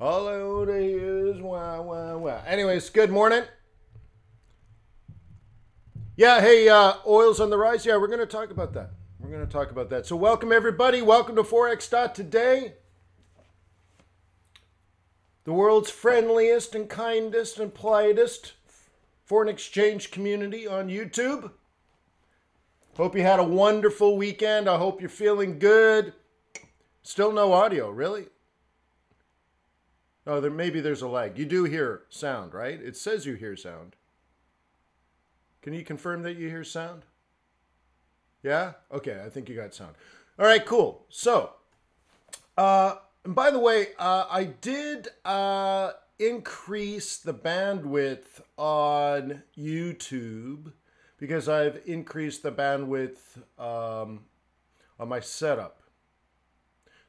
All I want to hear is wow, wow, wow. Anyways, good morning. Yeah, hey, uh, oils on the rise. Yeah, we're going to talk about that. We're going to talk about that. So, welcome everybody. Welcome to Forex today. The world's friendliest and kindest and politest foreign exchange community on YouTube. Hope you had a wonderful weekend. I hope you're feeling good. Still no audio, really? Oh, there maybe there's a lag. You do hear sound, right? It says you hear sound. Can you confirm that you hear sound? Yeah? Okay, I think you got sound. All right, cool. So, uh, and by the way, uh, I did uh, increase the bandwidth on YouTube because I've increased the bandwidth um, on my setup.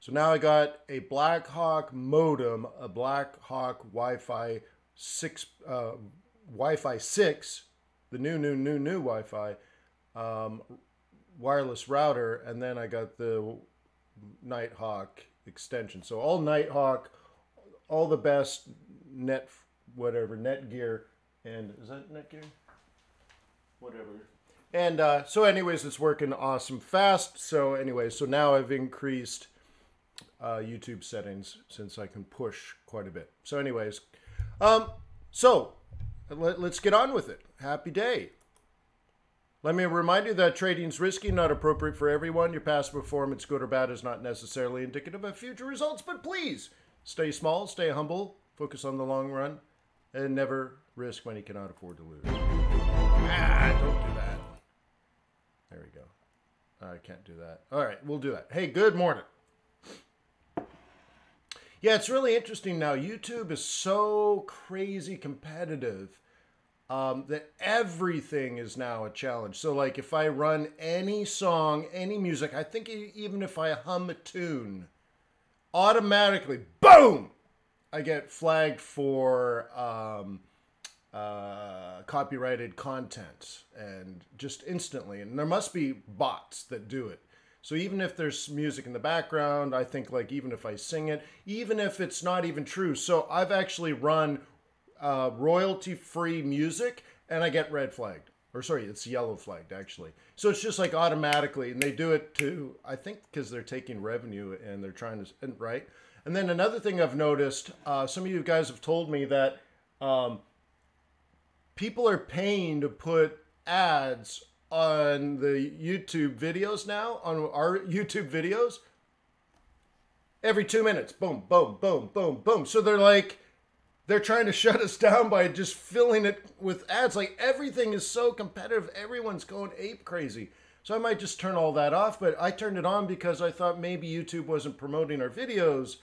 So now I got a Blackhawk modem, a Blackhawk Wi-Fi six, uh, Wi-Fi six, the new, new, new, new Wi-Fi um, wireless router, and then I got the Nighthawk extension. So all Nighthawk, all the best net, whatever Netgear, and is that Netgear? Whatever. And uh, so, anyways, it's working awesome fast. So, anyways, so now I've increased uh, YouTube settings since I can push quite a bit. So, anyways, um, so let, let's get on with it. Happy day. Let me remind you that trading is risky, not appropriate for everyone. Your past performance, good or bad, is not necessarily indicative of future results, but please stay small, stay humble, focus on the long run, and never risk when you cannot afford to lose. Ah, don't do that. There we go. I can't do that. All right, we'll do that. Hey, good morning. Yeah, it's really interesting now. YouTube is so crazy competitive um, that everything is now a challenge. So, like, if I run any song, any music, I think even if I hum a tune, automatically, boom, I get flagged for um, uh, copyrighted content and just instantly. And there must be bots that do it. So even if there's music in the background, I think like even if I sing it, even if it's not even true. So I've actually run uh, royalty free music and I get red flagged. Or sorry, it's yellow flagged actually. So it's just like automatically, and they do it too. I think because they're taking revenue and they're trying to right. And then another thing I've noticed, uh, some of you guys have told me that um, people are paying to put ads on the YouTube videos now, on our YouTube videos, every two minutes. Boom, boom, boom, boom, boom. So they're like, they're trying to shut us down by just filling it with ads. Like everything is so competitive, everyone's going ape crazy. So I might just turn all that off, but I turned it on because I thought maybe YouTube wasn't promoting our videos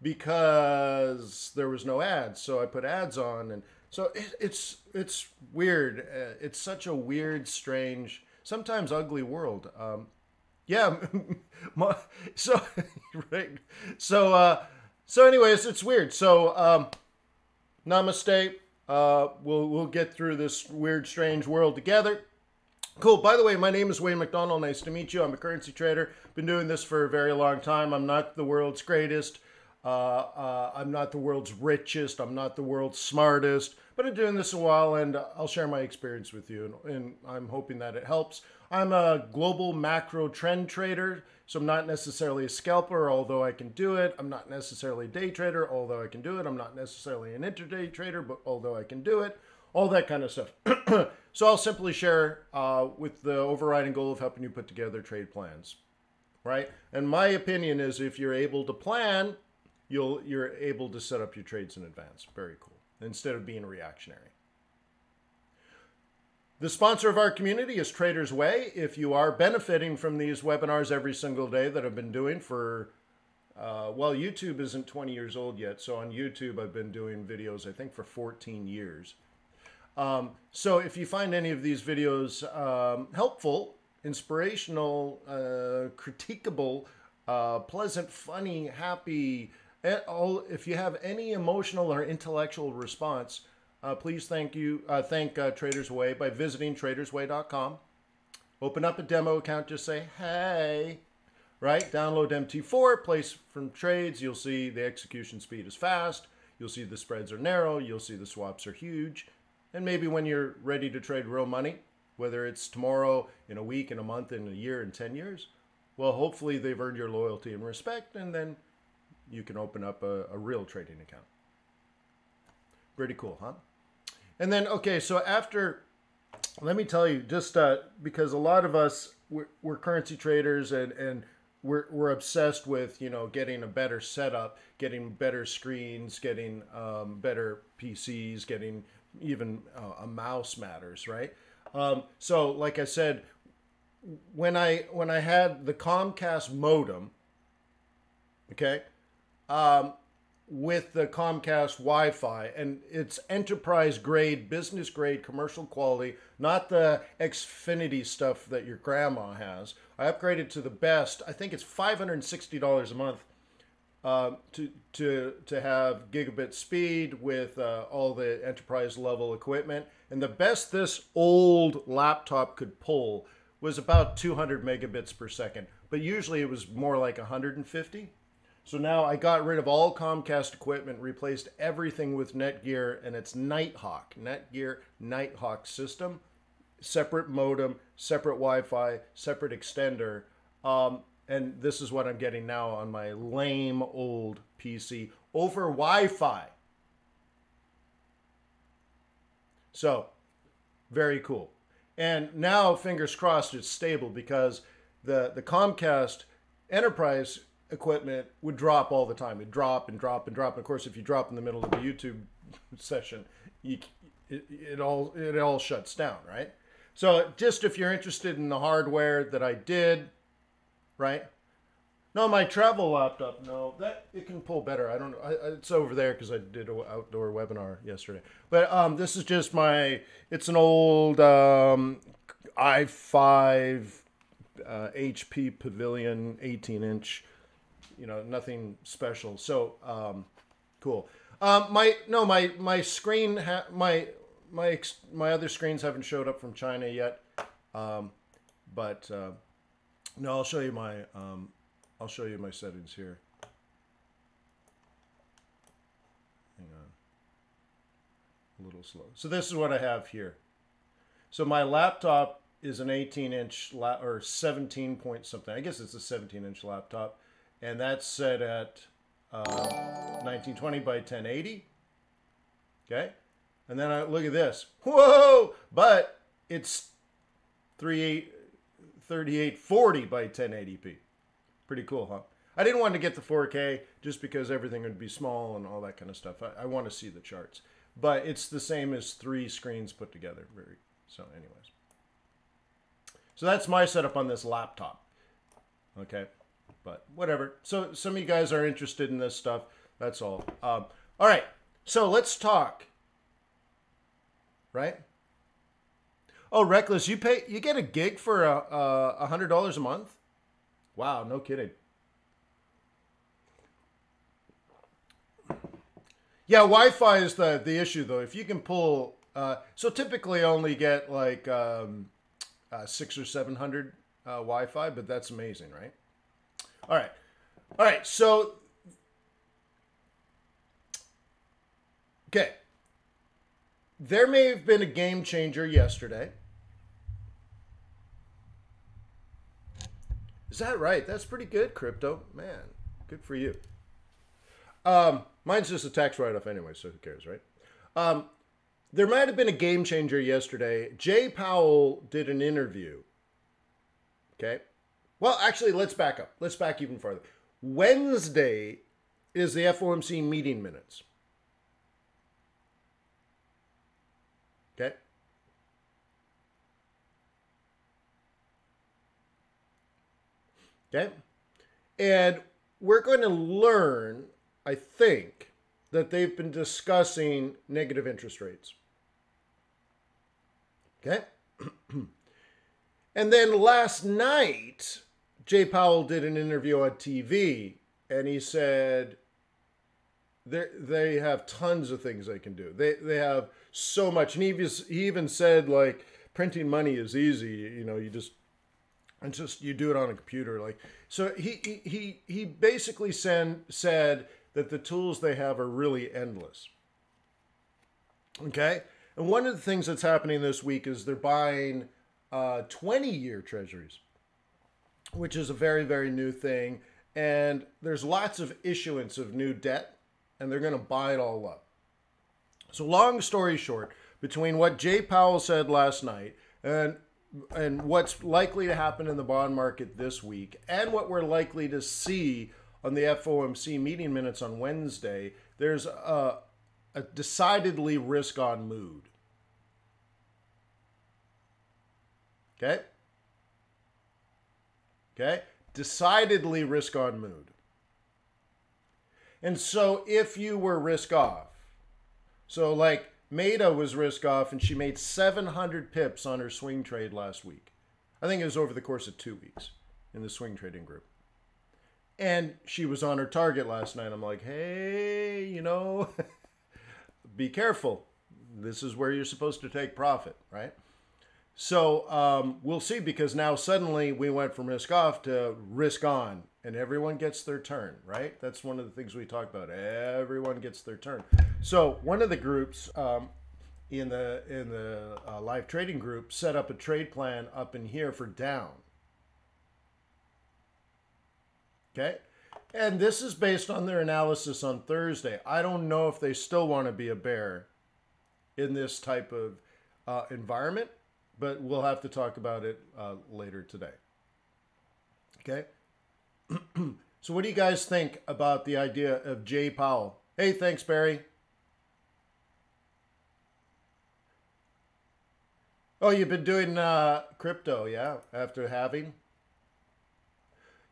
because there was no ads. So I put ads on and so it, it's it's weird. Uh, it's such a weird, strange, sometimes ugly world. Um, yeah. so right. So uh, so anyways, it's weird. So um, namaste. Uh, we'll we'll get through this weird, strange world together. Cool. By the way, my name is Wayne McDonald. Nice to meet you. I'm a currency trader. Been doing this for a very long time. I'm not the world's greatest. Uh, uh, I'm not the world's richest. I'm not the world's smartest, but I'm doing this a while and I'll share my experience with you. And, and, I'm hoping that it helps. I'm a global macro trend trader, so I'm not necessarily a scalper, although I can do it. I'm not necessarily a day trader, although I can do it. I'm not necessarily an intraday trader, but although I can do it. All that kind of stuff. so I'll simply share uh, with the overriding goal of helping you put together trade plans, right? And my opinion is if you're able to plan, you'll you're able to set up your trades in advance. Very cool. Instead of being reactionary. The sponsor of our community is Traders Way. If you are benefiting from these webinars every single day that I've been doing for, uh, well, YouTube isn't 20 years old yet. So on YouTube, I've been doing videos, I think, for 14 years. Um, so if you find any of these videos um, helpful, inspirational, uh, critiquable, uh, pleasant, funny, happy, if you have any emotional or intellectual response, uh, please thank you uh, thank uh, Traders Way by visiting tradersway.com. Open up a demo account. Just say hey, right? Download MT4, place from trades. You'll see the execution speed is fast. You'll see the spreads are narrow. You'll see the swaps are huge. And maybe when you're ready to trade real money, whether it's tomorrow, in a week, in a month, in a year, in 10 years, well, hopefully they've earned your loyalty and respect, and then you can open up a, a real trading account. Pretty cool, huh? And then, okay, so after, let me tell you, just uh, because a lot of us, we're, we're currency traders and, and we're, we're obsessed with, you know, getting a better setup, getting better screens, getting um, better PCs, getting even uh, a mouse matters, right? Um, so, like I said, when I when I had the Comcast modem, okay, um, with the Comcast Wi-Fi, and it's enterprise grade, business grade, commercial quality, not the Xfinity stuff that your grandma has. I upgraded to the best. I think it's five hundred and sixty dollars a month uh, to to to have gigabit speed with uh, all the enterprise level equipment. And the best this old laptop could pull was about 200 megabits per second, but usually it was more like 150. So now I got rid of all Comcast equipment, replaced everything with Netgear, and it's Nighthawk, Netgear Nighthawk system, separate modem, separate Wi-Fi, separate extender. Um, and this is what I'm getting now on my lame old PC over Wi-Fi. So, very cool. And now, fingers crossed, it's stable because the, the Comcast enterprise equipment would drop all the time. It'd drop and drop and drop. And of course, if you drop in the middle of a YouTube session, you, it, it all it all shuts down, right? So just if you're interested in the hardware that I did, right? No, my travel laptop. No, that it can pull better. I don't know. I, it's over there because I did an outdoor webinar yesterday. But um, this is just my. It's an old um, i5 uh, HP Pavilion 18 inch. You know, nothing special. So um, cool. Um, my no, my my screen ha- my my my other screens haven't showed up from China yet. Um, but uh, no, I'll show you my um, I'll show you my settings here. Hang on. A little slow. So this is what I have here. So my laptop is an 18 inch la- or 17 point something. I guess it's a 17 inch laptop. And that's set at uh, 1920 by 1080. Okay. And then I look at this. Whoa! But it's 38, 3840 by 1080p. Pretty cool, huh? I didn't want to get the 4K just because everything would be small and all that kind of stuff. I, I want to see the charts. But it's the same as three screens put together. Very so anyways. So that's my setup on this laptop. Okay. But whatever. So some of you guys are interested in this stuff. That's all. Um, all right. So let's talk. Right? Oh, reckless! You pay, you get a gig for a, a hundred dollars a month. Wow, no kidding. Yeah, Wi-Fi is the the issue though. If you can pull, uh, so typically only get like um, uh, six or seven hundred uh, Wi-Fi, but that's amazing, right? All right, all right. So, okay, there may have been a game changer yesterday. Is that right? That's pretty good, crypto. Man, good for you. Um, mine's just a tax write off anyway, so who cares, right? Um, there might have been a game changer yesterday. Jay Powell did an interview. Okay. Well, actually, let's back up. Let's back even further. Wednesday is the FOMC meeting minutes. Okay. Okay. And we're going to learn, I think, that they've been discussing negative interest rates. Okay. and then last night, Jay Powell did an interview on TV and he said they have tons of things they can do. They, they have so much. And he, he even said, like, printing money is easy. You know, you just and just you do it on a computer like so he he he basically said said that the tools they have are really endless. Okay? And one of the things that's happening this week is they're buying 20 uh, year treasuries, which is a very, very new thing. And there's lots of issuance of new debt, and they're going to buy it all up. So, long story short, between what Jay Powell said last night and and what's likely to happen in the bond market this week and what we're likely to see on the FOMC meeting minutes on Wednesday, there's a, a decidedly risk on mood. Okay? Okay? Decidedly risk on mood. And so if you were risk off, so like Maida was risk off and she made 700 pips on her swing trade last week. I think it was over the course of two weeks in the swing trading group. And she was on her target last night. I'm like, hey, you know, be careful. This is where you're supposed to take profit, right? So um, we'll see because now suddenly we went from risk off to risk on, and everyone gets their turn, right? That's one of the things we talk about. Everyone gets their turn. So one of the groups um, in the in the uh, live trading group set up a trade plan up in here for down. Okay. And this is based on their analysis on Thursday. I don't know if they still want to be a bear in this type of uh, environment but we'll have to talk about it uh, later today. Okay. so, what do you guys think about the idea of Jay Powell? Hey, thanks, Barry. Oh, you've been doing uh, crypto, yeah, after having?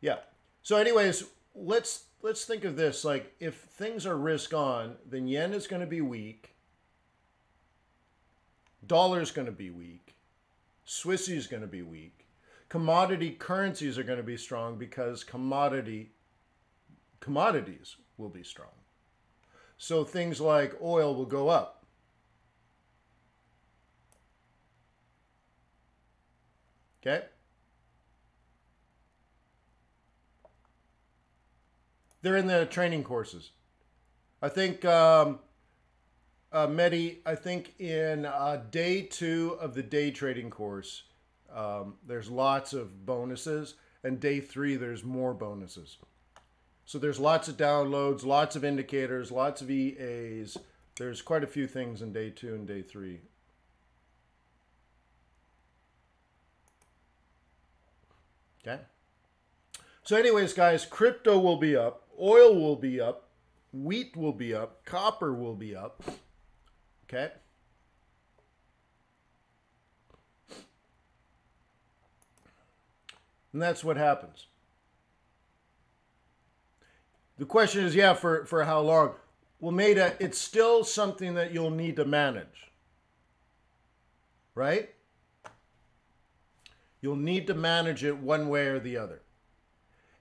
Yeah. So, anyways, let's let's think of this. Like, if things are risk on, then yen is going to be weak. Dollar is going to be weak. Swissy is going to be weak. Commodity currencies are going to be strong because commodity commodities will be strong. So things like oil will go up. Okay? They're in the training courses. I think um, uh, I think in uh, day two of the day trading course, um, there's lots of bonuses, and day three there's more bonuses. So there's lots of downloads, lots of indicators, lots of EAs. There's quite a few things in day two and day three. Okay. So, anyways, guys, crypto will be up, oil will be up, wheat will be up, copper will be up. Okay. And that's what happens. The question is, yeah, for, for how long? Well, Maida, it's still something that you'll need to manage. Right? You'll need to manage it one way or the other.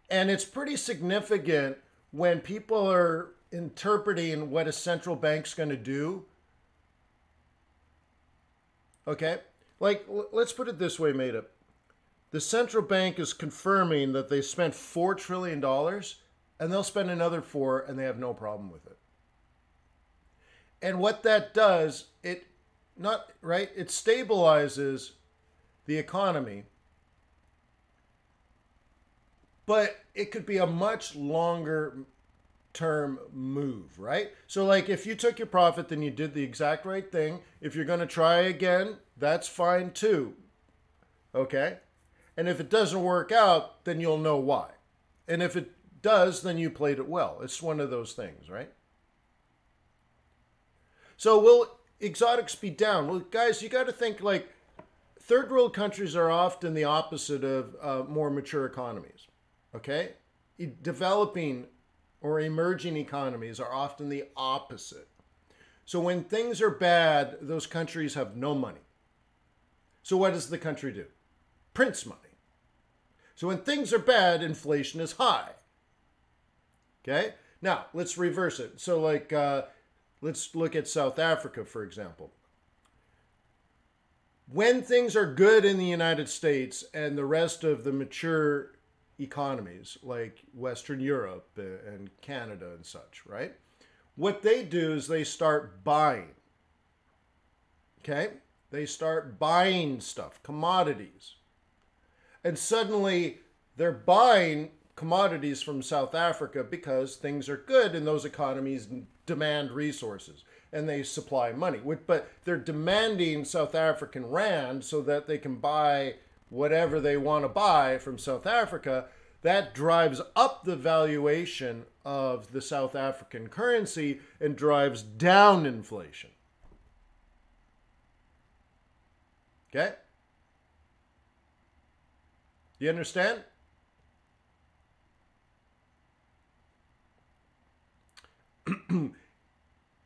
And it's pretty significant when people are interpreting what a central bank's going to do Okay? Like, let's put it this way, Maida. The central bank is confirming that they spent $4 trillion and they'll spend another four and they have no problem with it. And what that does, it not right, it stabilizes the economy. But it could be a much longer term move, right? So, like, if you took your profit, then you did the exact right thing. If you're going to try again, that's fine too. Okay? And if it doesn't work out, then you'll know why. And if it does, then you played it well. It's one of those things, right? So, will exotics be down? Well, guys, you got to think like third world countries are often the opposite of uh, more mature economies. Okay? Developing or emerging economies are often the opposite. So when things are bad, those countries have no money. So what does the country do? Prints money. So when things are bad, inflation is high. Okay? Now, let's reverse it. So like uh, let's look at South Africa for example. When things are good in the United States and the rest of the mature economies like Western Europe and Canada and such, right? What they do is they start buying. Okay? They start buying stuff, commodities. And suddenly they're buying commodities from South Africa because things are good and those economies and demand resources and they supply money. But they're demanding South African Rand so that they can buy whatever they want to buy from South Africa. That drives up the valuation of the South African currency and drives down inflation. Okay? You understand?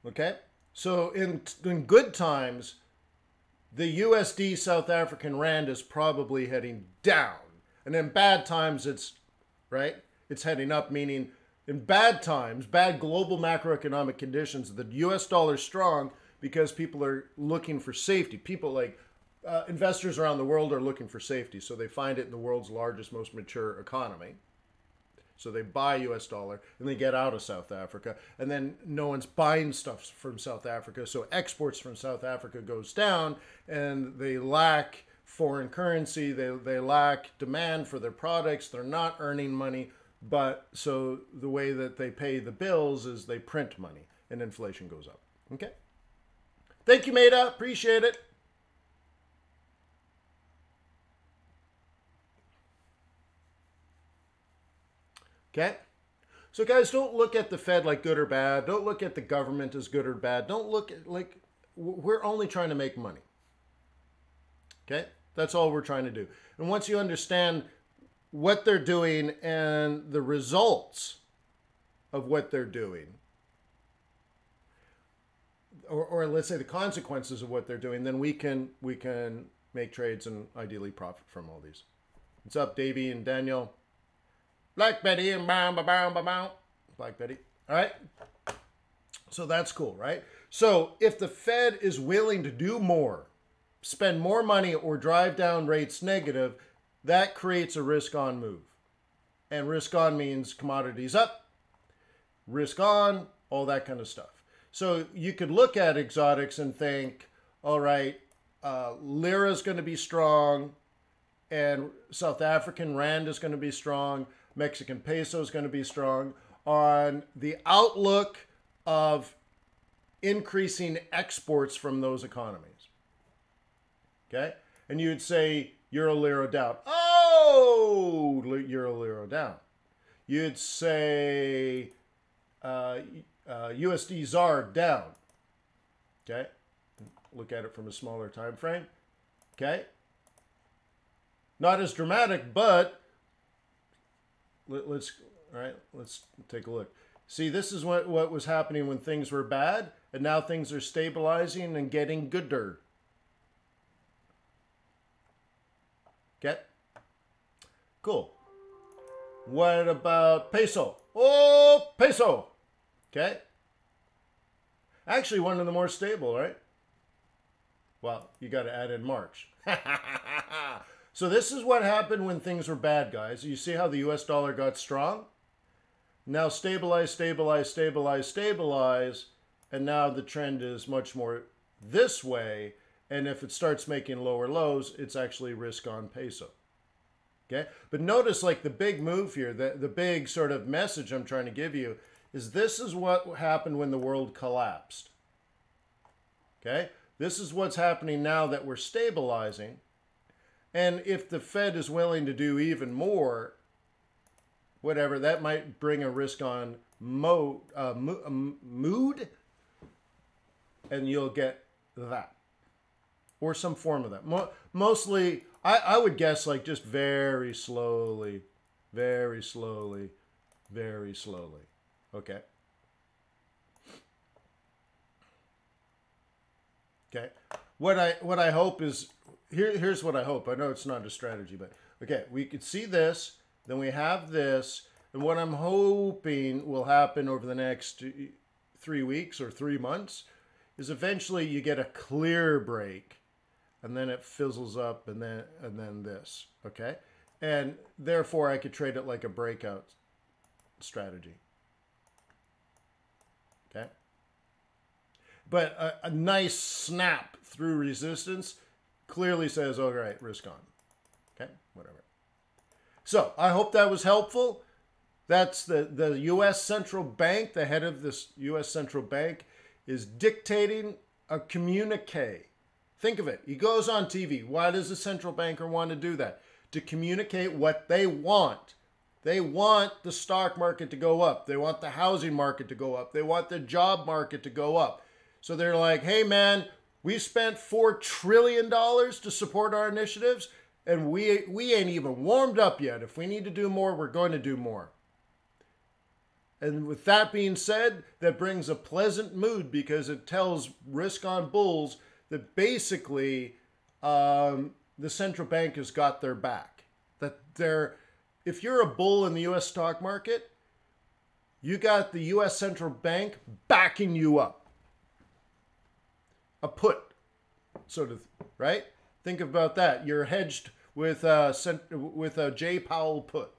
okay? So in in good times, the USD South African rand is probably heading down. And in bad times it's right? It's heading up meaning in bad times, bad global macroeconomic conditions, the US dollar is strong because people are looking for safety. People like uh, investors around the world are looking for safety, so they find it in the world's largest, most mature economy. So they buy US dollar and they get out of South Africa. And then no one's buying stuff from South Africa. So exports from South Africa goes down and they lack foreign currency. They, they lack demand for their products. They're not earning money. But so the way that they pay the bills is they print money and inflation goes up. Okay. Thank you, Maida. Appreciate it. Okay? So, guys, don't look at the Fed like good or bad. Don't look at the government as good or bad. Don't look at like we're only trying to make money. Okay? That's all we're trying to do. And once you understand what they're doing and the results of what they're doing, or, or let's say the consequences of what they're doing, then we can we can make trades and ideally profit from all these. What's up, Davey and Daniel? Black Betty and bow, bow, bow, bow. Black Betty. All right. So that's cool, right? So if the Fed is willing to do more, spend more money, or drive down rates negative, that creates a risk on move. And risk on means commodities up, risk on, all that kind of stuff. So you could look at exotics and think, all right, uh, lira is going to be strong, and South African rand is going to be strong. Mexican peso is going to be strong, on the outlook of increasing exports from those economies. Okay? And you'd say euro lira down. Oh, euro lira down. You'd say uh, uh, USD ZAR down. Okay? Look at it from a smaller time frame. Okay? Not as dramatic, but let, us all right, let's take a look. See, this is what, what was happening when things were bad, and now things are stabilizing and getting gooder. Get? Cool. What about peso? Oh, peso. Okay. Actually, one of the more stable, right? Well, you got to add in March. So this is what happened when things were bad, guys. You see how the US dollar got strong? Now stabilize, stabilize, stabilize, stabilize, and now the trend is much more this way. And if it starts making lower lows, it's actually risk on peso. Okay? But notice like the big move here, the, the big sort of message I'm trying to give you is this is what happened when the world collapsed. Okay? This is what's happening now that we're stabilizing. And if the Fed is willing to do even more, whatever, that might bring a risk on mo, uh, um, mood, and you'll get that. Or some form of that. Mo mostly, I, I would guess like just very slowly, very slowly, very slowly. Okay. Okay. What I what I hope is here, here's what I hope. I know it's not a strategy, but okay, we could see this, then we have this, and what I'm hoping will happen over the next uh, three weeks or three months is eventually you get a clear break, and then it fizzles up, and then and then this. Okay, And therefore, I could trade it like a breakout strategy. Okay. But a, a nice snap through resistance clearly says, all right, risk on. Okay, whatever. So I hope that was helpful. That's the, the U.S. Central Bank, the head of this U.S. Central Bank, is dictating a communique. Think of it. He goes on TV. Why does a central banker want to do that? To communicate what they want. They want the stock market to go up. They want the housing market to go up. They want the job market to go up. So they're like, hey, man, we spent $4 trillion to support our initiatives, and we, we ain't even warmed up yet. If we need to do more, we're going to do more. And with that being said, that brings a pleasant mood because it tells risk on bulls that basically um, the central bank has got their back. That they're, if you're a bull in the U.S. stock market, you got the U.S. central bank backing you up. A put, sort of, right? Think about that. You're hedged with a with a Jay Powell put.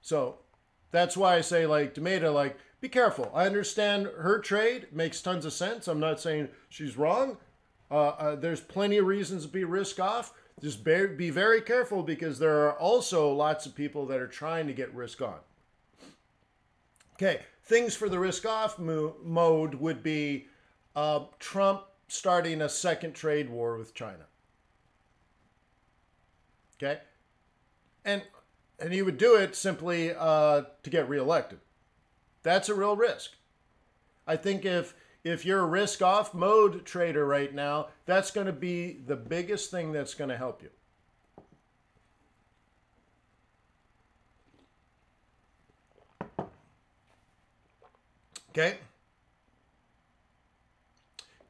So that's why I say like Tomato, like be careful. I understand her trade makes tons of sense. I'm not saying she's wrong. Uh, uh, there's plenty of reasons to be risk off. Just be, be very careful because there are also lots of people that are trying to get risk on. Okay, things for the risk off mo- mode would be uh, Trump starting a second trade war with China. Okay, and and he would do it simply uh, to get reelected. That's a real risk. I think if if you're a risk off mode trader right now, that's going to be the biggest thing that's going to help you. Okay.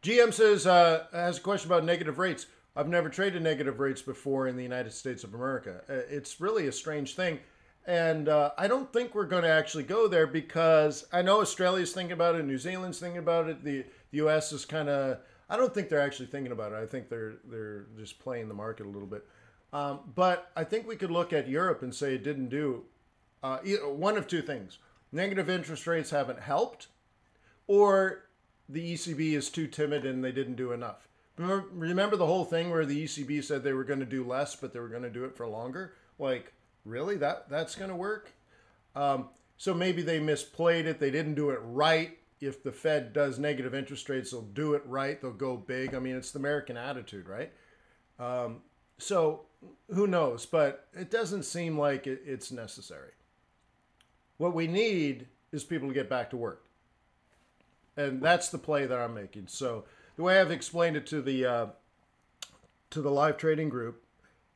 GM says uh, has a question about negative rates. I've never traded negative rates before in the United States of America. Uh, it's really a strange thing. And uh, I don't think we're going to actually go there because I know Australia's thinking about it, New Zealand's thinking about it, the, the U.S. is kind of. I don't think they're actually thinking about it. I think they're they're just playing the market a little bit. Um, but I think we could look at Europe and say it didn't do uh, one of two things: negative interest rates haven't helped, or the ECB is too timid and they didn't do enough. Remember, the whole thing where the ECB said they were going to do less, but they were going to do it for longer? Like, really? That that's going to work? Um, so maybe they misplayed it. They didn't do it right. If the Fed does negative interest rates, they'll do it right. They'll go big. I mean, it's the American attitude, right? Um, so who knows? But it doesn't seem like it, it's necessary. What we need is people to get back to work. And that's the play that I'm making. So the way I've explained it to the uh, to the live trading group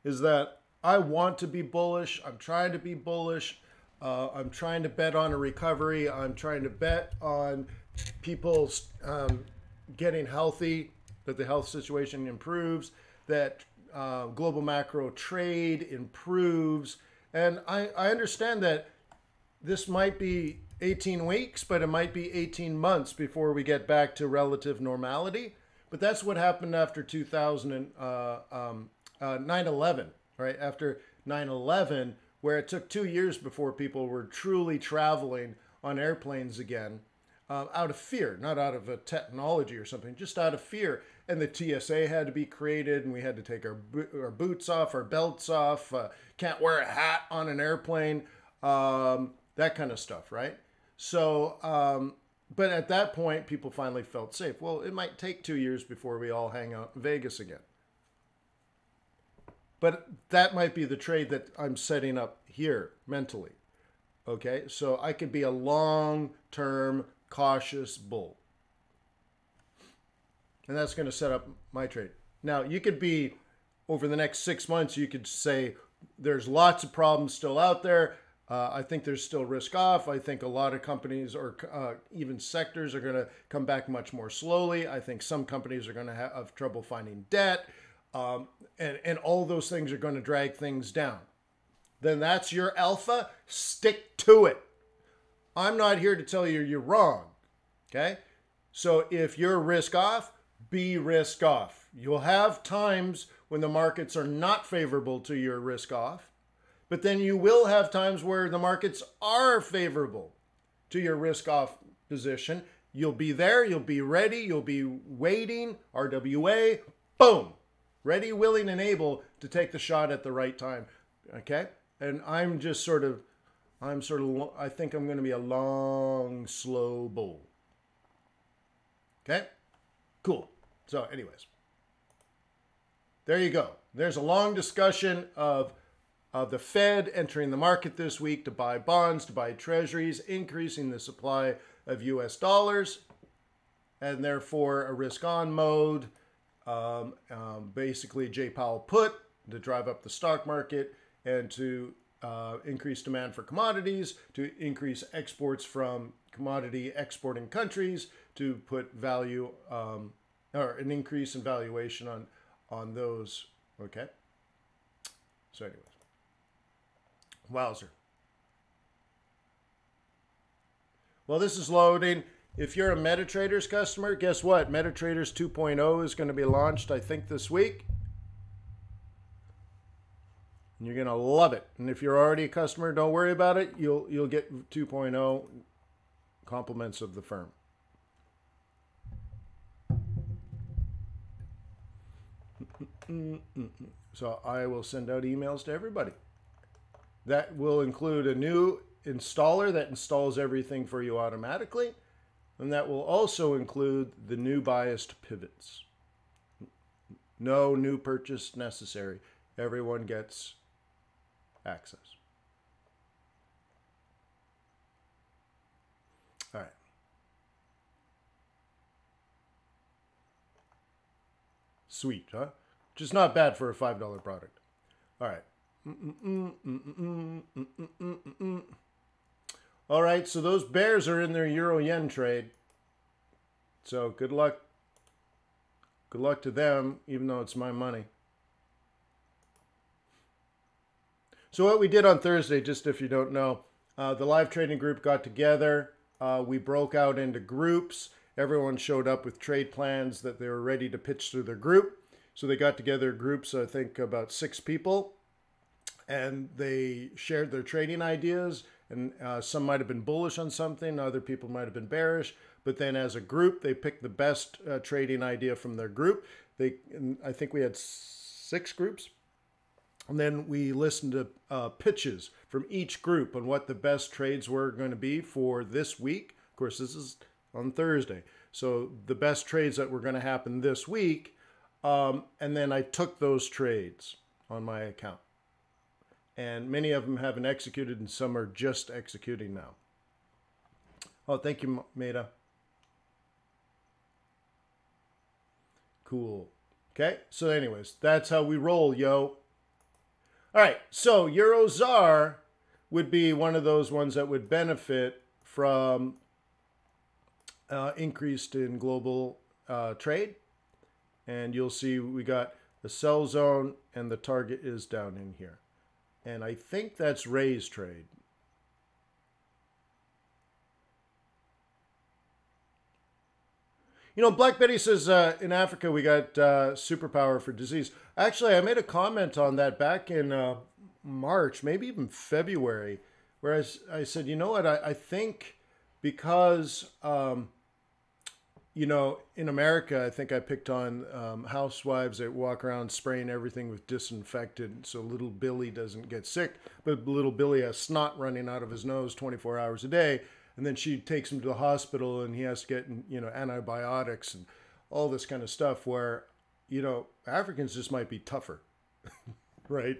is that I want to be bullish. I'm trying to be bullish. Uh, I'm trying to bet on a recovery. I'm trying to bet on people um, getting healthy, that the health situation improves, that uh, global macro trade improves. And I, I understand that this might be 18 weeks, but it might be 18 months before we get back to relative normality. But that's what happened after 2000 and uh, um, uh, 9/11, right? After 9/11, where it took two years before people were truly traveling on airplanes again, uh, out of fear, not out of a technology or something, just out of fear. And the TSA had to be created, and we had to take our, our boots off, our belts off, uh, can't wear a hat on an airplane, um, that kind of stuff, right? So, um, but at that point, people finally felt safe. Well, it might take two years before we all hang out in Vegas again. But that might be the trade that I'm setting up here mentally. Okay, so I could be a long term, cautious bull. And that's going to set up my trade. Now, you could be over the next six months, you could say there's lots of problems still out there. Uh, I think there's still risk off. I think a lot of companies or uh, even sectors are going to come back much more slowly. I think some companies are going to have trouble finding debt. Um, and, and all those things are going to drag things down. Then that's your alpha. Stick to it. I'm not here to tell you you're wrong. Okay? So if you're risk off, be risk off. You'll have times when the markets are not favorable to your risk off. But then you will have times where the markets are favorable to your risk off position. You'll be there, you'll be ready, you'll be waiting, RWA, boom, ready, willing, and able to take the shot at the right time. Okay? And I'm just sort of, I'm sort of, I think I'm going to be a long, slow bull. Okay? Cool. So, anyways, there you go. There's a long discussion of of the Fed entering the market this week to buy bonds, to buy treasuries, increasing the supply of US dollars, and therefore a risk on mode. Um, um, basically, Jay Powell put to drive up the stock market and to uh, increase demand for commodities, to increase exports from commodity exporting countries, to put value um, or an increase in valuation on on those. Okay. So, anyways, wowzer. Well, this is loading. If you're a MetaTraders customer, guess what? MetaTraders 2.0 is going to be launched, I think, this week. And you're going to love it. And if you're already a customer, don't worry about it. You'll you'll get 2.0 compliments of the firm. So I will send out emails to everybody. That will include a new installer that installs everything for you automatically. And that will also include the new biased pivots. No new purchase necessary. Everyone gets access. All right. Sweet, huh? is not bad for a $5 product. All right. All right, so those bears are in their euro yen trade. So good luck. Good luck to them, even though it's my money. So what we did on Thursday, just if you don't know, uh, the live trading group got together. Uh, we broke out into groups. Everyone showed up with trade plans that they were ready to pitch through their group. So they got together groups, I think about six people, and they shared their trading ideas. And uh, some might have been bullish on something, other people might have been bearish. But then as a group, they picked the best uh, trading idea from their group. They, I think we had six groups. And then we listened to uh, pitches from each group on what the best trades were going to be for this week. Of course, this is on Thursday. So the best trades that were going to happen this week um, and then I took those trades on my account. And many of them haven't executed, and some are just executing now. Oh, thank you, Maida. Cool. Okay, so anyways, that's how we roll, yo. All right, so Eurozar would be one of those ones that would benefit from uh, increased in global uh, trade and you'll see we got the sell zone and the target is down in here. And I think that's Ray's trade. You know, Black Betty says uh, in Africa we got uh, superpower for disease. Actually, I made a comment on that back in uh, March, maybe even February, where I, I, said, you know what, I, I think because um, you know, in America, I think I picked on um, housewives that walk around spraying everything with disinfectant so little Billy doesn't get sick. But little Billy has snot running out of his nose 24 hours a day. And then she takes him to the hospital and he has to get, you know, antibiotics and all this kind of stuff where, you know, Africans just might be tougher, right?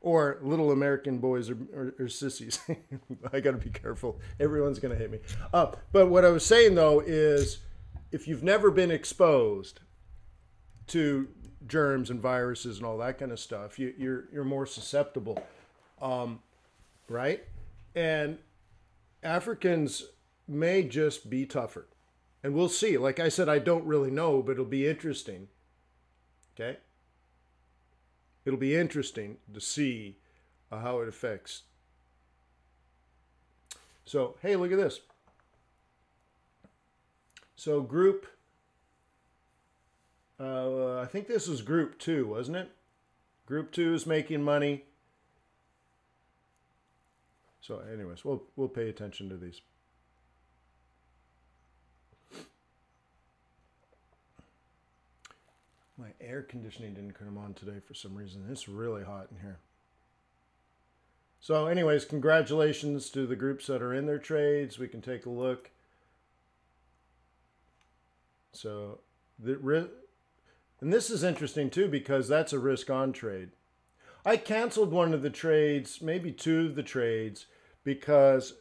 Or little American boys or, or, or sissies. I got to be careful. Everyone's going to hate me. Uh, but what I was saying though is if you've never been exposed to germs and viruses and all that kind of stuff, you, are you're, you're more susceptible, um, right? And Africans may just be tougher. And we'll see. Like I said, I don't really know, but it'll be interesting. Okay it'll be interesting to see uh, how it affects. So, hey, look at this. So, group uh, I think this was group two, wasn't it? Group two is making money. So, anyways, we'll we'll pay attention to these. My air conditioning didn't come on today for some reason. It's really hot in here. So, anyways, congratulations to the groups that are in their trades. We can take a look. So, the and this is interesting too because that's a risk on trade. I canceled one of the trades, maybe two of the trades, because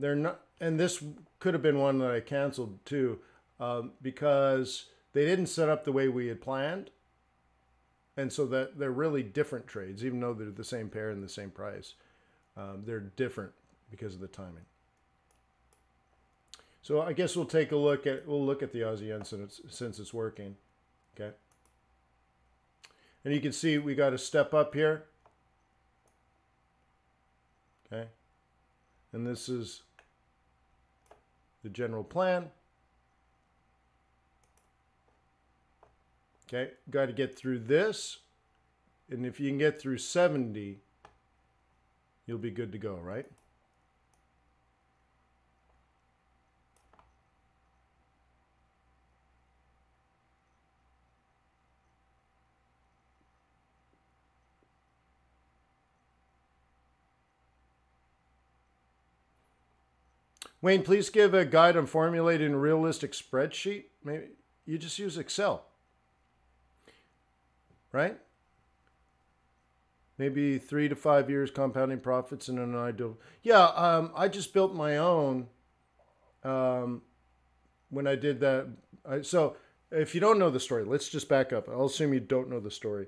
they're not. And this could have been one that I canceled too, um, because they didn't set up the way we had planned. And so that they're really different trades, even though they're the same pair and the same price. Um, they're different because of the timing. So I guess we'll take a look at we'll look at the Aussie yen since it's, since it's working. Okay. And you can see we got a step up here. Okay. And this is the general plan. Okay, got to get through this. And if you can get through 70, you'll be good to go, right? Wayne, please give a guide on formulating a realistic spreadsheet. Maybe you just use Excel right? Maybe three to five years compounding profits in an ideal. Yeah, um, I just built my own um, when I did that. I, so if you don't know the story, let's just back up. I'll assume you don't know the story.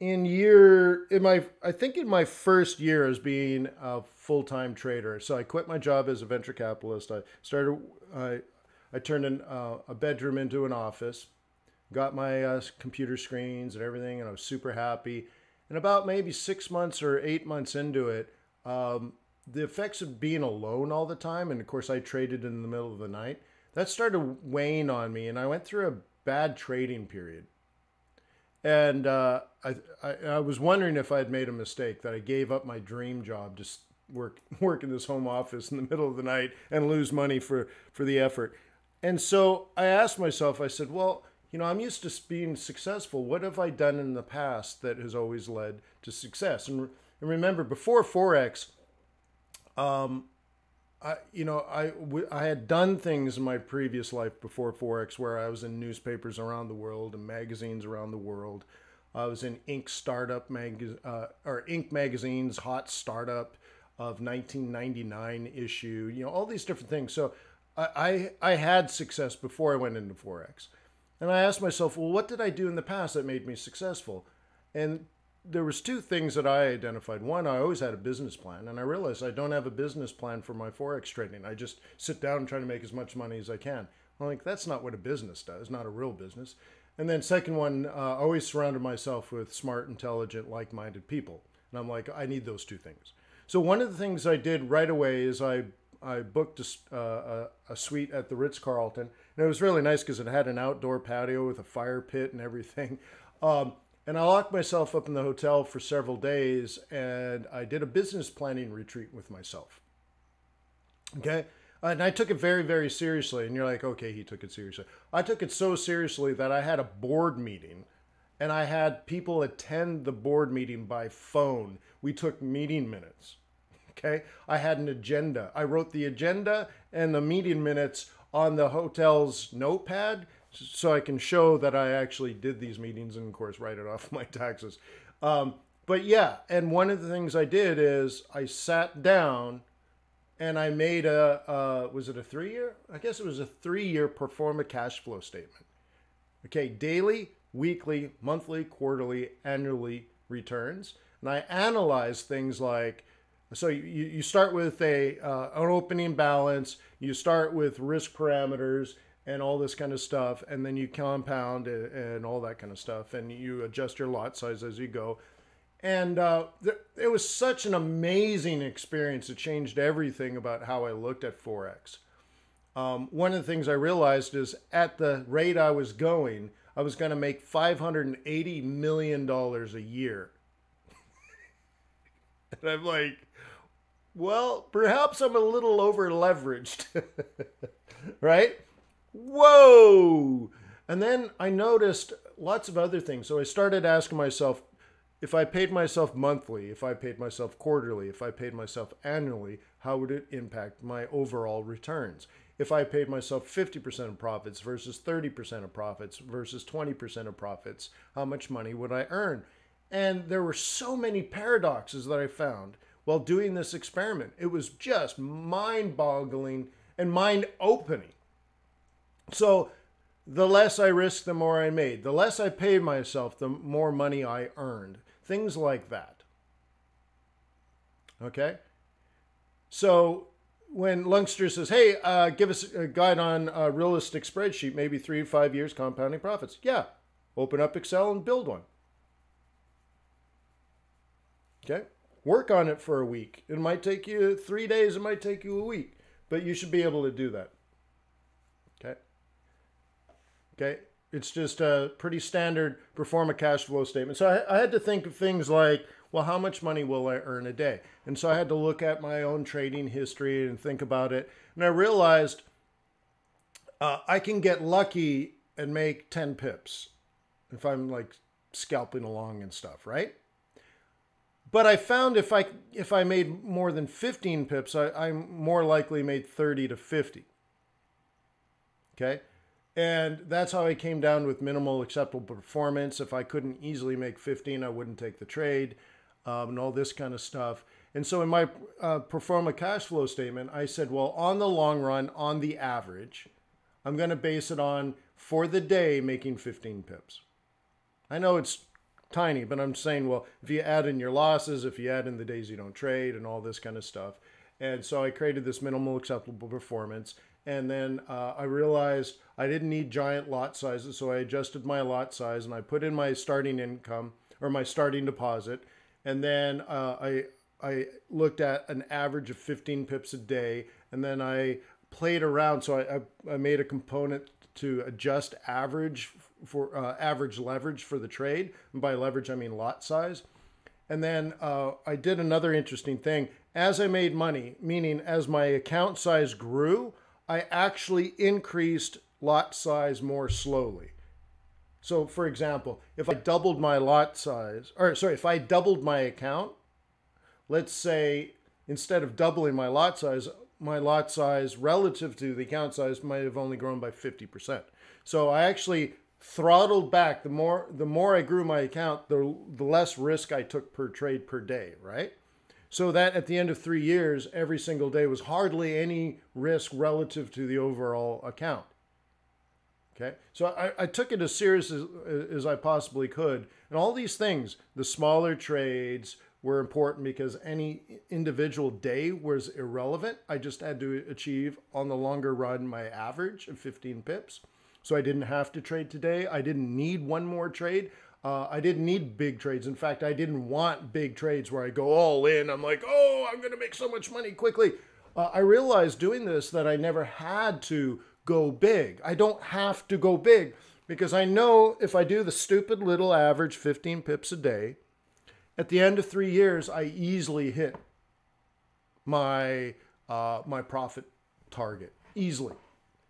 In year, in my, I think in my first year as being a full time trader, so I quit my job as a venture capitalist. I started, I, I turned an, uh, a bedroom into an office got my uh, computer screens and everything, and I was super happy. And about maybe six months or eight months into it, um, the effects of being alone all the time, and of course I traded in the middle of the night, that started weighing on me, and I went through a bad trading period. And uh, I, I, I was wondering if I had made a mistake that I gave up my dream job to work work in this home office in the middle of the night and lose money for for the effort. And so I asked myself, I said, well, you know, I'm used to being successful. What have I done in the past that has always led to success? And, and remember, before Forex, um, I, you know, I, I had done things in my previous life before Forex where I was in newspapers around the world and magazines around the world. I was in Inc. Startup mag, uh, or Inc. Magazine's Hot Startup of 1999 issue. You know, all these different things. So I, I, I had success before I went into Forex. And I asked myself, well, what did I do in the past that made me successful? And there was two things that I identified. One, I always had a business plan, and I realized I don't have a business plan for my forex trading. I just sit down and try to make as much money as I can. I'm like, that's not what a business does, not a real business. And then second one, uh, I always surrounded myself with smart, intelligent, like-minded people. And I'm like, I need those two things. So one of the things I did right away is I I booked a, uh, a, a suite at the Ritz Carlton, and it was really nice because it had an outdoor patio with a fire pit and everything. Um, and I locked myself up in the hotel for several days, and I did a business planning retreat with myself. Okay. And I took it very, very seriously. And you're like, okay, he took it seriously. I took it so seriously that I had a board meeting and I had people attend the board meeting by phone. We took meeting minutes. Okay. I had an agenda. I wrote the agenda and the meeting minutes on the hotel's notepad so I can show that I actually did these meetings and, of course, write it off my taxes. Um, but yeah, and one of the things I did is I sat down and I made a, uh, was it a three year? I guess it was a three year pro forma cash flow statement. Okay, daily, weekly, monthly, quarterly, annually returns. And I analyzed things like so you, you start with a uh, an opening balance, you start with risk parameters and all this kind of stuff, and then you compound and, and all that kind of stuff, and you adjust your lot size as you go. And uh, th- it was such an amazing experience. It changed everything about how I looked at Forex. Um, one of the things I realized is at the rate I was going, I was going to make $580 million a year. and I'm like, well, perhaps I'm a little over leveraged. right? Whoa! And then I noticed lots of other things. So I started asking myself if I paid myself monthly, if I paid myself quarterly, if I paid myself annually, how would it impact my overall returns? If I paid myself 50% of profits versus 30% of profits versus 20% of profits, how much money would I earn? And there were so many paradoxes that I found while doing this experiment. It was just mind boggling and mind opening. So, the less I risked, the more I made. The less I paid myself, the more money I earned. Things like that. Okay? So, when Lungster says, hey, uh, give us a guide on a realistic spreadsheet, maybe three five years compounding profits. Yeah, open up Excel and build one. Okay? Work on it for a week. It might take you three days, it might take you a week, but you should be able to do that. Okay? Okay? It's just a pretty standard pro forma cash flow statement. So I, I had to think of things like, well, how much money will I earn a day? And so I had to look at my own trading history and think about it. And I realized uh, I can get lucky and make 10 pips if I'm like scalping along and stuff, right? But I found if I if I made more than 15 pips, I, I'm more likely made 30 to 50. Okay. And that's how I came down with minimal acceptable performance. If I couldn't easily make 15, I wouldn't take the trade um, and all this kind of stuff. And so in my uh, pro forma cash flow statement, I said, well, on the long run, on the average, I'm going to base it on for the day making 15 pips. I know it's tiny, but I'm saying, well, if you add in your losses, if you add in the days you don't trade and all this kind of stuff. And so I created this minimal acceptable performance. And then uh, I realized I didn't need giant lot sizes. So I adjusted my lot size and I put in my starting income or my starting deposit and then uh, I I looked at an average of 15 pips a day, and then I played around. So I, I, I made a component to adjust average for uh, average leverage for the trade. And by leverage, I mean lot size. And then uh, I did another interesting thing. As I made money, meaning as my account size grew, I actually increased lot size more slowly. So, for example, if I doubled my lot size, or sorry, if I doubled my account, let's say instead of doubling my lot size, my lot size relative to the account size might have only grown by 50%. So I actually throttled back the more the more I grew my account, the the less risk I took per trade per day, right? So that at the end of 3 years, every single day was hardly any risk relative to the overall account. Okay, so I, I took it as serious as, as I possibly could. And all these things, the smaller trades were important because any individual day was irrelevant. I just had to achieve on the longer run my average of 15 pips. So I didn't have to trade today. I didn't need one more trade. Uh, I didn't need big trades. In fact, I didn't want big trades where I go all in. I'm like, oh, I'm going to make so much money quickly. Uh, I realized doing this that I never had to go big. I don't have to go big because I know if I do the stupid little average 15 pips a day, at the end of three years, I easily hit my uh, my profit target easily,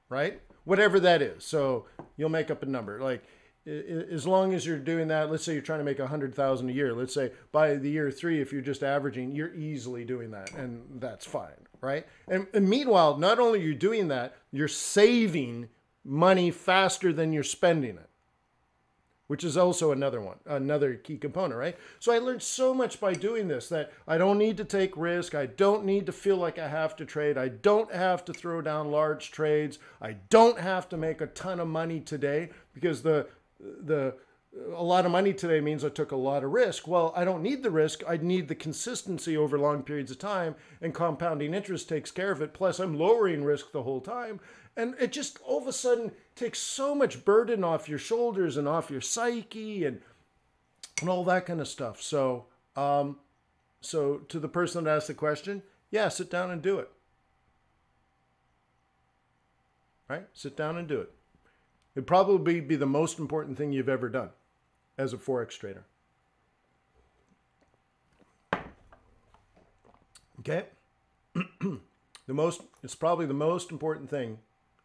right? Whatever that is. So you'll make up a number. Like as long as you're doing that, let's say you're trying to make a hundred thousand a year. Let's say by the year three, if you're just averaging, you're easily doing that, and that's fine right? And, and meanwhile, not only are you doing that, you're saving money faster than you're spending it, which is also another one, another key component, right? So I learned so much by doing this that I don't need to take risk. I don't need to feel like I have to trade. I don't have to throw down large trades. I don't have to make a ton of money today because the the a lot of money today means I took a lot of risk. Well, I don't need the risk. I need the consistency over long periods of time, and compounding interest takes care of it. Plus, I'm lowering risk the whole time. And it just all of a sudden takes so much burden off your shoulders and off your psyche and, and all that kind of stuff. So, um, so to the person that asked the question, yeah, sit down and do it. Right? Sit down and do it. It'd probably be the most important thing you've ever done as a Forex trader. Okay? the most, it's probably the most important thing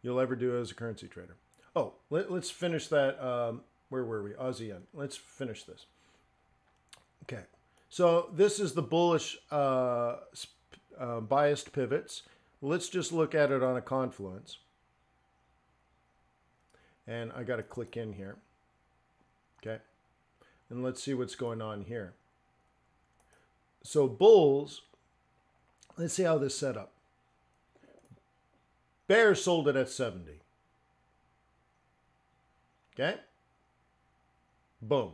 you'll ever do as a currency trader. Oh, let, us finish that. Um, where were we? Aussie yen. Let's finish this. Okay. So this is the bullish uh, uh, biased pivots. Let's just look at it on a confluence. And I got to click in here. Okay. And let's see what's going on here. So bulls, let's see how this set up. Bears sold it at 70. Okay. Boom.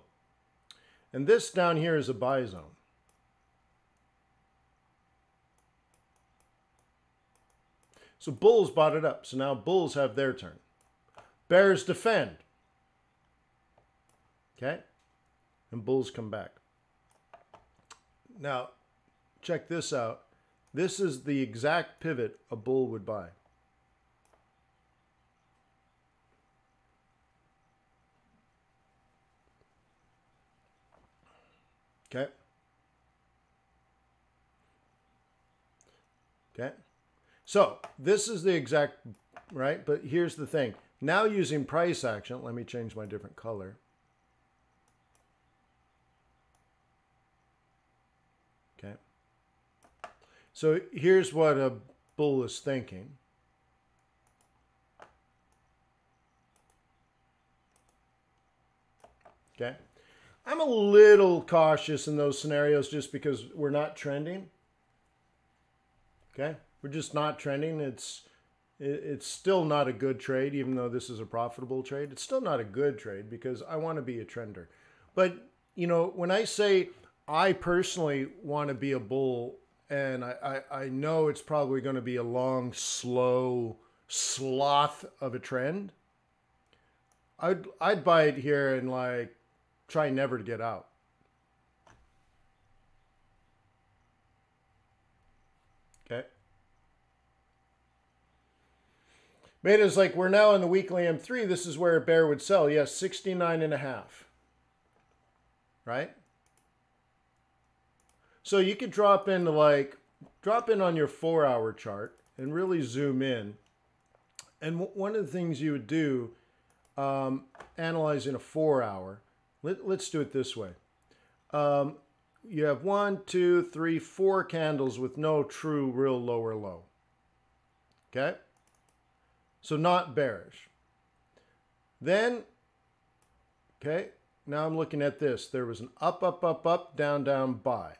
And this down here is a buy zone. So Bulls bought it up. So now Bulls have their turn. Bears defend. Okay? And Bulls come back. Now, check this out. This is the exact pivot a bull would buy. Okay. Okay. So this is the exact, right? But here's the thing. Now using price action, let me change my different color. Okay. So here's what a bull is thinking. Okay. I'm a little cautious in those scenarios just because we're not trending. Okay. We're just not trending. It's it's still not a good trade, even though this is a profitable trade. It's still not a good trade because I want to be a trender. But you know, when I say I personally want to be a bull, and I, I, I know it's probably going to be a long, slow sloth of a trend, I'd I'd buy it here and like try never to get out. Okay. Beta's like, we're now in the weekly M3. This is where a bear would sell. Yes, 69 and a half. Right? So you could drop into like, drop in on your four hour chart and really zoom in. And one of the things you would do, um, analyzing a four hour, let, us do it this way. Um, you have one, two, three, four candles with no true real lower low. Okay? So not bearish. Then, okay, now I'm looking at this. There was an up, up, up, up, down, down, buy.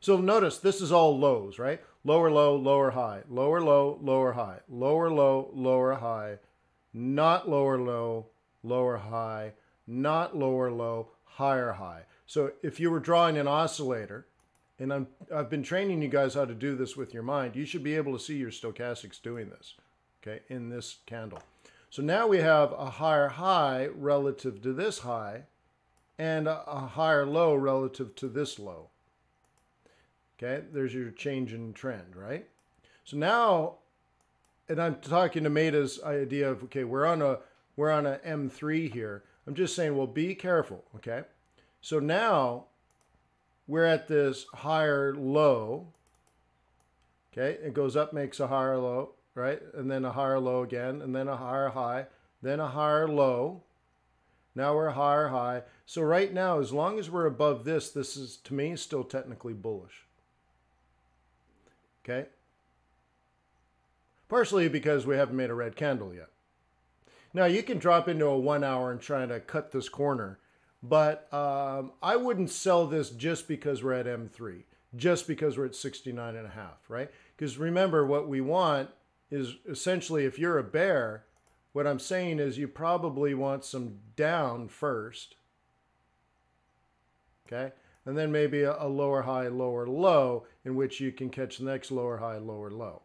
So notice this is all lows, right? Lower low, lower high, lower low, lower high, lower low, lower high, not lower low, lower high, not lower low, higher high. So if you were drawing an oscillator, and I'm, I've been training you guys how to do this with your mind, you should be able to see your stochastics doing this, okay, in this candle. So now we have a higher high relative to this high, and a, a higher low relative to this low. Okay, there's your change in trend, right? So now, and I'm talking to Meta's idea of, okay, we're on a, we're on a M3 here. I'm just saying, well, be careful, okay? So now we're at this higher low, okay? It goes up, makes a higher low, right? And then a higher low again, and then a higher high, then a higher low. Now we're higher high. So right now, as long as we're above this, this is, to me, still technically bullish. Okay? Partially because we haven't made a red candle yet. Now you can drop into a one hour and try to cut this corner, but um, I wouldn't sell this just because we're at M3, just because we're at 69 and a half, right? Because remember what we want is essentially if you're a bear, what I'm saying is you probably want some down first, okay? And then maybe a, a lower high, lower low in which you can catch the next lower high, lower low,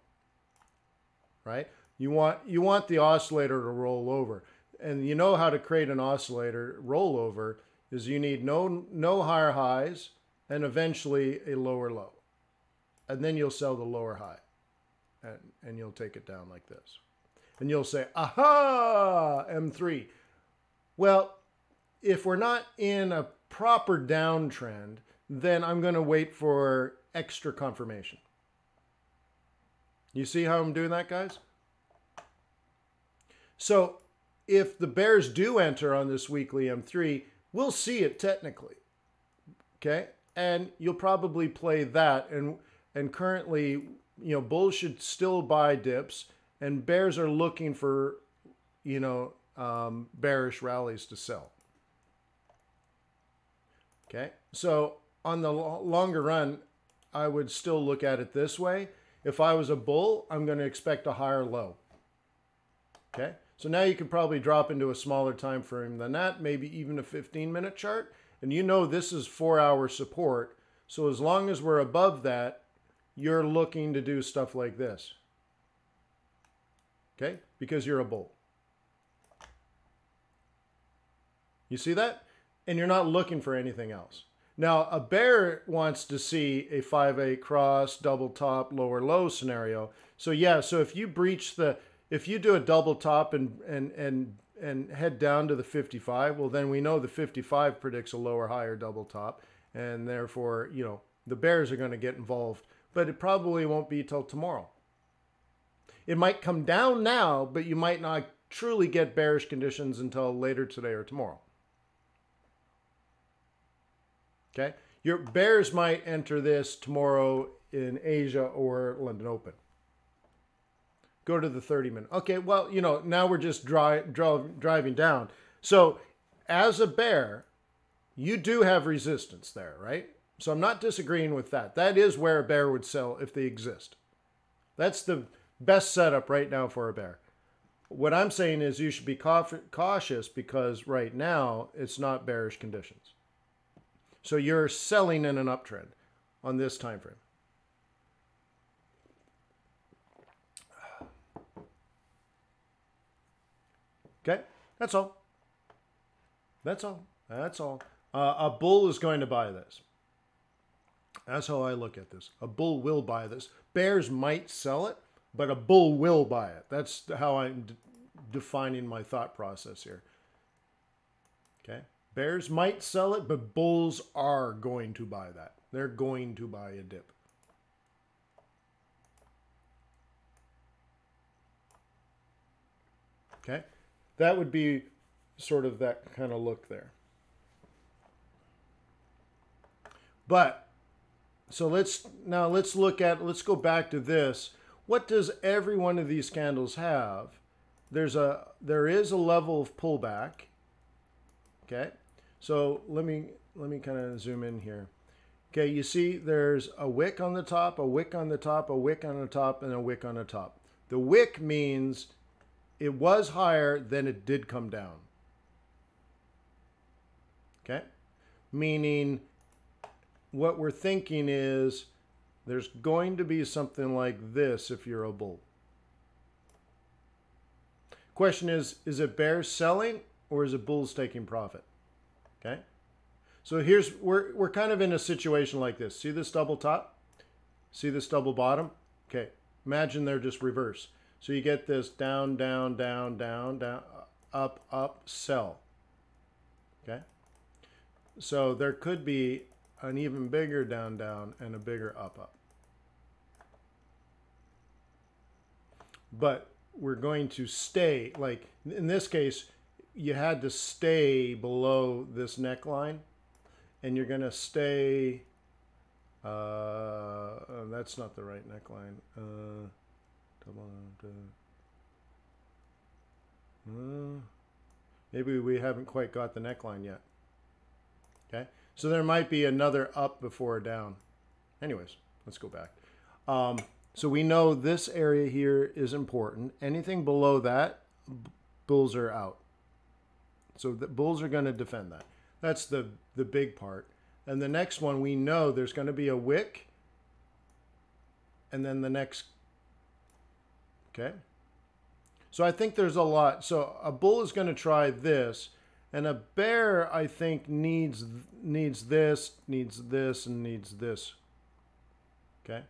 right? You want you want the oscillator to roll over. And you know how to create an oscillator rollover is you need no no higher highs and eventually a lower low. And then you'll sell the lower high. And, and you'll take it down like this. And you'll say, aha, M3. Well, if we're not in a proper downtrend, then I'm going to wait for extra confirmation. You see how I'm doing that, guys? So if the Bears do enter on this weekly M3, we'll see it technically. Okay? And you'll probably play that. And and currently, you know, Bulls should still buy dips, and Bears are looking for, you know, um, bearish rallies to sell. Okay? So on the longer run, I would still look at it this way. If I was a bull, I'm going to expect a higher low. Okay? So now you can probably drop into a smaller time frame than that, maybe even a 15 minute chart. And you know this is four hour support. So as long as we're above that, you're looking to do stuff like this. Okay? Because you're a bull. You see that? And you're not looking for anything else. Now, a bear wants to see a 5-8 cross, double top, lower low scenario. So yeah, so if you breach the if you do a double top and and and and head down to the 55, well then we know the 55 predicts a lower higher double top and therefore, you know, the bears are going to get involved, but it probably won't be till tomorrow. It might come down now, but you might not truly get bearish conditions until later today or tomorrow. Okay? Your bears might enter this tomorrow in Asia or London Open. Go to the 30 minute. Okay, well, you know, now we're just dry, dry, driving down. So, as a bear, you do have resistance there, right? So, I'm not disagreeing with that. That is where a bear would sell if they exist. That's the best setup right now for a bear. What I'm saying is you should be cautious because right now it's not bearish conditions. So you're selling in an uptrend on this time frame. Okay, that's all. That's all. That's all. Uh, a bull is going to buy this. That's how I look at this. A bull will buy this. Bears might sell it, but a bull will buy it. That's how I'm defining my thought process here. Okay. Bears might sell it, but bulls are going to buy that. They're going to buy a dip. Okay? That would be sort of that kind of look there. But so let's now let's look at let's go back to this. What does every one of these candles have? There's a there is a level of pullback. Okay? So let me let me kind of zoom in here. Okay, you see there's a wick on the top, a wick on the top, a wick on the top, and a wick on the top. The wick means it was higher, then it did come down. Okay? Meaning what we're thinking is there's going to be something like this if you're a bull. Question is, is it bears selling or is it bulls taking profit? Okay. So here's, we're, we're kind of in a situation like this. See this double top? See this double bottom? Okay. Imagine they're just reverse. So you get this down, down, down, down, down, up, up, sell. Okay. So there could be an even bigger down, down, and a bigger up, up. But we're going to stay, like in this case, you had to stay below this neckline and you're going to stay uh, that's not the right neckline uh, uh, maybe we haven't quite got the neckline yet okay so there might be another up before a down anyways let's go back um, so we know this area here is important anything below that bulls are out so the Bulls are going to defend that. That's the, the big part. And the next one, we know there's going to be a wick. And then the next. Okay. So I think there's a lot. So a bull is going to try this. And a bear, I think, needs needs this, needs this, and needs this. Okay.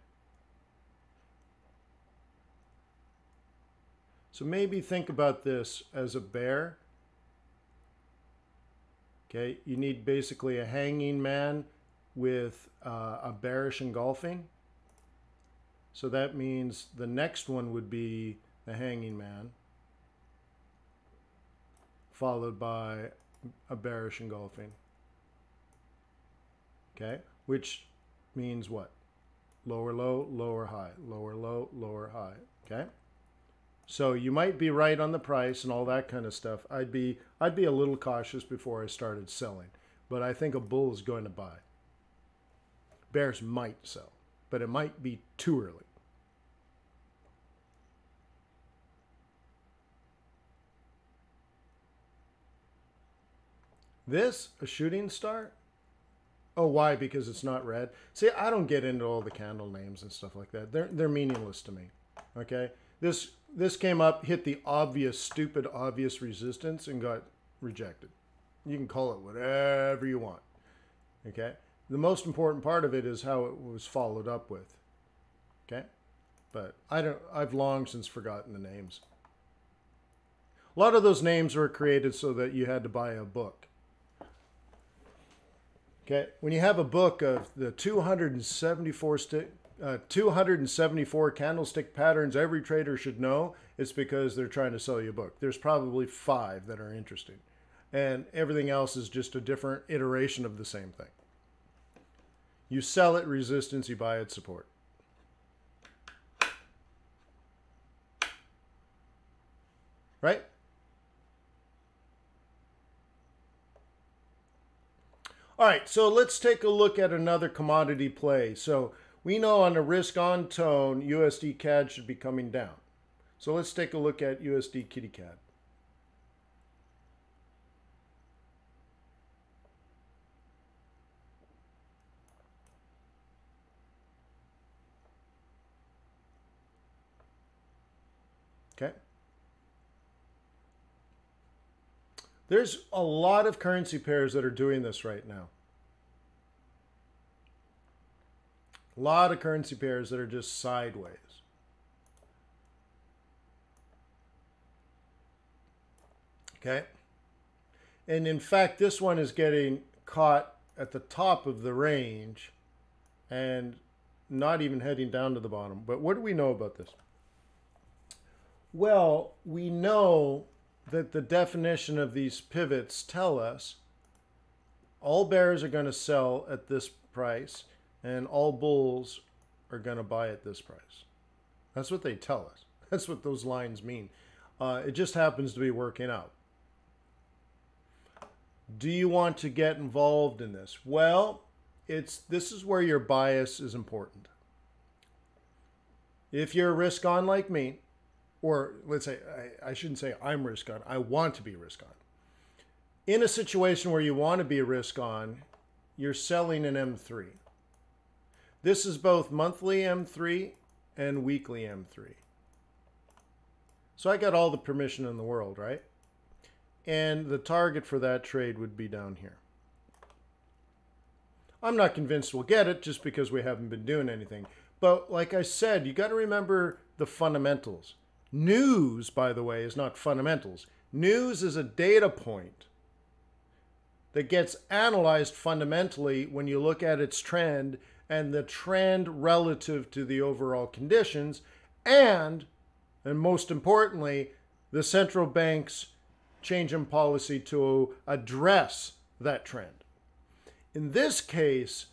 So maybe think about this as a bear. Okay, you need basically a hanging man with uh, a bearish engulfing. So that means the next one would be the hanging man, followed by a bearish engulfing. Okay, which means what? Lower low, lower high, lower low, lower high. Okay. So you might be right on the price and all that kind of stuff. I'd be I'd be a little cautious before I started selling, but I think a bull is going to buy. Bears might sell, but it might be too early. This a shooting star? Oh, why? Because it's not red. See, I don't get into all the candle names and stuff like that. They're they're meaningless to me. Okay, this this came up, hit the obvious, stupid, obvious resistance, and got rejected. You can call it whatever you want. Okay, the most important part of it is how it was followed up with. Okay, but I don't. I've long since forgotten the names. A lot of those names were created so that you had to buy a book. Okay, when you have a book of the 274 stick, uh, 274 candlestick patterns every trader should know, it's because they're trying to sell you a book. There's probably five that are interesting, and everything else is just a different iteration of the same thing. You sell it resistance, you buy it support. Right? All right, so let's take a look at another commodity play. So we know on a risk on tone, USD CAD should be coming down. So let's take a look at USD Kitty CAD. Okay. There's a lot of currency pairs that are doing this right now. A lot of currency pairs that are just sideways. Okay. And in fact, this one is getting caught at the top of the range and not even heading down to the bottom. But what do we know about this? Well, we know that the definition of these pivots tell us all bears are going to sell at this price and all bulls are going to buy at this price. That's what they tell us. That's what those lines mean. Uh, it just happens to be working out. Do you want to get involved in this? Well, it's this is where your bias is important. If you're risk on like me, or let's say, I, I shouldn't say I'm risk on, I want to be risk on. In a situation where you want to be risk on, you're selling an M3. This is both monthly M3 and weekly M3. So I got all the permission in the world, right? And the target for that trade would be down here. I'm not convinced we'll get it just because we haven't been doing anything. But like I said, you got to remember the fundamentals. News, by the way, is not fundamentals. News is a data point that gets analyzed fundamentally when you look at its trend and the trend relative to the overall conditions and and most importantly the central bank's change in policy to address that trend. In this case,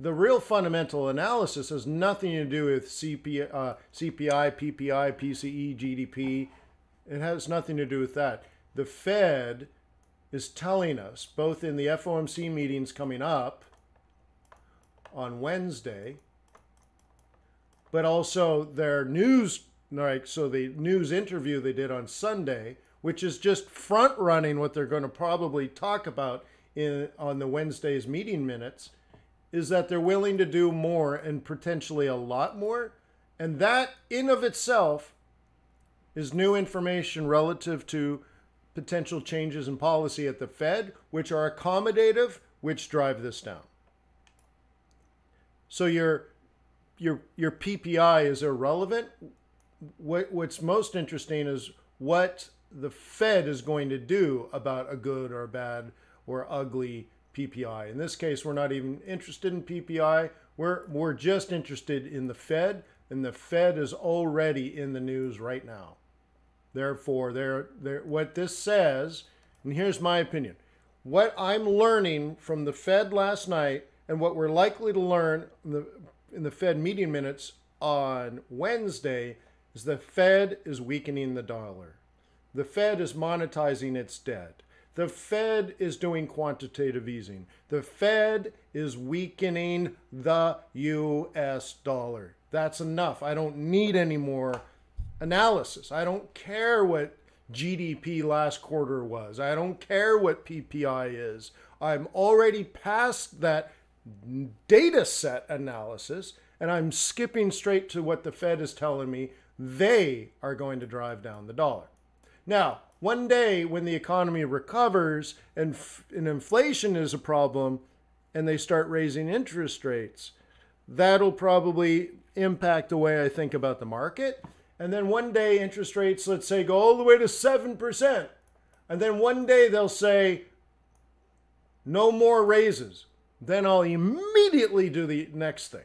the real fundamental analysis has nothing to do with CPI, uh, CPI, PPI, PCE, GDP. It has nothing to do with that. The Fed is telling us, both in the FOMC meetings coming up on Wednesday, but also their news, like so the news interview they did on Sunday, which is just front running what they're going to probably talk about in on the Wednesday's meeting minutes is that they're willing to do more and potentially a lot more. And that in of itself is new information relative to potential changes in policy at the Fed, which are accommodative, which drive this down. So your your your PPI is irrelevant what what's most interesting is what the Fed is going to do about a good or bad or ugly PPI. In this case, we're not even interested in PPI. We're we're just interested in the Fed, and the Fed is already in the news right now. Therefore, they're, they're, what this says, and here's my opinion. What I'm learning from the Fed last night and what we're likely to learn in the, in the Fed meeting minutes on Wednesday is the Fed is weakening the dollar. The Fed is monetizing its debt. The Fed is doing quantitative easing. The Fed is weakening the US dollar. That's enough. I don't need any more analysis. I don't care what GDP last quarter was. I don't care what PPI is. I'm already past that data set analysis and I'm skipping straight to what the Fed is telling me they are going to drive down the dollar. Now, one day when the economy recovers and, and inflation is a problem and they start raising interest rates, that'll probably impact the way I think about the market. And then one day interest rates, let's say, go all the way to 7%. And then one day they'll say, no more raises. Then I'll immediately do the next thing.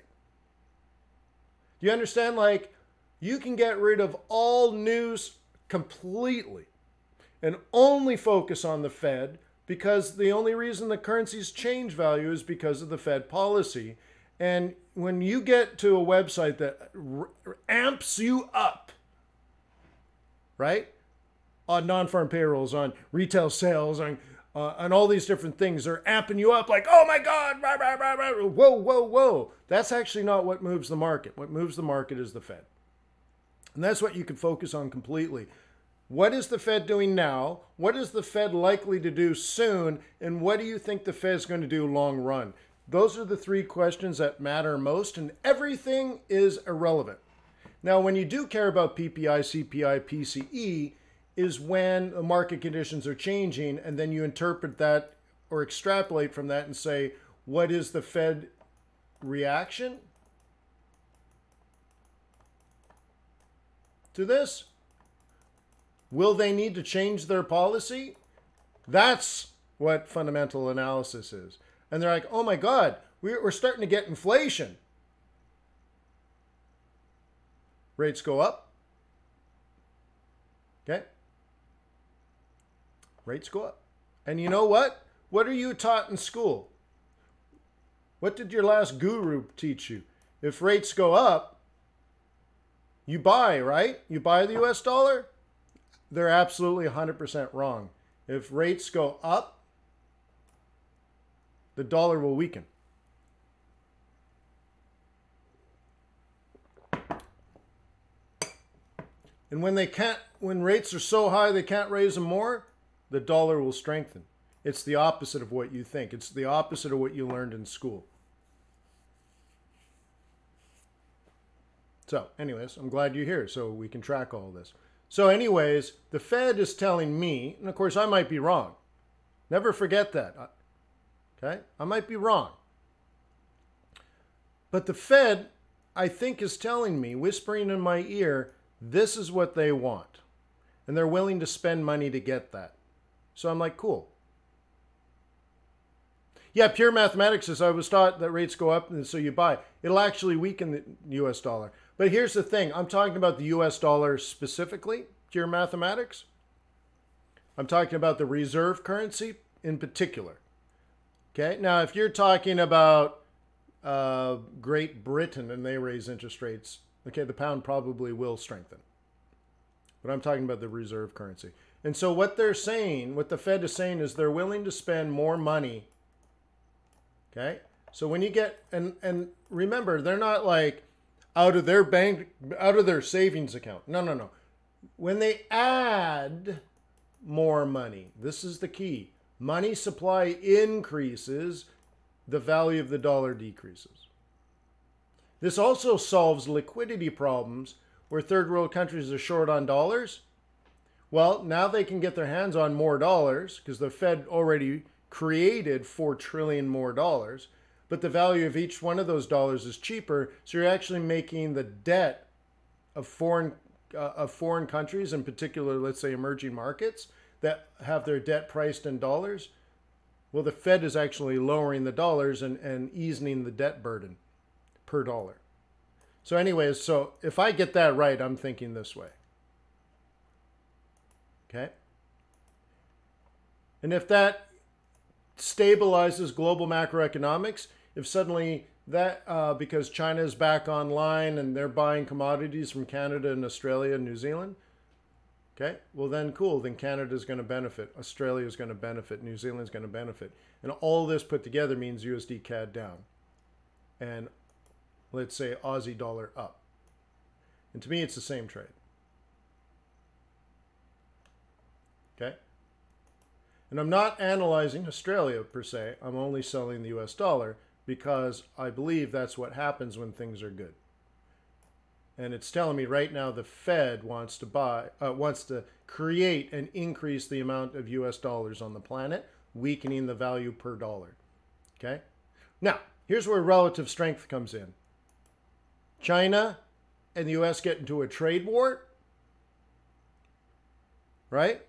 Do you understand? Like, you can get rid of all news completely and only focus on the Fed because the only reason the currencies change value is because of the Fed policy. And when you get to a website that amps you up, right? On non farm payrolls, on retail sales, on uh, and all these different things. They're amping you up like, oh my God, rah, rah, rah, whoa, whoa, whoa. That's actually not what moves the market. What moves the market is the Fed. And that's what you can focus on completely. What is the Fed doing now? What is the Fed likely to do soon? And what do you think the Fed is going to do long run? Those are the three questions that matter most, and everything is irrelevant. Now, when you do care about PPI, CPI, PCE, is when the market conditions are changing, and then you interpret that or extrapolate from that and say, what is the Fed reaction to this? Will they need to change their policy? That's what fundamental analysis is. And they're like, oh my God, we're starting to get inflation. Rates go up. Okay? Rates go up. And you know what? What are you taught in school? What did your last guru teach you? If rates go up, you buy, right? You buy the US dollar? They're absolutely 100% wrong. If rates go up, the dollar will weaken. And when they can't when rates are so high they can't raise them more, the dollar will strengthen. It's the opposite of what you think. It's the opposite of what you learned in school. So, anyways, I'm glad you're here so we can track all this. So, anyways, the Fed is telling me, and of course, I might be wrong. Never forget that. Okay? I might be wrong. But the Fed, I think, is telling me, whispering in my ear, this is what they want. And they're willing to spend money to get that. So I'm like, cool. Yeah, pure mathematics is I was taught that rates go up and so you buy. It'll actually weaken the US dollar. But here's the thing I'm talking about the US dollar specifically, pure mathematics. I'm talking about the reserve currency in particular. Okay, now if you're talking about uh, Great Britain and they raise interest rates, okay, the pound probably will strengthen. But I'm talking about the reserve currency. And so what they're saying, what the Fed is saying is they're willing to spend more money. Okay? So when you get and and remember, they're not like out of their bank out of their savings account. No, no, no. When they add more money, this is the key. Money supply increases, the value of the dollar decreases. This also solves liquidity problems where third world countries are short on dollars. Well, now they can get their hands on more dollars because the Fed already created 4 trillion more dollars, but the value of each one of those dollars is cheaper, so you're actually making the debt of foreign uh, of foreign countries, in particular, let's say emerging markets, that have their debt priced in dollars, well, the Fed is actually lowering the dollars and, and easing the debt burden per dollar. So, anyways, so if I get that right, I'm thinking this way. Okay? And if that stabilizes global macroeconomics, if suddenly that, uh, because China is back online and they're buying commodities from Canada and Australia and New Zealand, okay, well then cool, then Canada is going to benefit, Australia is going to benefit, New Zealand is going to benefit. And all this put together means USD CAD down. And let's say Aussie dollar up. And to me, it's the same trade. Okay? And I'm not analyzing Australia per se. I'm only selling the US dollar because I believe that's what happens when things are good. And it's telling me right now the Fed wants to buy, uh, wants to create and increase the amount of US dollars on the planet, weakening the value per dollar. Okay? Now, here's where relative strength comes in. China and the US get into a trade war, right?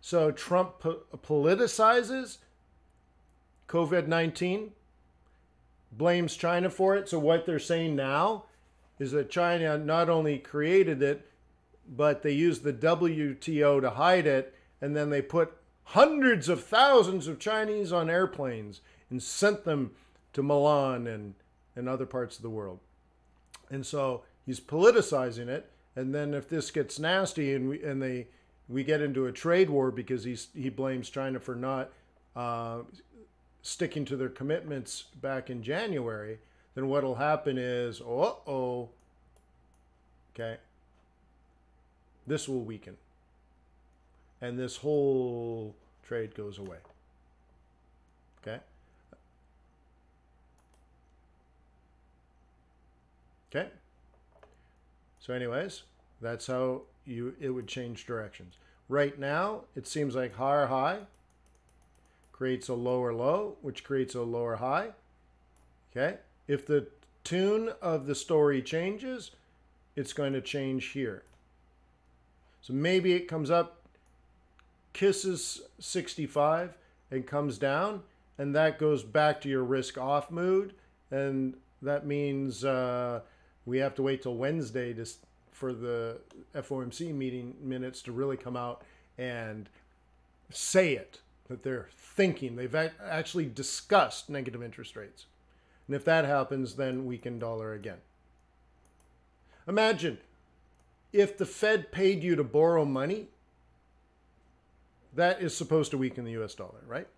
So Trump po- politicizes COVID 19, blames China for it. So what they're saying now is that China not only created it, but they used the WTO to hide it, and then they put hundreds of thousands of Chinese on airplanes and sent them to Milan and, and other parts of the world. And so he's politicizing it. And then if this gets nasty and we, and they we get into a trade war because he's he blames China for not uh, sticking to their commitments back in January, then what'll happen is, oh, oh, okay, this will weaken, and this whole trade goes away. Okay. Okay. So, anyways, that's how you it would change directions. Right now, it seems like higher high creates a lower low, which creates a lower high. Okay? If the tune of the story changes, it's going to change here. So maybe it comes up, kisses 65 and comes down, and that goes back to your risk off mood. And that means uh, we have to wait till Wednesday to for the FOMC meeting minutes to really come out and say it that they're thinking they've actually discussed negative interest rates. And if that happens, then weaken dollar again. Imagine if the Fed paid you to borrow money, that is supposed to weaken the US dollar, right?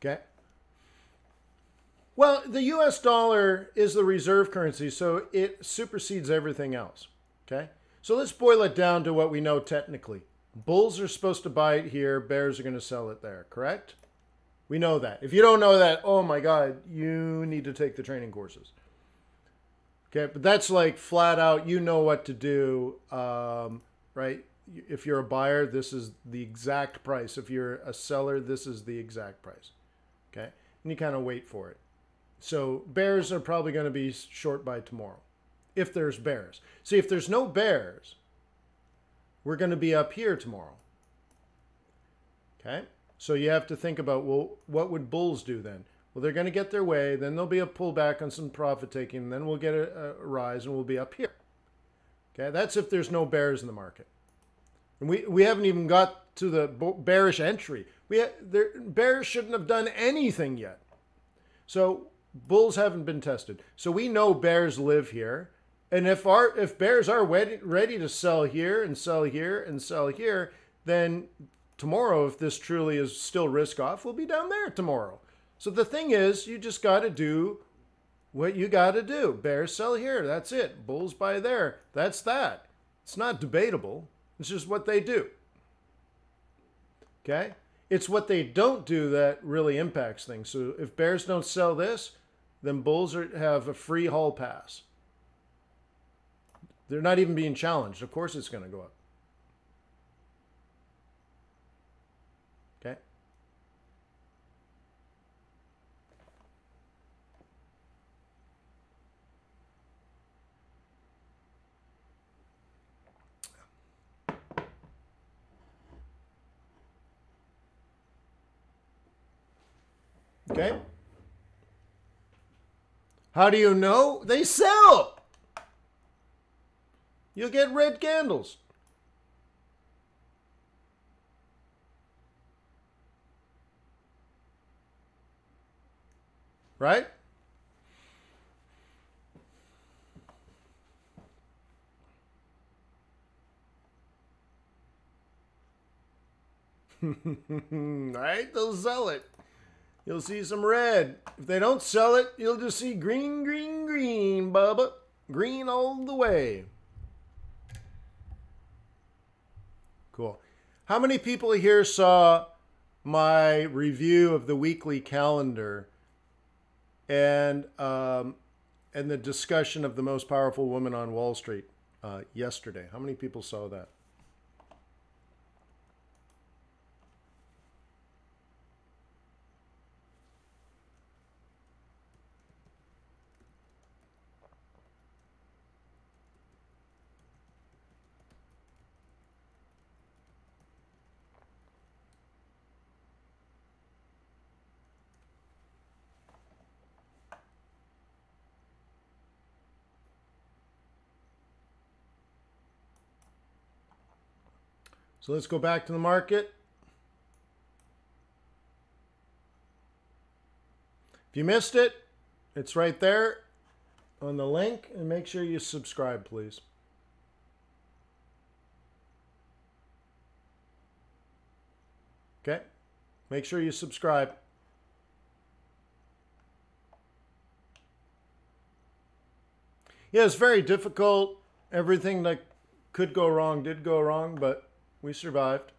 Okay. Well, the US dollar is the reserve currency, so it supersedes everything else. Okay. So let's boil it down to what we know technically. Bulls are supposed to buy it here, bears are going to sell it there, correct? We know that. If you don't know that, oh my God, you need to take the training courses. Okay, but that's like flat out, you know what to do, um, right? If you're a buyer, this is the exact price. If you're a seller, this is the exact price. Okay. And you kind of wait for it. So bears are probably going to be short by tomorrow if there's bears. See, if there's no bears, we're going to be up here tomorrow. Okay. So you have to think about, well, what would bulls do then? Well, they're going to get their way. Then there'll be a pullback on some profit taking. Then we'll get a, a rise and we'll be up here. Okay. That's if there's no bears in the market. And we, we haven't even got to the bearish entry. We there, bears shouldn't have done anything yet. So bulls haven't been tested. So we know bears live here. And if our if bears are ready, ready to sell here and sell here and sell here, then tomorrow, if this truly is still risk off, we'll be down there tomorrow. So the thing is, you just got to do what you got to do. Bears sell here. That's it. Bulls buy there. That's that. It's not debatable. It's just what they do. Okay? It's what they don't do that really impacts things. So if Bears don't sell this, then Bulls are, have a free hall pass. They're not even being challenged. Of course, it's going to go up. Okay? How do you know? They sell. You'll get red candles. Right? right? They'll sell it. You'll see some red. If they don't sell it, you'll just see green, green, green, Bubba. Green all the way. Cool. How many people here saw my review of the weekly calendar and um, and the discussion of the most powerful woman on Wall Street uh, yesterday? How many people saw that? So let's go back to the market. If you missed it, it's right there on the link and make sure you subscribe, please. Okay? Make sure you subscribe. Yeah, it's very difficult. Everything that could go wrong did go wrong, but we survived.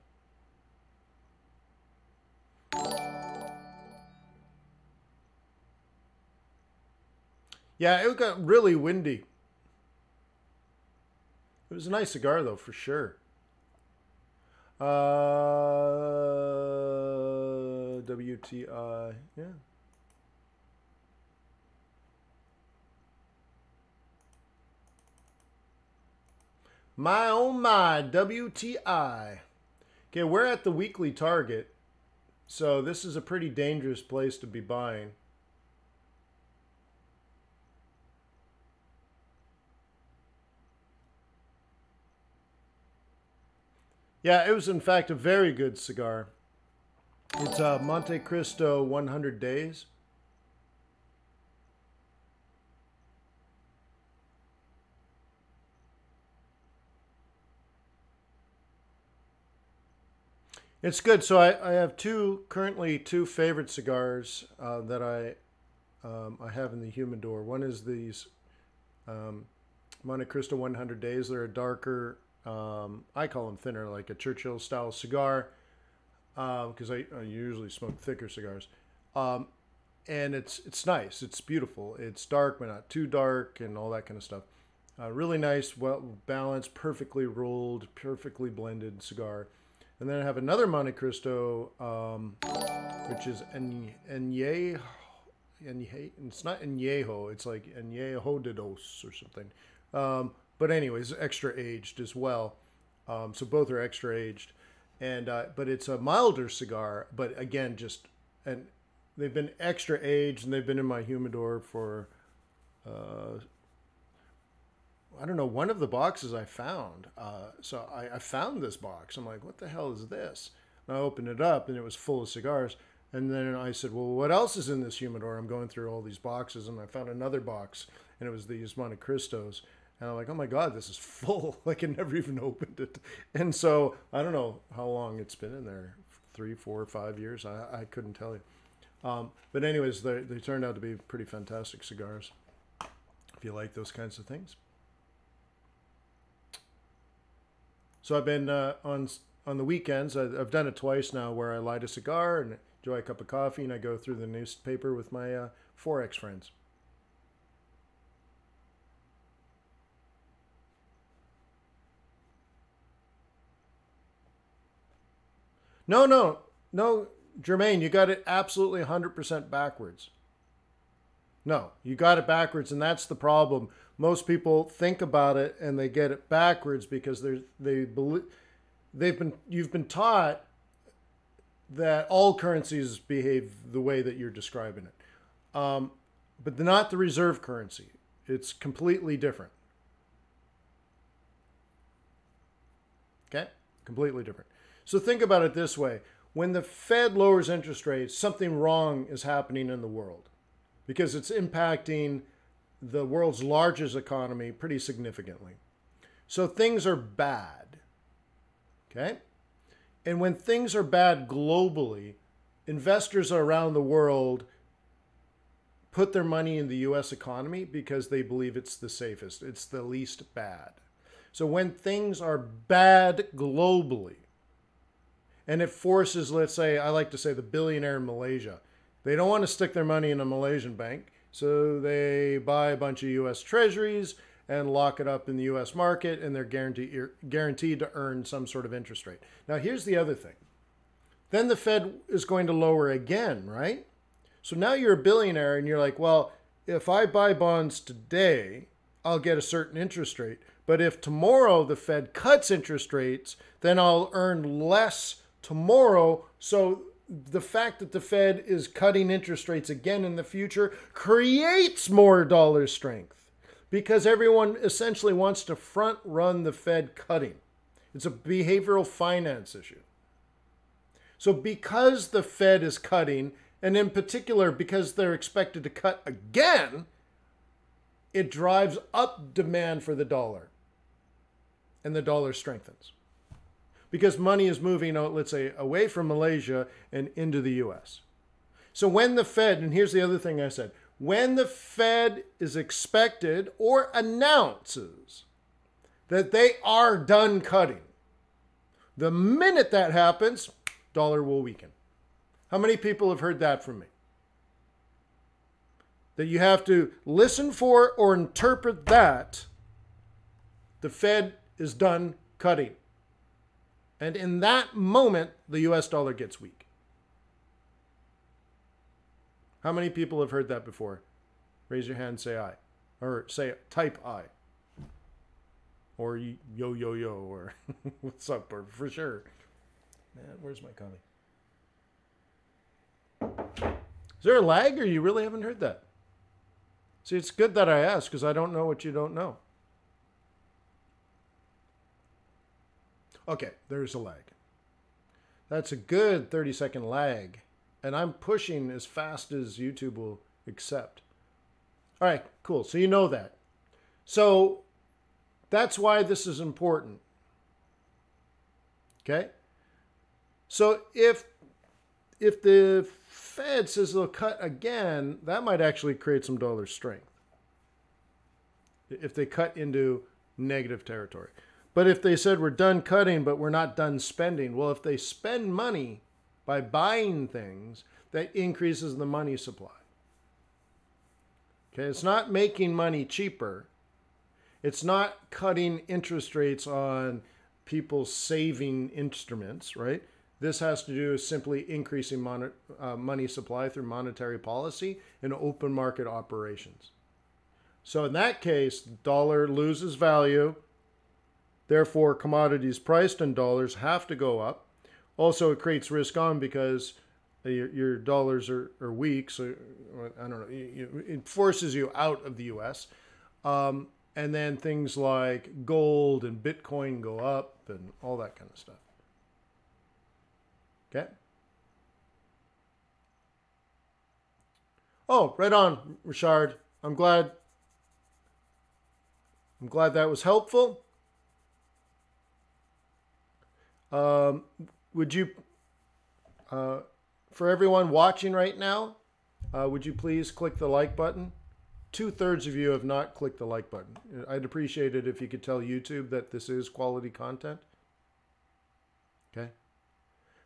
Yeah, it got really windy. It was a nice cigar, though, for sure. Uh, WTI, yeah. My oh my, WTI. Okay, we're at the weekly target, so this is a pretty dangerous place to be buying. Yeah, it was in fact a very good cigar. It's a Montecristo 100 Days. It's good. So I, I have two currently two favorite cigars uh, that I um, I have in the humidor. One is these um, Montecristo 100 Days. They're a darker. Um, I call them thinner, like a Churchill style cigar, because um, I, I, usually smoke thicker cigars. Um, and it's it's nice. It's beautiful. It's dark, but not too dark, and all that kind of stuff. Uh, really nice, well balanced, perfectly rolled, perfectly blended cigar. And then I have another Montecristo, um, which is Enye, Enye, it's not Añejo, it's like Añejo de Dos or something. Um, but anyways, extra aged as well. Um, so both are extra aged, and uh, but it's a milder cigar. But again, just and they've been extra aged, and they've been in my humidor for uh, I don't know, one of the boxes I found. Uh, so I, I, found this box. I'm like, what the hell is this? And I opened it up and it was full of cigars. And then I said, well, what else is in this humidor? I'm going through all these boxes and I found another box and it was these Montecristos. And I'm like, oh my God, this is full. like I never even opened it. And so I don't know how long it's been in there three, four, five years. I, I couldn't tell you. Um, but, anyways, they, they turned out to be pretty fantastic cigars if you like those kinds of things. So I've been uh, on on the weekends. I've done it twice now, where I light a cigar and enjoy a cup of coffee, and I go through the newspaper with my uh, forex friends. No, no, no, Jermaine, you got it absolutely 100% backwards. No, you got it backwards, and that's the problem most people think about it and they get it backwards because they they believe they've been you've been taught that all currencies behave the way that you're describing it, um, but not the reserve currency. It's completely different. Okay? Completely different. So think about it this way when the Fed lowers interest rates, something wrong is happening in the world because it's impacting the world's largest economy pretty significantly. So things are bad. Okay? And when things are bad globally, investors around the world put their money in the US economy because they believe it's the safest, it's the least bad. So when things are bad globally, and it forces, let's say, I like to say the billionaire in Malaysia, they don't want to stick their money in a Malaysian bank, so they buy a bunch of US treasuries and lock it up in the US market, and they're guaranteed, er, guaranteed to earn some sort of interest rate. Now, here's the other thing. Then the Fed is going to lower again, right? So now you're a billionaire and you're like, well, if I buy bonds today, I'll get a certain interest rate. But if tomorrow the Fed cuts interest rates, then I'll earn less tomorrow. So the fact that the Fed is cutting interest rates again in the future creates more dollar strength because everyone essentially wants to front run the Fed cutting. It's a behavioral finance issue. So, because the Fed is cutting, and in particular because they're expected to cut again, it drives up demand for the dollar, and the dollar strengthens because money is moving, uh, let's say, away from Malaysia and into the US. So when the Fed, and here's the other thing I said, when the Fed is expected or announces that they are done cutting, the minute that happens, dollar will weaken. How many people have heard that from me? That you have to listen for or interpret that the Fed is done cutting. And in that moment, the US dollar gets weak. How many people have heard that before? Raise your hand, say I. Or say type I. Or yo yo yo or what's up or for sure. Man, where's my coffee? Is there a lag or you really haven't heard that? See, it's good that I ask because I don't know what you don't know. Okay, there's a lag. That's a good 30 second lag. And I'm pushing as fast as YouTube will accept. All right, cool. So you know that. So that's why this is important. Okay? So if if the Fed says they'll cut again, that might actually create some dollar strength. If they cut into negative territory. But if they said we're done cutting, but we're not done spending, well, if they spend money by buying things, that increases the money supply. Okay, it's not making money cheaper. It's not cutting interest rates on people's saving instruments, right? This has to do with simply increasing mon- uh, money supply through monetary policy and open market operations. So in that case, the dollar loses value, Therefore, commodities priced in dollars have to go up. Also, it creates risk on because your, your dollars are, are weak. So, I don't know, it forces you out of the US. Um, and then things like gold and Bitcoin go up and all that kind of stuff. Okay? Oh, right on, Richard. I'm glad. I'm glad that was helpful. Um, would you, uh, for everyone watching right now, uh, would you please click the like button? Two thirds of you have not clicked the like button. I'd appreciate it if you could tell YouTube that this is quality content. Okay.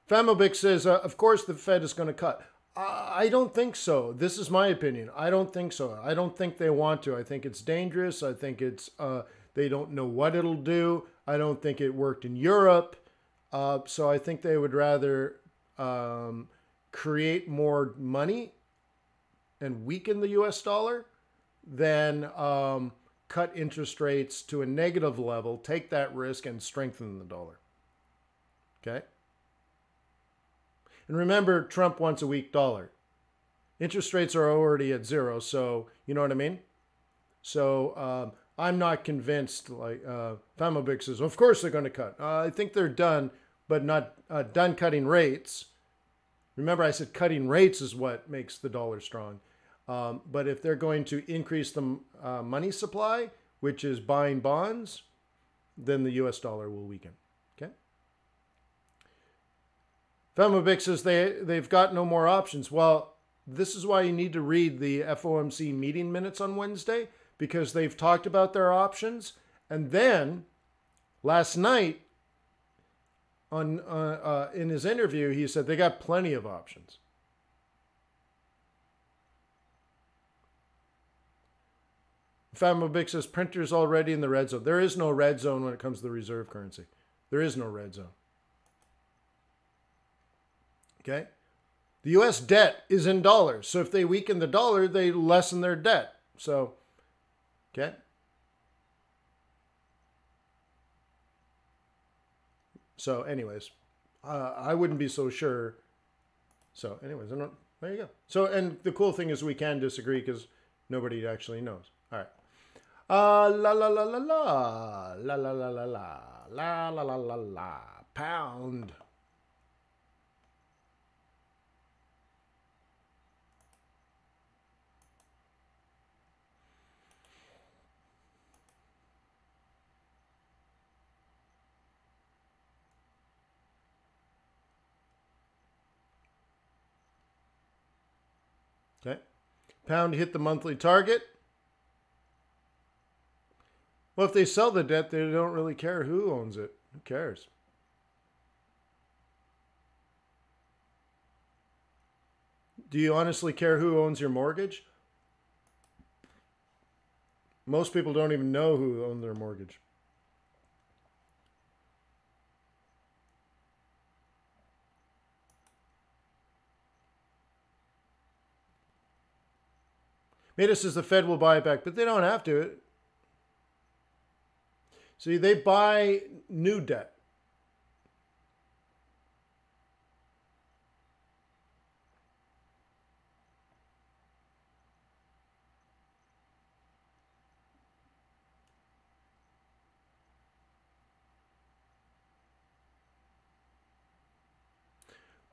Famobix says, uh, of course the Fed is going to cut. I don't think so. This is my opinion. I don't think so. I don't think they want to. I think it's dangerous. I think it's uh, they don't know what it'll do. I don't think it worked in Europe. Uh, so I think they would rather um, create more money and weaken the US dollar than um, cut interest rates to a negative level, take that risk, and strengthen the dollar. Okay? And remember, Trump wants a weak dollar. Interest rates are already at zero, so you know what I mean? So um, I'm not convinced, like uh, Famobix says, of course they're going to cut. Uh, I think they're done, but not uh, done cutting rates. Remember, I said cutting rates is what makes the dollar strong. Um, but if they're going to increase the uh, money supply, which is buying bonds, then the US dollar will weaken. Okay? Famobix says they, they've got no more options. Well, this is why you need to read the FOMC meeting minutes on Wednesday because they've talked about their options. And then last night, on uh, uh, in his interview, he said they got plenty of options. Famobix says printers already in the red zone. There is no red zone when it comes to the reserve currency. There is no red zone. Okay? The US debt is in dollars. So if they weaken the dollar, they lessen their debt. So, okay? So, anyways, uh, I wouldn't be so sure. So, anyways, I don't, there you go. So, and the cool thing is we can disagree because nobody actually knows. All right. Uh, la la la la la la la la la la la la la la la pound. Okay. Pound hit the monthly target. Well, if they sell the debt, they don't really care who owns it. Who cares? Do you honestly care who owns your mortgage? Most people don't even know who owns their mortgage. Meta says the Fed will buy it back, but they don't have to. See, they buy new debt.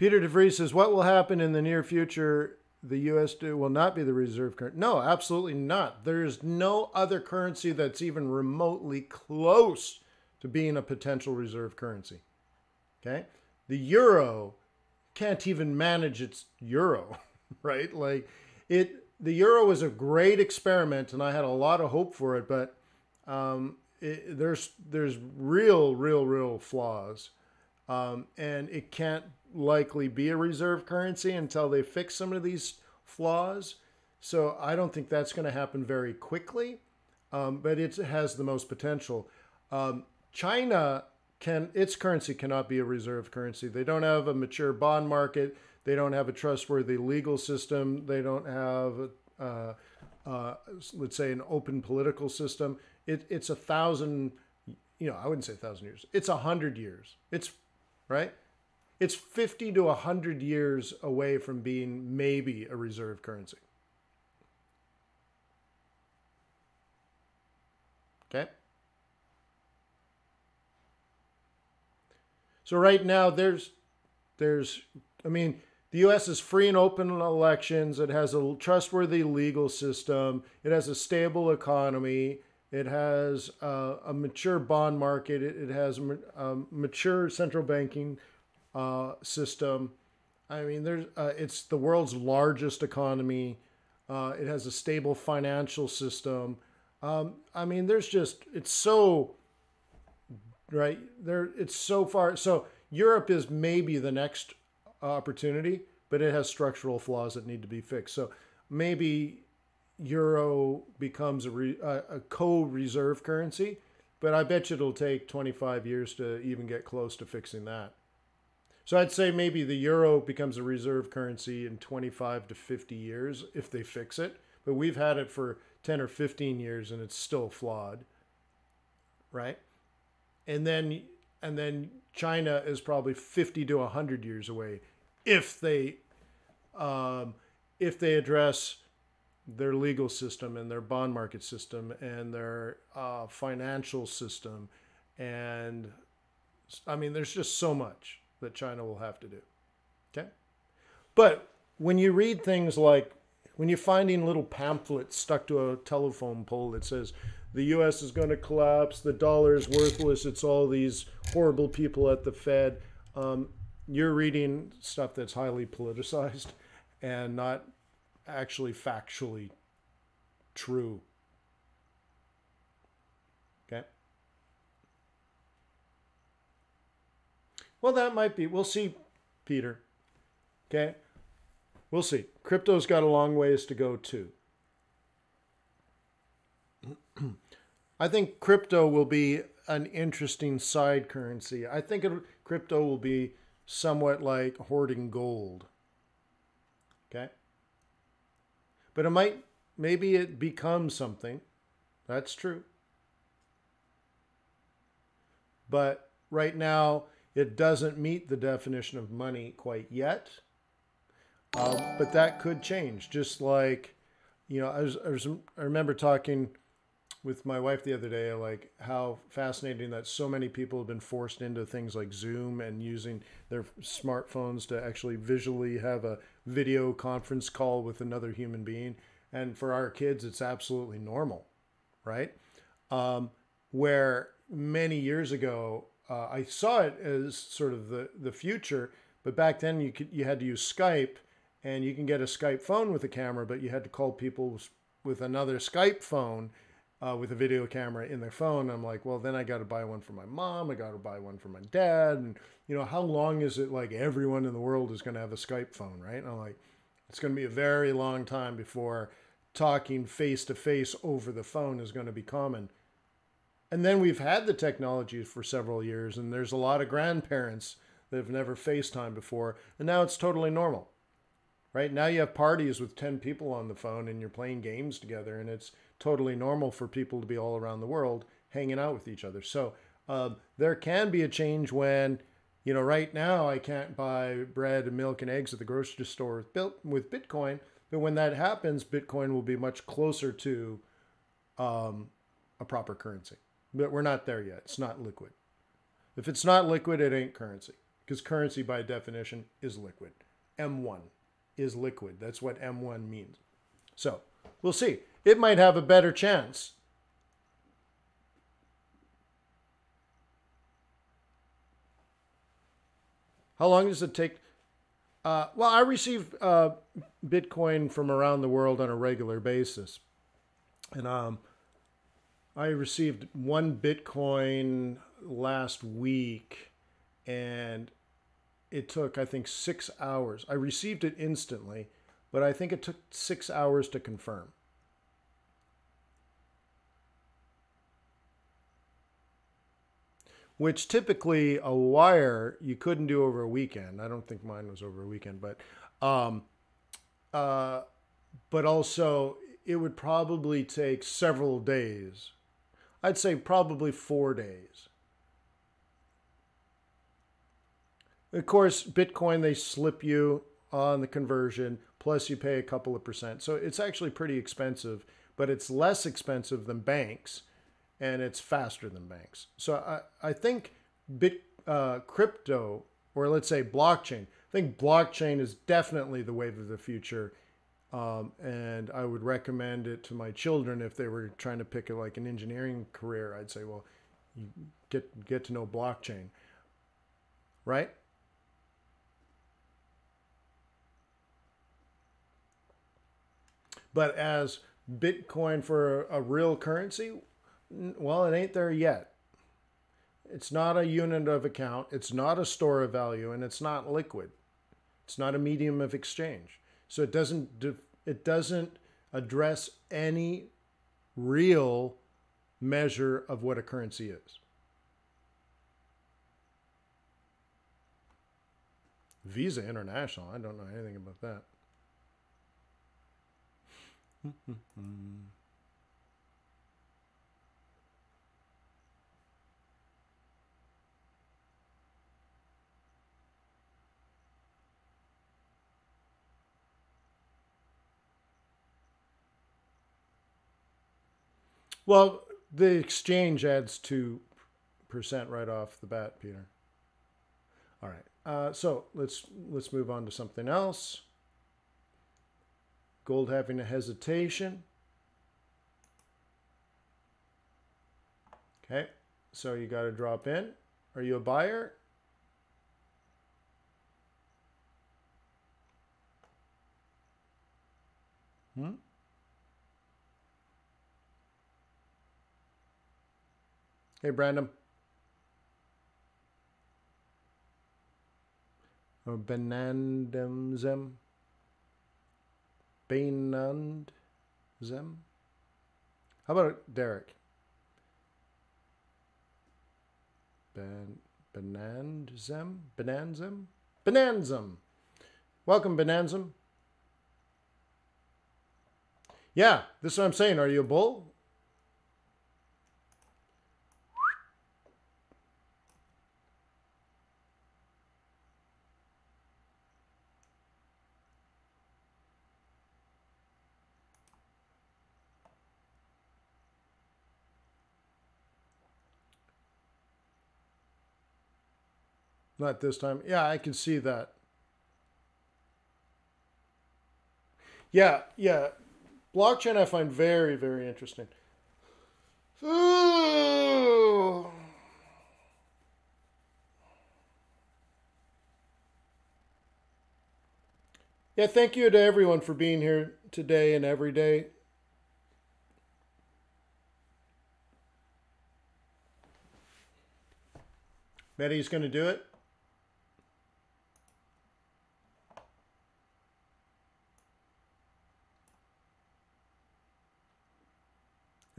Peter DeVries says, What will happen in the near future the US will not be the reserve currency. No, absolutely not. There's no other currency that's even remotely close to being a potential reserve currency. Okay? The euro can't even manage its euro, right? Like it the euro was a great experiment and I had a lot of hope for it, but um, it, there's there's real real real flaws. Um, and it can't likely be a reserve currency until they fix some of these flaws. So I don't think that's going to happen very quickly, um, but it has the most potential. Um, China can its currency cannot be a reserve currency. They don't have a mature bond market. They don't have a trustworthy legal system. They don't have, uh, uh, let's say, an open political system. It, it's a thousand, you know, I wouldn't say a thousand years. It's a hundred years. It's right it's 50 to 100 years away from being maybe a reserve currency. Okay? So right now there's there's I mean the US is free and open elections. It has a trustworthy legal system. It has a stable economy. It has uh, a mature bond market. It, it has a, a mature central banking uh, system. I mean, there's uh, it's the world's largest economy. Uh, it has a stable financial system. Um, I mean, there's just it's so right there. It's so far. So Europe is maybe the next opportunity, but it has structural flaws that need to be fixed. So maybe euro becomes a, re, a, a co-reserve currency, but I bet you it'll take 25 years to even get close to fixing that. So I'd say maybe the euro becomes a reserve currency in 25 to 50 years if they fix it. But we've had it for 10 or 15 years and it's still flawed. Right? And then and then China is probably 50 to 100 years away if they um, if they address their legal system and their bond market system and their uh, financial system and I mean there's just so much that China will have to do. Okay? But when you read things like when you're finding little pamphlets stuck to a telephone pole that says the US is going to collapse, the dollar is worthless, it's all these horrible people at the Fed, um, you're reading stuff that's highly politicized and not actually factually true. Okay. Well, that might be. We'll see, Peter. Okay. We'll see. Crypto's got a long ways to go, too. I think crypto will be an interesting side currency. I think it, crypto will be somewhat like hoarding gold. Okay? But it might, maybe it becomes something. That's true. But right now, it doesn't meet the definition of money quite yet. Um, but that could change. Just like, you know, I, was, I, was, I remember talking with my wife the other day, like how fascinating that so many people have been forced into things like Zoom and using their smartphones to actually visually have a video conference call with another human being. And for our kids, it's absolutely normal, right? Um, where many years ago, uh, I saw it as sort of the, the future, but back then you could you had to use Skype, and you can get a Skype phone with a camera, but you had to call people with another Skype phone uh, with a video camera in their phone. I'm like, well, then I got to buy one for my mom. I got to buy one for my dad. And, you know, how long is it like everyone in the world is going to have a Skype phone, right? And I'm like, it's going to be a very long time before talking face to face over the phone is going to be common. And then we've had the technology for several years, and there's a lot of grandparents that have never FaceTime before, and now it's totally normal. Right now, you have parties with 10 people on the phone and you're playing games together, and it's totally normal for people to be all around the world hanging out with each other. So um, there can be a change when, you know, right now I can't buy bread and milk and eggs at the grocery store with, with Bitcoin. But when that happens, Bitcoin will be much closer to um, a proper currency. But we're not there yet. It's not liquid. If it's not liquid, it ain't currency. Because currency, by definition, is liquid. M1 is liquid. That's what M1 means. So we'll see it might have a better chance. How long does it take? Uh, well, I receive uh, Bitcoin from around the world on a regular basis. And um, I received one Bitcoin last week, and it took, I think, six hours. I received it instantly, but I think it took six hours to confirm. Which typically a wire you couldn't do over a weekend. I don't think mine was over a weekend, but um, uh, but also it would probably take several days. I'd say probably four days. Of course, Bitcoin they slip you on the conversion, plus you pay a couple of percent. So it's actually pretty expensive, but it's less expensive than banks and it's faster than banks. So I, I think bit uh, crypto or let's say blockchain. I think blockchain is definitely the wave of the future. Um, and I would recommend it to my children if they were trying to pick a, like an engineering career. I'd say, well, get get to know blockchain, right? But as Bitcoin for a real currency, well, it ain't there yet. It's not a unit of account, it's not a store of value, and it's not liquid. It's not a medium of exchange. So it doesn't it doesn't address any real measure of what a currency is. Visa International, I don't know anything about that. Well, the exchange adds 2% right off the bat, Peter. All right. Uh, so let's let's move on to something else. Gold having a hesitation. Okay, so you got to drop in. Are you a buyer? Hmm? Hey, Brandon. Or Benandemzem. Benandzem. How about Derek? Ben Benandzem? Benanzem? Benanzem. Welcome, Benanzem. Yeah, this is what I'm saying. Are you a bull? Not this time. Yeah, I can see that. Yeah, yeah. Blockchain I find very, very interesting. Ooh. Yeah, thank you to everyone for being here today and every day. Betty's going to do it.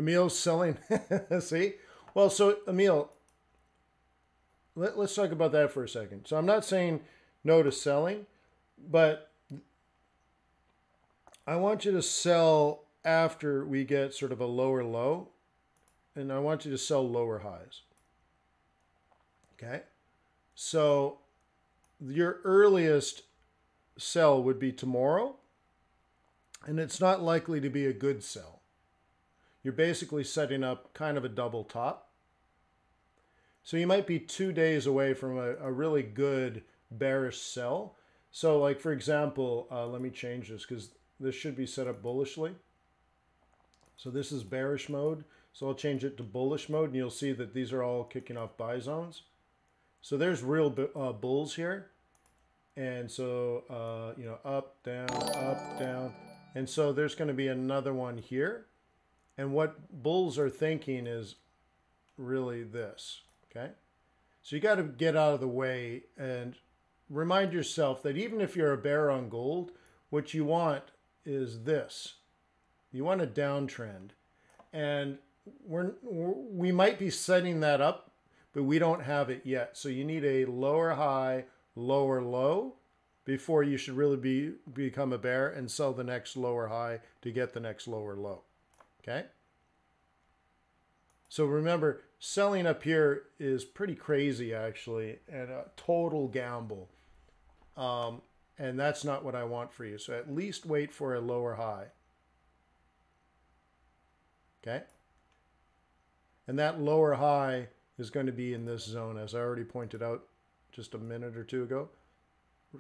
Emil's selling. See? Well, so Emil, let, us talk about that for a second. So I'm not saying no to selling, but I want you to sell after we get sort of a lower low, and I want you to sell lower highs. Okay? So your earliest sell would be tomorrow, and it's not likely to be a good sell you're basically setting up kind of a double top. So you might be two days away from a, a really good bearish sell. So like, for example, uh, let me change this because this should be set up bullishly. So this is bearish mode. So I'll change it to bullish mode and you'll see that these are all kicking off buy zones. So there's real uh, bulls here. And so, uh, you know, up, down, up, down. And so there's going to be another one here. And what bulls are thinking is really this, okay? So you got to get out of the way and remind yourself that even if you're a bear on gold, what you want is this. You want a downtrend. And we're, we might be setting that up, but we don't have it yet. So you need a lower high, lower low before you should really be become a bear and sell the next lower high to get the next lower low. Okay. So remember, selling up here is pretty crazy actually, and a total gamble. Um, and that's not what I want for you. So at least wait for a lower high. Okay. And that lower high is going to be in this zone, as I already pointed out just a minute or two ago.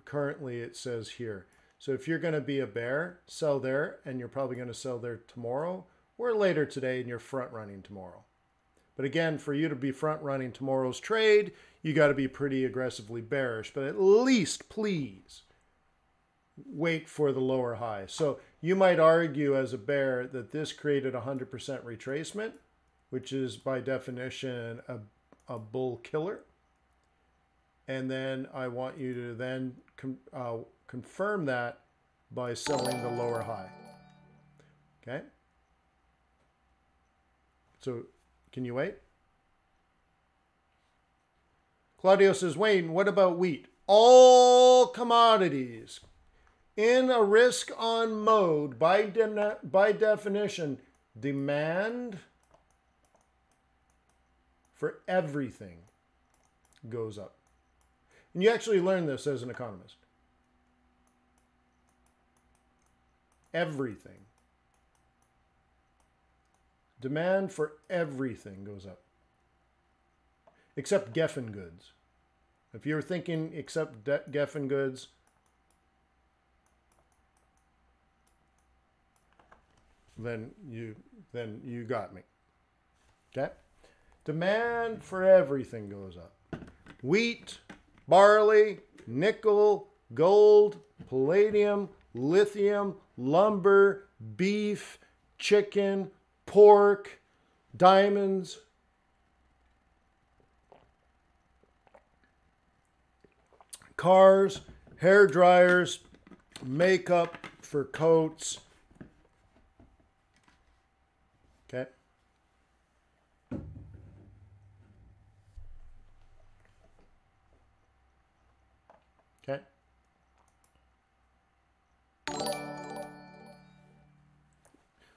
Currently, it says here. So if you're going to be a bear, sell there, and you're probably going to sell there tomorrow or later today and you're front running tomorrow. But again, for you to be front running tomorrow's trade, you got to be pretty aggressively bearish. But at least, please, wait for the lower high. So you might argue as a bear that this created 100% retracement, which is by definition a, a bull killer. And then I want you to then com uh, confirm that by selling the lower high. Okay. So can you wait? Claudio says, Wayne, what about wheat? All commodities in a risk on mode by, de by definition demand for everything goes up. And you actually learn this as an economist. Everything Demand for everything goes up. Except Giffen goods. If you're thinking except Giffen goods, then you then you got me. Okay? Demand for everything goes up. Wheat, barley, nickel, gold, palladium, lithium, lumber, beef, chicken, pork, diamonds. Cars, hair dryers, makeup for coats.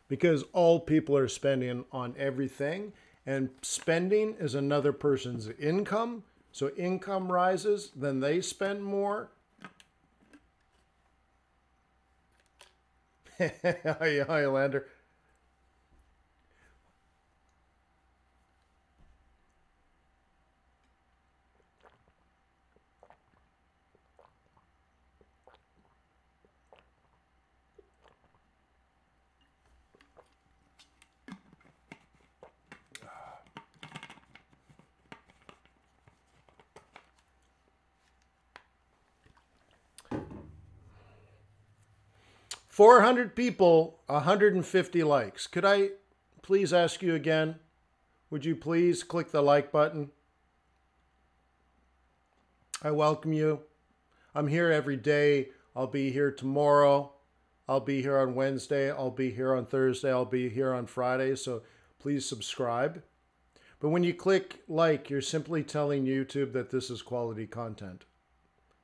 Because all people are spending on everything, and spending is another person's income. So income rises, then they spend more. Hi, Highlander. 400 people, 150 likes. Could I please ask you again? Would you please click the like button? I welcome you. I'm here every day. I'll be here tomorrow. I'll be here on Wednesday. I'll be here on Thursday. I'll be here on Friday. So please subscribe. But when you click like, you're simply telling YouTube that this is quality content.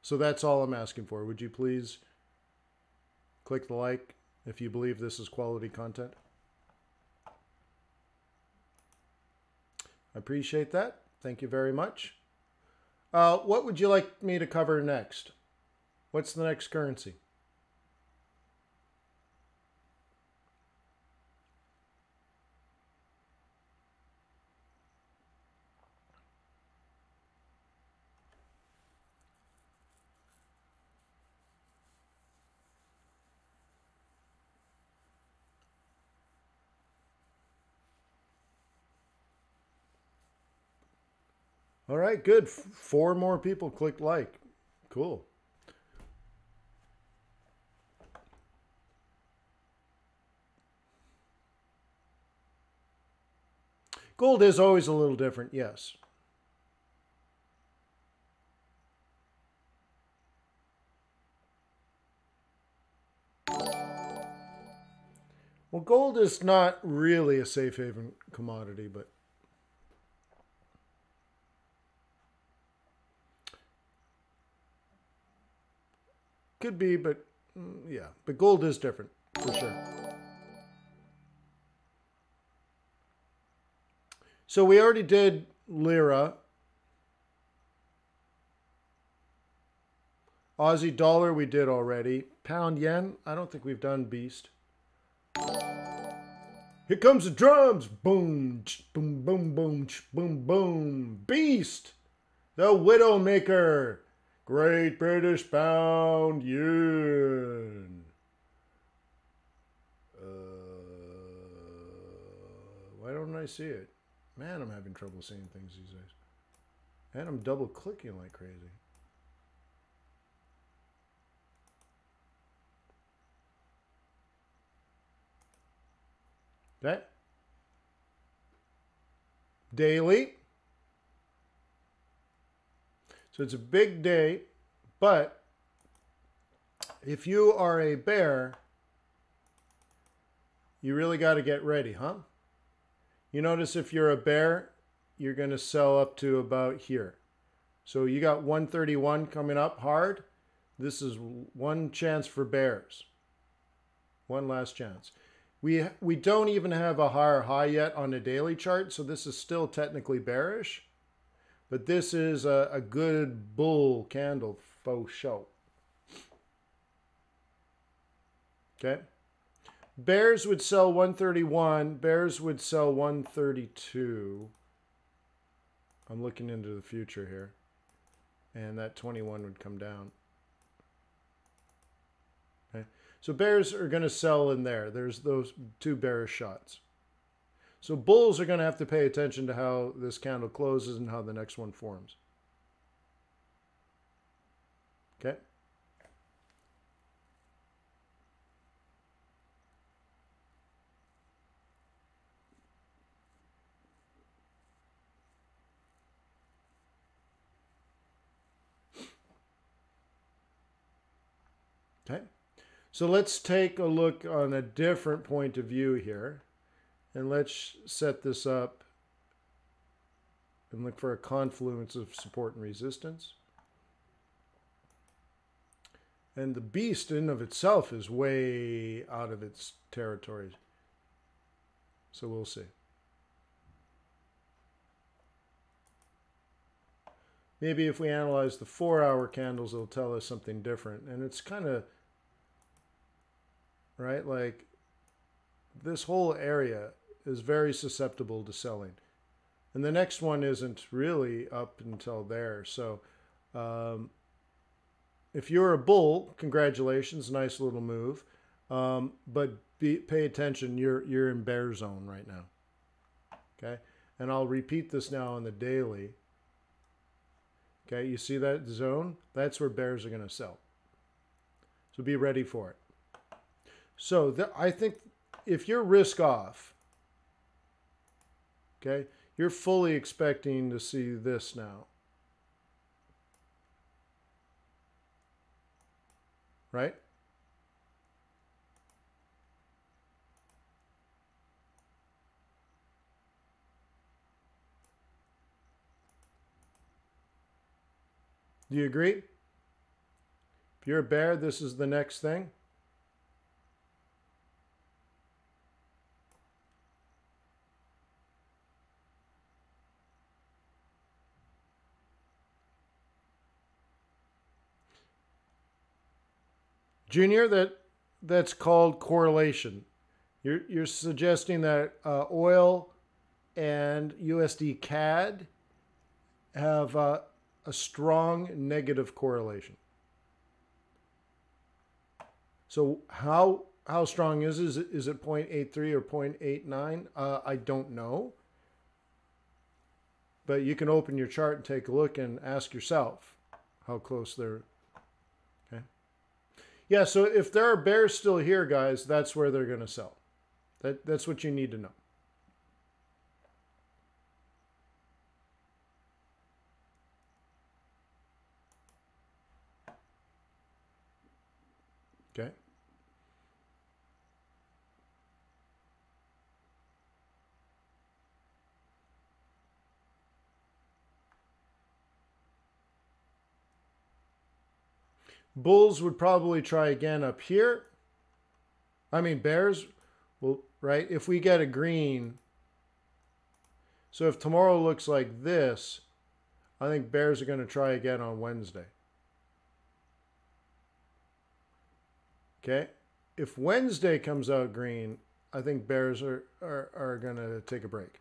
So that's all I'm asking for. Would you please Click the like if you believe this is quality content. I appreciate that. Thank you very much. Uh, what would you like me to cover next? What's the next currency? Right, good. Four more people clicked like. Cool. Gold is always a little different, yes. Well, gold is not really a safe haven commodity, but Could be, but mm, yeah. But gold is different, for sure. So we already did lira. Aussie dollar we did already. Pound yen, I don't think we've done beast. Here comes the drums. Boom, boom, boom, boom, boom, boom. Beast, the Widowmaker. Great British Pound Yen. Uh, why don't I see it? Man, I'm having trouble seeing things these days. And I'm double clicking like crazy. Okay. Daily. So it's a big day, but if you are a bear, you really got to get ready, huh? You notice if you're a bear, you're going to sell up to about here. So you got 131 coming up hard. This is one chance for bears. One last chance. We, we don't even have a higher high yet on the daily chart, so this is still technically bearish. But this is a, a good bull candle faux show. Okay. Bears would sell 131. Bears would sell 132. I'm looking into the future here. And that 21 would come down. Okay. So bears are going to sell in there. There's those two bearish shots. So bulls are going to have to pay attention to how this candle closes and how the next one forms. Okay. Okay. So let's take a look on a different point of view here. And let's set this up and look for a confluence of support and resistance. And the beast in of itself is way out of its territory. So we'll see. Maybe if we analyze the four hour candles, it'll tell us something different. And it's kind of, right? Like this whole area is very susceptible to selling. And the next one isn't really up until there. So um, if you're a bull, congratulations, nice little move. Um, but be, pay attention, you're, you're in bear zone right now. Okay. And I'll repeat this now on the daily. Okay. You see that zone? That's where bears are going to sell. So be ready for it. So I think if you're risk off, okay, you're fully expecting to see this now. Right? Do you agree? If you're a bear, this is the next thing. Junior, that that's called correlation. You're you're suggesting that uh, oil and USD CAD have uh, a strong negative correlation. So how how strong is it? Is it, is it 0.83 or 0.89? Uh, I don't know. But you can open your chart and take a look and ask yourself how close they're yeah, so if there are bears still here, guys, that's where they're going to sell. That, that's what you need to know. Okay. Bulls would probably try again up here. I mean, Bears will, right? If we get a green, so if tomorrow looks like this, I think Bears are going to try again on Wednesday. Okay? If Wednesday comes out green, I think Bears are, are, are going to take a break.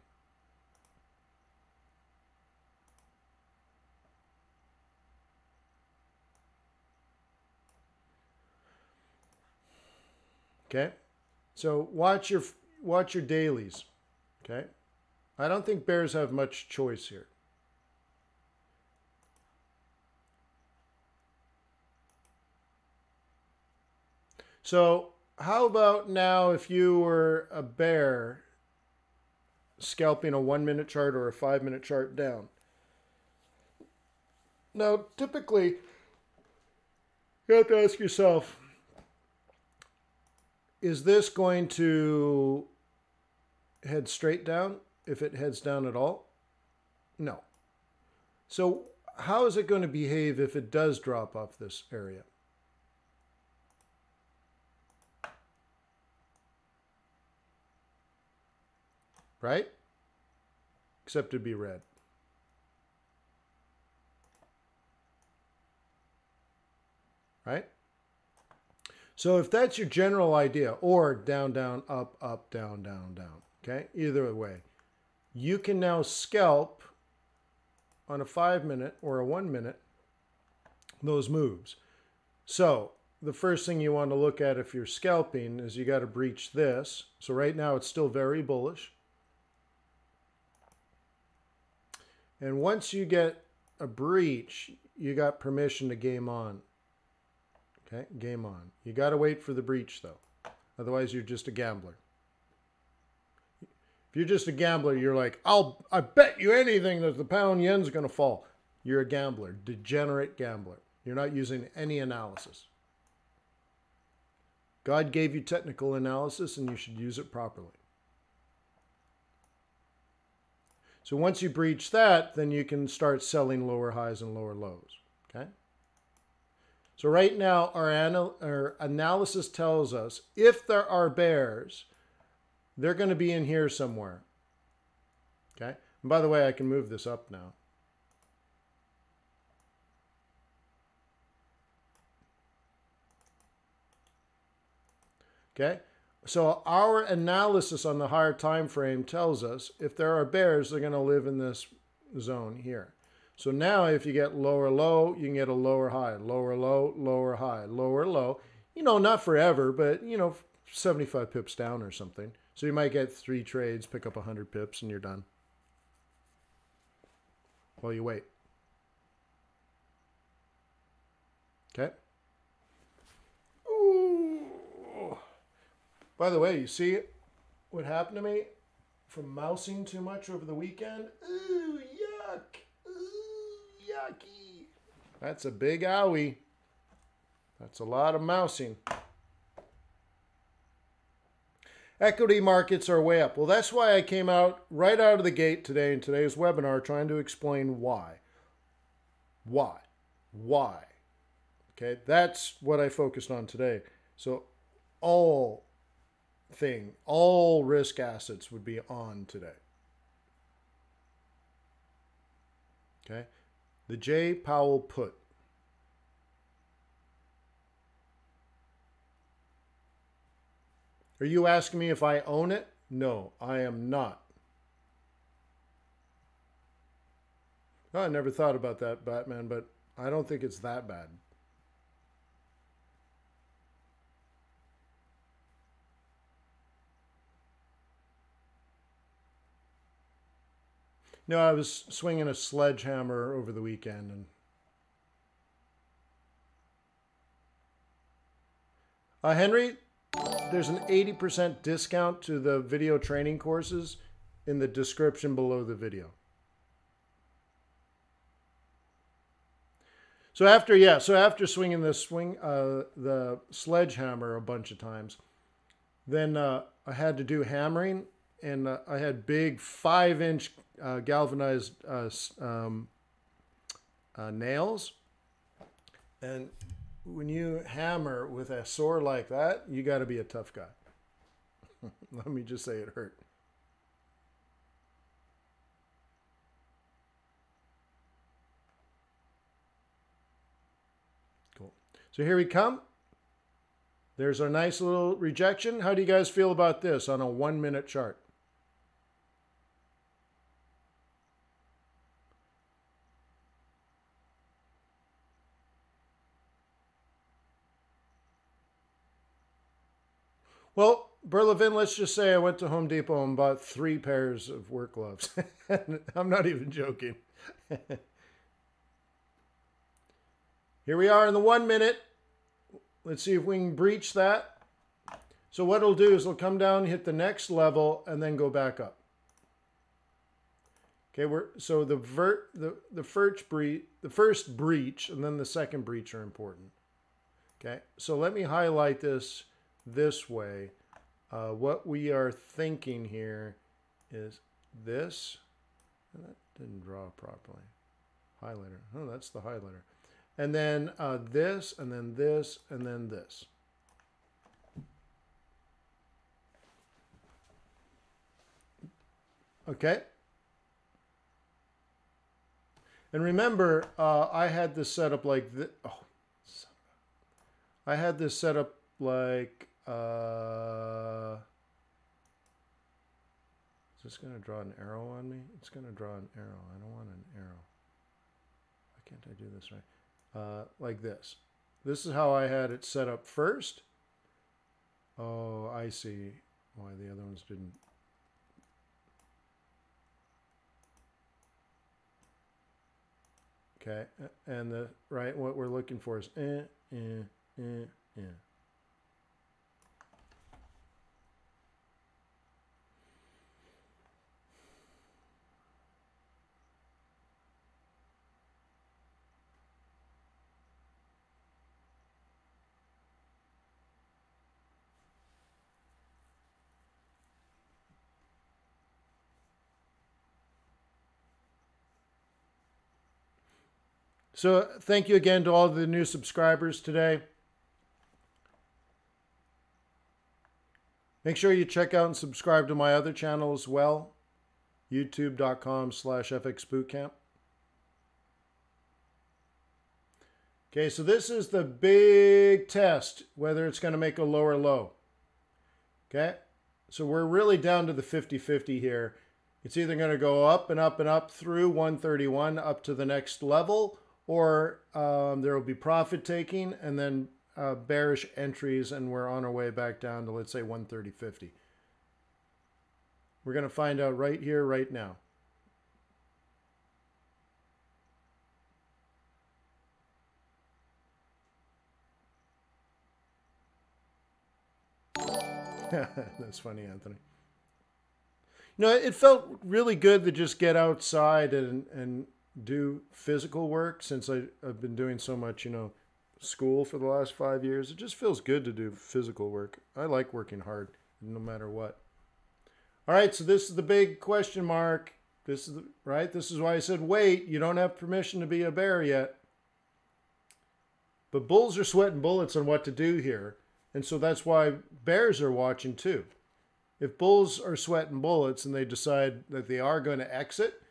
Okay? So watch your watch your dailies. Okay? I don't think bears have much choice here. So, how about now if you were a bear scalping a one minute chart or a five minute chart down? Now, typically, you have to ask yourself is this going to head straight down if it heads down at all? No. So how is it going to behave if it does drop off this area? Right? Except to be red. Right? So if that's your general idea, or down, down, up, up, down, down, down, okay, either way, you can now scalp on a five minute or a one minute those moves. So the first thing you want to look at if you're scalping is you got to breach this. So right now it's still very bullish. And once you get a breach, you got permission to game on. Okay, game on. You got to wait for the breach though. Otherwise you're just a gambler. If you're just a gambler, you're like, I'll I bet you anything that the pound yen's going to fall. You're a gambler, degenerate gambler. You're not using any analysis. God gave you technical analysis and you should use it properly. So once you breach that, then you can start selling lower highs and lower lows. Okay. So right now, our, anal our analysis tells us if there are bears, they're going to be in here somewhere. Okay. And by the way, I can move this up now. Okay. So our analysis on the higher time frame tells us if there are bears, they're going to live in this zone here. So now if you get lower low, you can get a lower high, lower low, lower high, lower low. You know, not forever, but you know, 75 pips down or something. So you might get three trades, pick up 100 pips, and you're done. While you wait. Okay. Ooh. By the way, you see what happened to me from mousing too much over the weekend? Ooh, yuck. Yucky. That's a big owie. That's a lot of mousing. Equity markets are way up. Well, that's why I came out right out of the gate today in today's webinar trying to explain why. Why? Why? Okay, that's what I focused on today. So all thing, all risk assets would be on today. Okay. The J. Powell put. Are you asking me if I own it? No, I am not. Oh, I never thought about that, Batman, but I don't think it's that bad. No, I was swinging a sledgehammer over the weekend and uh, Henry, there's an 80% discount to the video training courses in the description below the video. So after yeah, so after swinging the swing uh, the sledgehammer a bunch of times, then uh, I had to do hammering, and uh, I had big five inch uh, galvanized uh, um, uh, nails. And when you hammer with a sword like that, you got to be a tough guy. Let me just say it hurt. Cool. So here we come. There's our nice little rejection. How do you guys feel about this on a one minute chart? Well, Berlevin, let's just say I went to Home Depot and bought three pairs of work gloves. I'm not even joking. Here we are in the one minute. Let's see if we can breach that. So what it'll do is it'll come down, hit the next level, and then go back up. Okay, we're so the vert the the first breach the first breach and then the second breach are important. Okay, so let me highlight this this way. Uh, what we are thinking here is this. that didn't draw properly. Highlighter. Oh, that's the highlighter. And then uh, this, and then this, and then this. Okay. And remember, uh, I had this set up like this. Oh, I had this set up like, uh, is this going to draw an arrow on me? It's going to draw an arrow. I don't want an arrow. Why can't I do this right? Uh, like this. This is how I had it set up first. Oh, I see why the other ones didn't. Okay, and the right, what we're looking for is eh, eh, eh, eh. So thank you again to all the new subscribers today. Make sure you check out and subscribe to my other channel as well, youtube.com slash fxbootcamp. Okay, so this is the big test, whether it's going to make a lower low. Okay, so we're really down to the 50-50 here. It's either going to go up and up and up through 131 up to the next level, or um, there will be profit taking and then uh, bearish entries and we're on our way back down to let's say 130.50. We're going to find out right here, right now. That's funny, Anthony. You know, it felt really good to just get outside and, and do physical work since I, I've been doing so much, you know, school for the last five years. It just feels good to do physical work. I like working hard no matter what. All right, so this is the big question mark. This is the, right. This is why I said wait. You don't have permission to be a bear yet. But bulls are sweating bullets on what to do here, and so that's why bears are watching too. If bulls are sweating bullets and they decide that they are going to exit,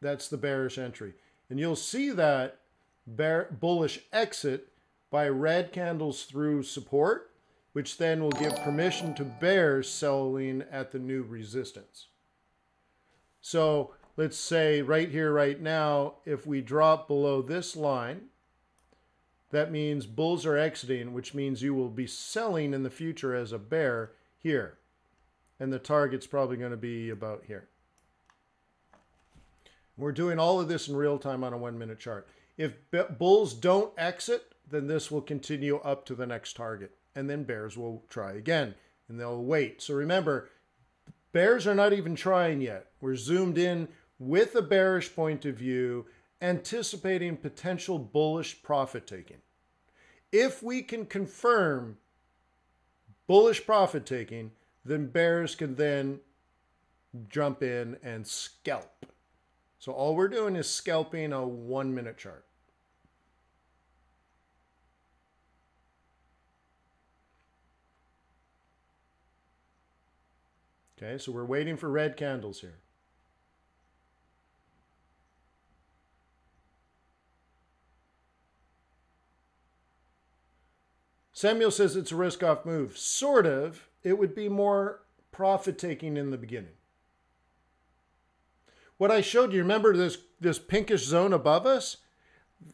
that's the bearish entry. And you'll see that bear, bullish exit by red candles through support, which then will give permission to bears selling at the new resistance. So let's say right here, right now, if we drop below this line, that means bulls are exiting, which means you will be selling in the future as a bear here. And the target's probably going to be about here. We're doing all of this in real time on a one minute chart. If bulls don't exit, then this will continue up to the next target. And then bears will try again and they'll wait. So remember, bears are not even trying yet. We're zoomed in with a bearish point of view, anticipating potential bullish profit taking. If we can confirm bullish profit taking, then bears can then jump in and scalp. So all we're doing is scalping a one minute chart. Okay, so we're waiting for red candles here. Samuel says it's a risk off move. Sort of. It would be more profit taking in the beginning. What I showed you, remember this, this pinkish zone above us?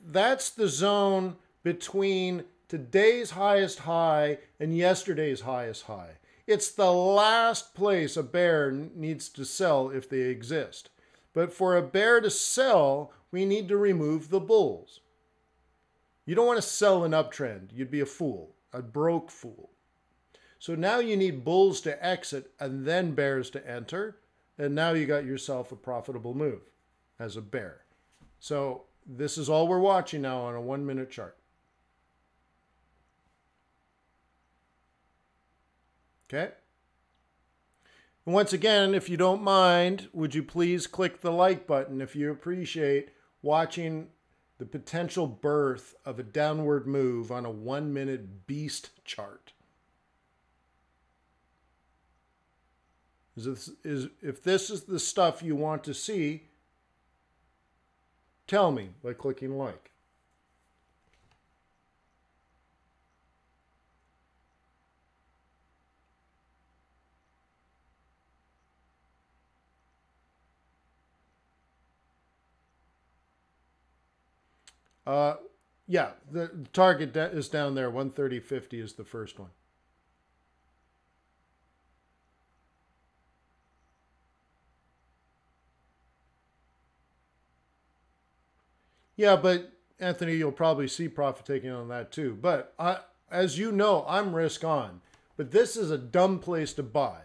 That's the zone between today's highest high and yesterday's highest high. It's the last place a bear needs to sell if they exist. But for a bear to sell, we need to remove the bulls. You don't want to sell an uptrend. You'd be a fool, a broke fool. So now you need bulls to exit and then bears to enter. And now you got yourself a profitable move as a bear. So this is all we're watching now on a one minute chart. Okay. And once again, if you don't mind, would you please click the like button if you appreciate watching the potential birth of a downward move on a one minute beast chart. Is, this, is if this is the stuff you want to see, tell me by clicking like. Uh, yeah, the target is down there. 130.50 is the first one. Yeah, but Anthony, you'll probably see profit taking on that too. But I, as you know, I'm risk on. But this is a dumb place to buy.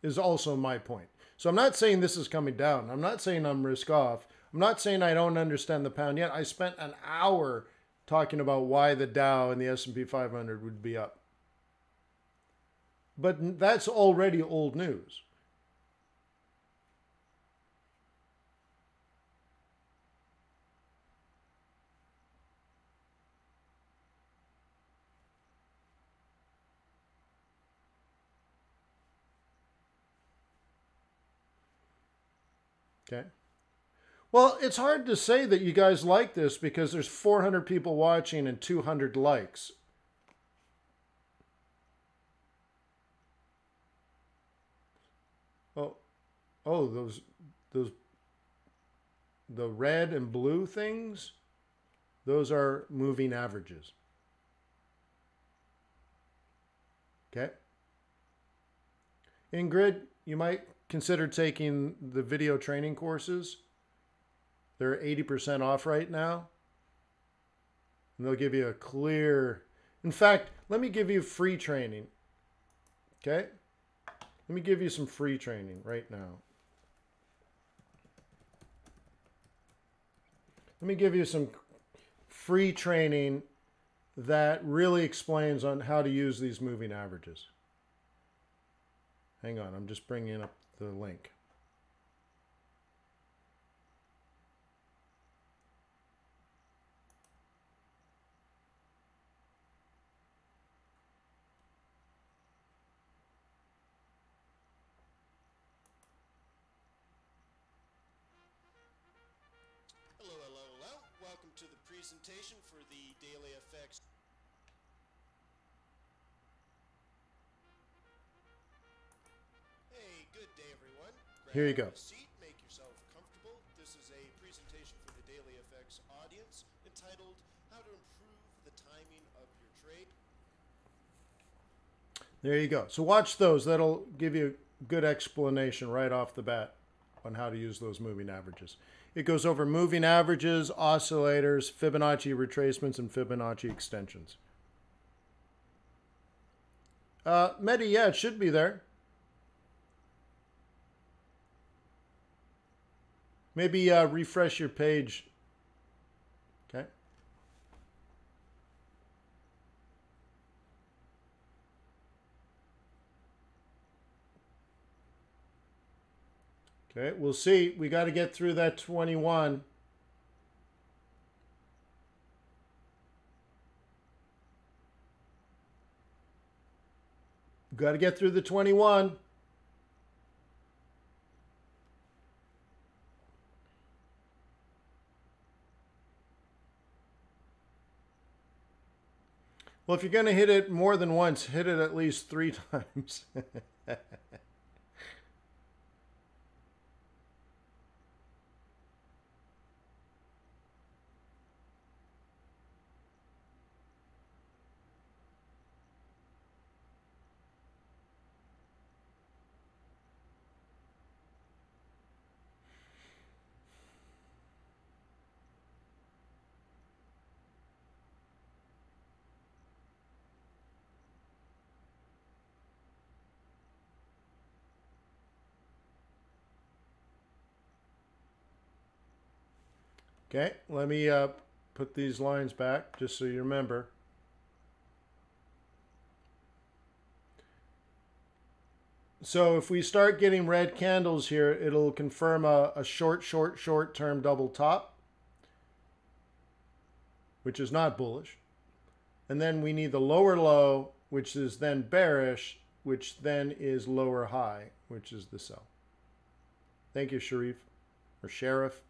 Is also my point. So I'm not saying this is coming down. I'm not saying I'm risk off. I'm not saying I don't understand the pound yet. I spent an hour talking about why the Dow and the S&P 500 would be up. But that's already old news. Okay. Well, it's hard to say that you guys like this because there's 400 people watching and 200 likes. Oh, oh, those, those, the red and blue things, those are moving averages. Okay. Ingrid, you might consider taking the video training courses. They're 80% off right now. And they'll give you a clear. In fact, let me give you free training. Okay? Let me give you some free training right now. Let me give you some free training that really explains on how to use these moving averages. Hang on, I'm just bringing up the link. Here you go. Make yourself comfortable. This is a presentation for the Daily FX audience entitled How to Improve the Timing of Your Trade. There you go. So watch those. That'll give you a good explanation right off the bat on how to use those moving averages. It goes over moving averages, oscillators, Fibonacci retracements, and Fibonacci extensions. Uh, Medi, yeah, it should be there. Maybe uh, refresh your page. Okay. Okay, we'll see. We got to get through that 21. Got to get through the 21. Well, if you're going to hit it more than once, hit it at least three times. Okay, let me uh, put these lines back just so you remember. So if we start getting red candles here, it'll confirm a, a short, short, short term double top, which is not bullish. And then we need the lower low, which is then bearish, which then is lower high, which is the sell. Thank you, Sharif, or Sheriff.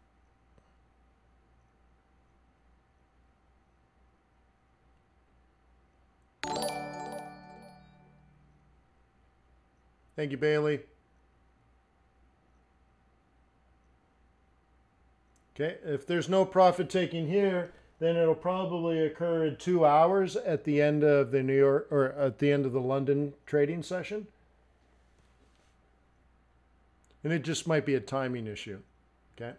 Thank you, Bailey. Okay, if there's no profit taking here, then it'll probably occur in two hours at the end of the New York or at the end of the London trading session. And it just might be a timing issue. Okay.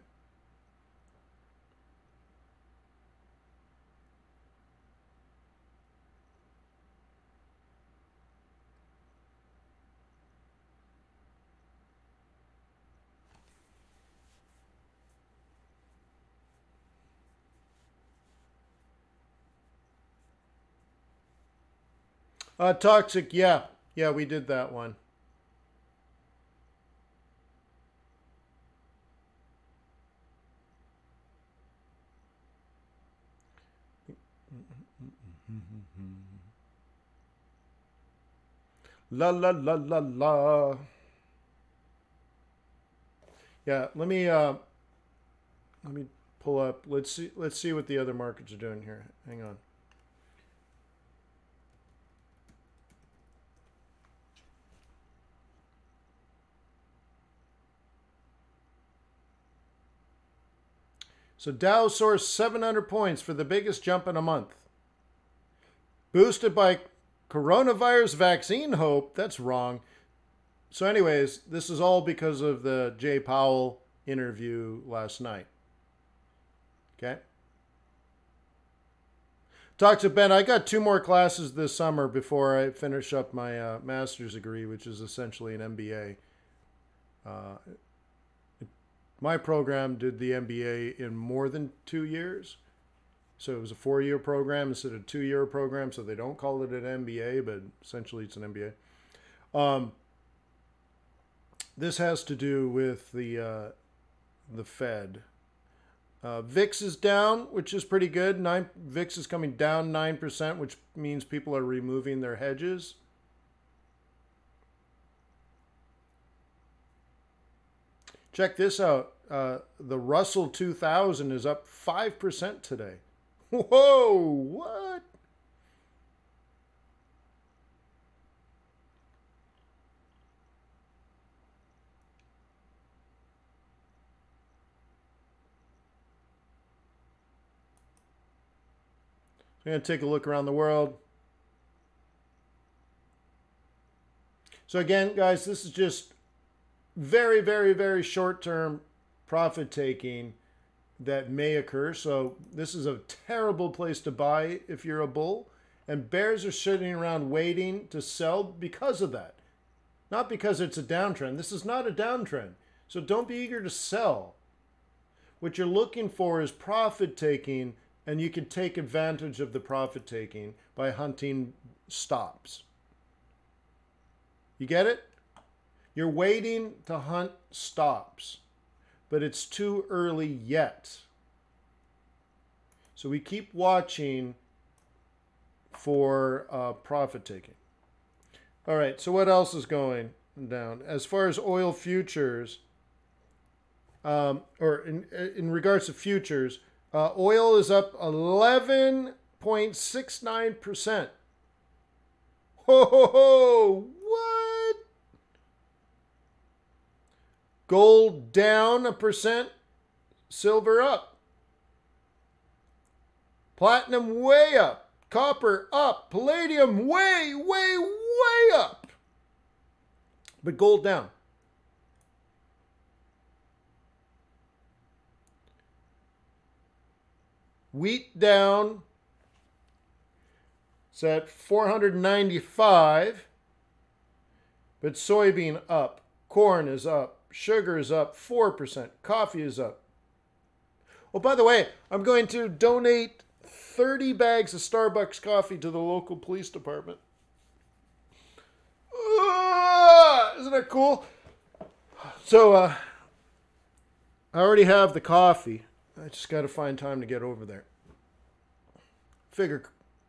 Uh, toxic, yeah. Yeah, we did that one. La la la la la. Yeah, let me uh let me pull up. Let's see let's see what the other markets are doing here. Hang on. So Dow soars 700 points for the biggest jump in a month. Boosted by coronavirus vaccine hope. That's wrong. So, anyways, this is all because of the Jay Powell interview last night. Okay. Talk to Ben. I got two more classes this summer before I finish up my uh, master's degree, which is essentially an MBA. Uh, my program did the MBA in more than two years. So it was a four year program instead of two year program. So they don't call it an MBA, but essentially it's an MBA. Um, this has to do with the uh, the Fed. Uh, VIX is down, which is pretty good. Nine VIX is coming down nine percent, which means people are removing their hedges. Check this out. Uh, the Russell 2000 is up 5% today. Whoa, what? I'm going to take a look around the world. So again, guys, this is just very, very, very short term profit taking that may occur. So this is a terrible place to buy if you're a bull. And bears are sitting around waiting to sell because of that. Not because it's a downtrend. This is not a downtrend. So don't be eager to sell. What you're looking for is profit taking, and you can take advantage of the profit taking by hunting stops. You get it? You're waiting to hunt stops, but it's too early yet. So we keep watching for uh, profit taking. All right, so what else is going down? As far as oil futures, um, or in, in regards to futures, uh, oil is up 11.69%. Ho, ho, ho! What? Gold down a percent, silver up. Platinum way up. Copper up. Palladium way, way, way up. But gold down. Wheat down. It's at 495. But soybean up. Corn is up. Sugar is up 4%. Coffee is up. Oh, by the way, I'm going to donate 30 bags of Starbucks coffee to the local police department. Uh, isn't that cool? So, uh, I already have the coffee. I just got to find time to get over there. Figure,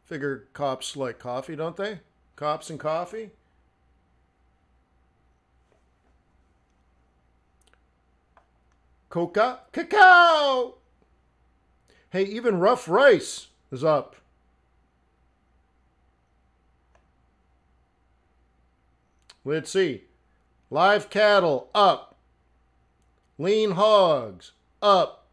figure cops like coffee, don't they? Cops and coffee. Coca Cacao. Hey, even Rough Rice is up. Let's see. Live cattle up. Lean hogs up.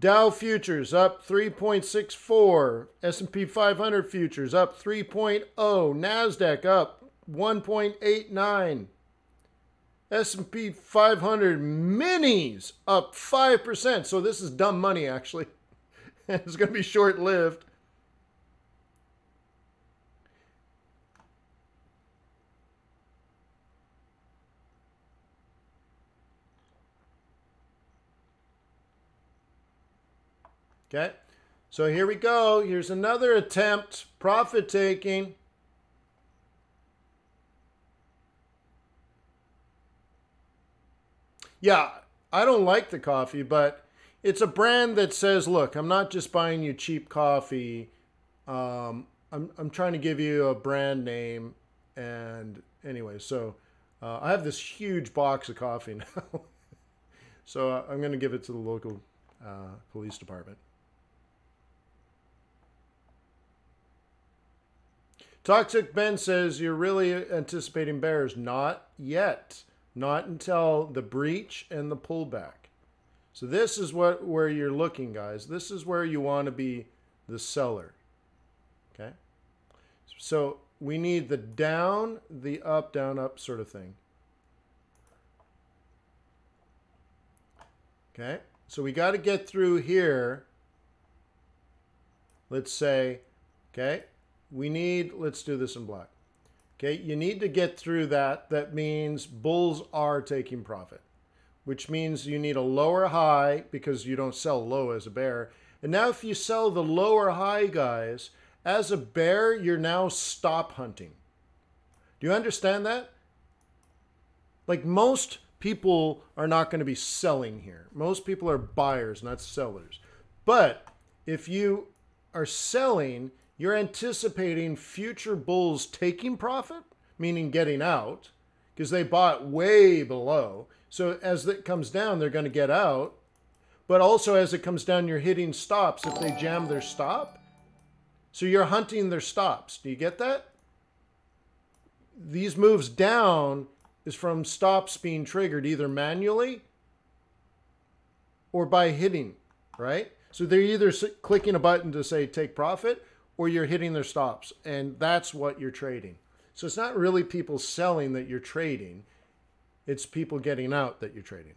Dow futures up 3.64, S&P 500 futures up 3.0, Nasdaq up 1.89. S&P 500 minis up 5%. So this is dumb money actually. it's going to be short-lived. Okay. So here we go. Here's another attempt, profit taking. Yeah, I don't like the coffee, but it's a brand that says, look, I'm not just buying you cheap coffee. Um, I'm, I'm trying to give you a brand name. And anyway, so uh, I have this huge box of coffee now. so uh, I'm going to give it to the local uh, police department. Toxic Ben says you're really anticipating bears. Not yet. Not until the breach and the pullback. So this is what where you're looking, guys. This is where you want to be the seller. Okay? So we need the down, the up, down, up sort of thing. Okay? So we got to get through here. Let's say, okay, we need, let's do this in black. Okay, you need to get through that. That means bulls are taking profit, which means you need a lower high because you don't sell low as a bear. And now if you sell the lower high guys, as a bear, you're now stop hunting. Do you understand that? Like most people are not going to be selling here. Most people are buyers, not sellers. But if you are selling, you're anticipating future bulls taking profit, meaning getting out, because they bought way below. So as it comes down, they're going to get out. But also as it comes down, you're hitting stops if they jam their stop. So you're hunting their stops. Do you get that? These moves down is from stops being triggered either manually or by hitting, right? So they're either clicking a button to say take profit or you're hitting their stops. And that's what you're trading. So it's not really people selling that you're trading, it's people getting out that you're trading.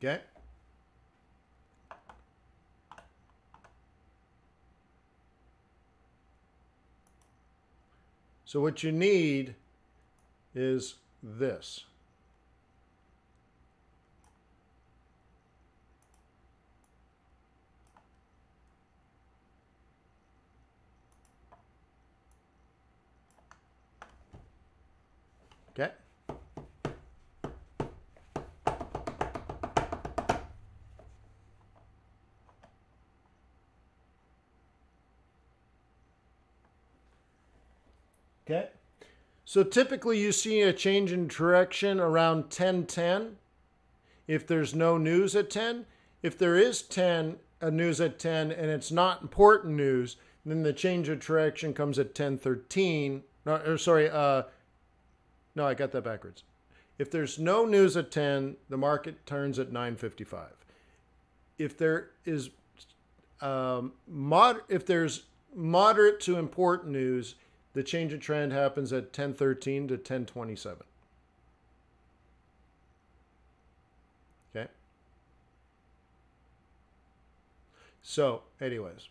Okay? So what you need is this. Okay. Okay. So typically you see a change in direction around 1010 if there's no news at 10. If there is 10 a news at 10 and it's not important news, then the change of direction comes at 1013. No, or sorry, uh, no, I got that backwards. If there's no news at 10, the market turns at 9:55. If there is um, mod, if there's moderate to important news, the change of trend happens at 10:13 to 10:27. Okay. So, anyways.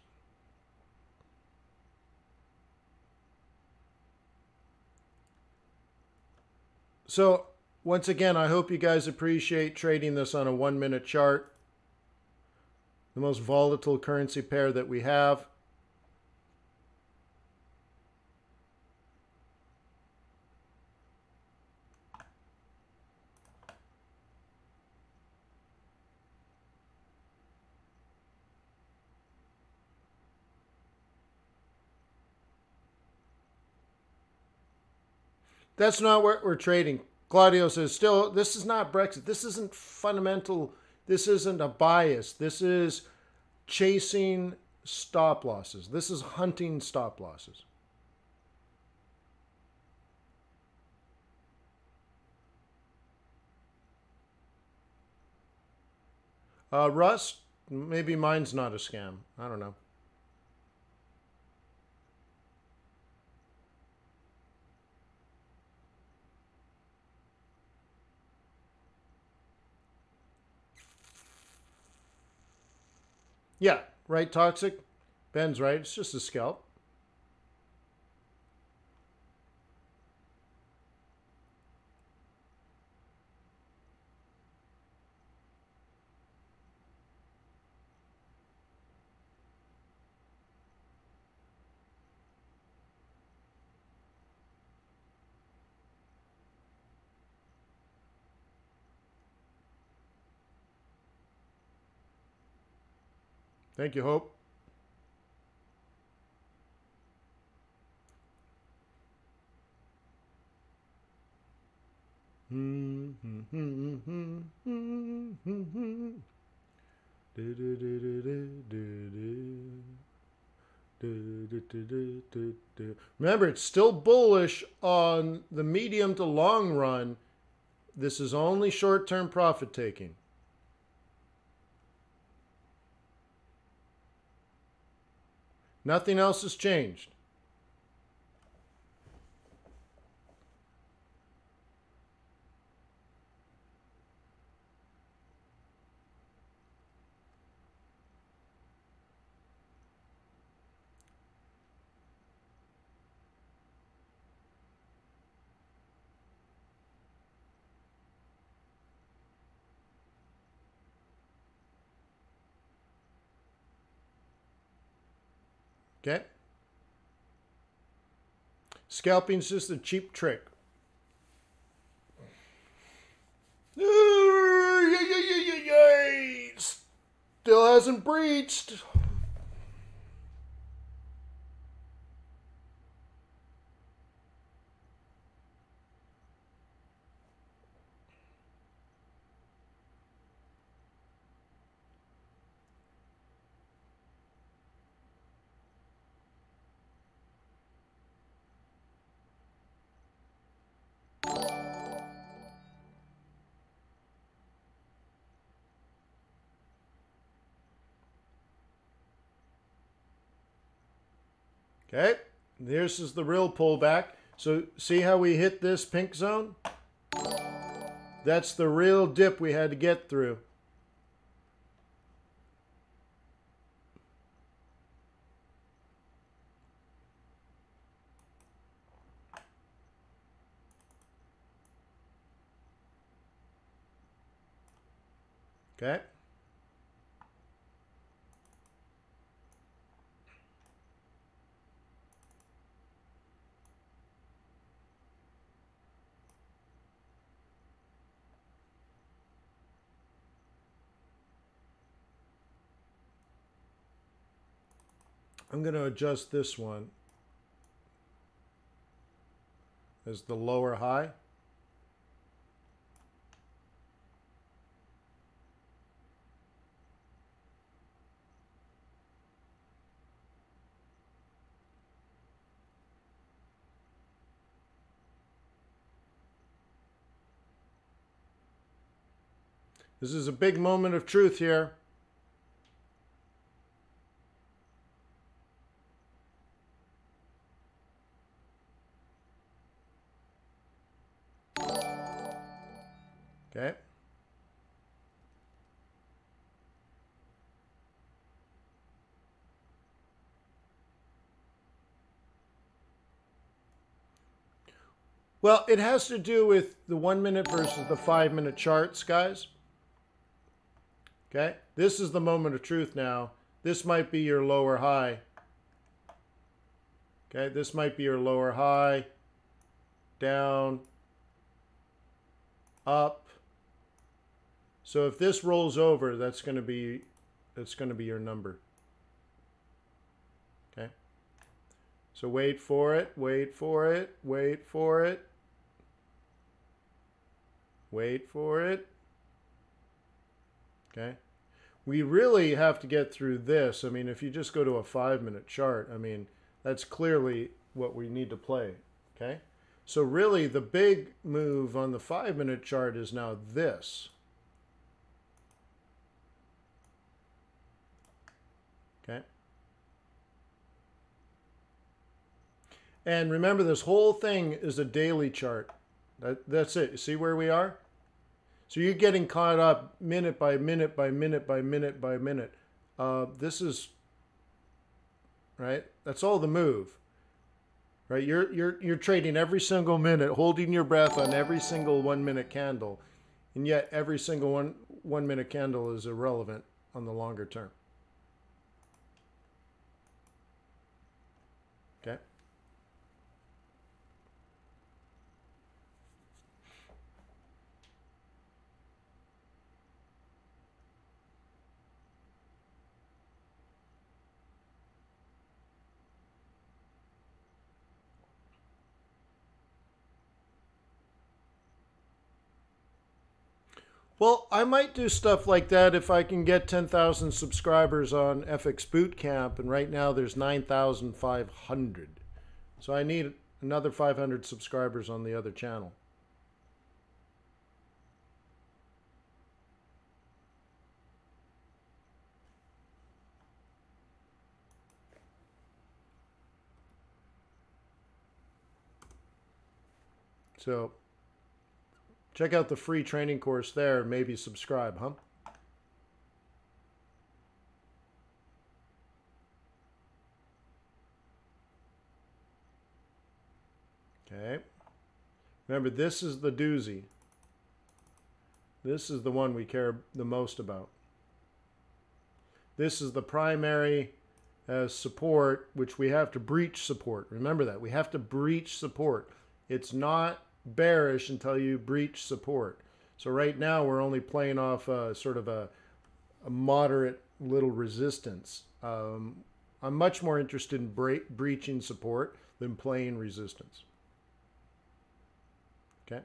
So once again, I hope you guys appreciate trading this on a one minute chart. The most volatile currency pair that we have. That's not what we're trading. Claudio says, still, this is not Brexit. This isn't fundamental. This isn't a bias. This is chasing stop losses. This is hunting stop losses. Uh, Rust, maybe mine's not a scam. I don't know. Yeah, right, Toxic? Ben's right. It's just a scalp. Thank you, Hope. Remember, it's still bullish on the medium to long run. This is only short term profit taking. Nothing else has changed. Okay? Scalping's just a cheap trick. Still hasn't breached. Okay, this is the real pullback. So see how we hit this pink zone? That's the real dip we had to get through. Okay. I'm going to adjust this one as the lower high. This is a big moment of truth here. Well, it has to do with the one minute versus the five minute charts, guys. Okay, this is the moment of truth now. This might be your lower high. Okay, this might be your lower high, down, up. So if this rolls over, that's going to be that's going to be your number. Okay. So wait for it, wait for it, wait for it. Wait for it. Okay. We really have to get through this. I mean, if you just go to a five minute chart, I mean, that's clearly what we need to play. Okay. So really the big move on the five minute chart is now this. Okay. And remember, this whole thing is a daily chart. That, that's it. See where we are? So you're getting caught up minute by minute by minute by minute by minute. Uh, this is right. That's all the move. Right. You're you're you're trading every single minute, holding your breath on every single one minute candle, and yet every single one one minute candle is irrelevant on the longer term. Okay. Well, I might do stuff like that if I can get 10,000 subscribers on FX Bootcamp, and right now there's 9,500. So I need another 500 subscribers on the other channel. So Check out the free training course there. Maybe subscribe, huh? Okay. Remember, this is the doozy. This is the one we care the most about. This is the primary uh, support, which we have to breach support. Remember that. We have to breach support. It's not bearish until you breach support. So right now we're only playing off a, sort of a, a moderate little resistance. Um, I'm much more interested in bre breaching support than playing resistance. Okay.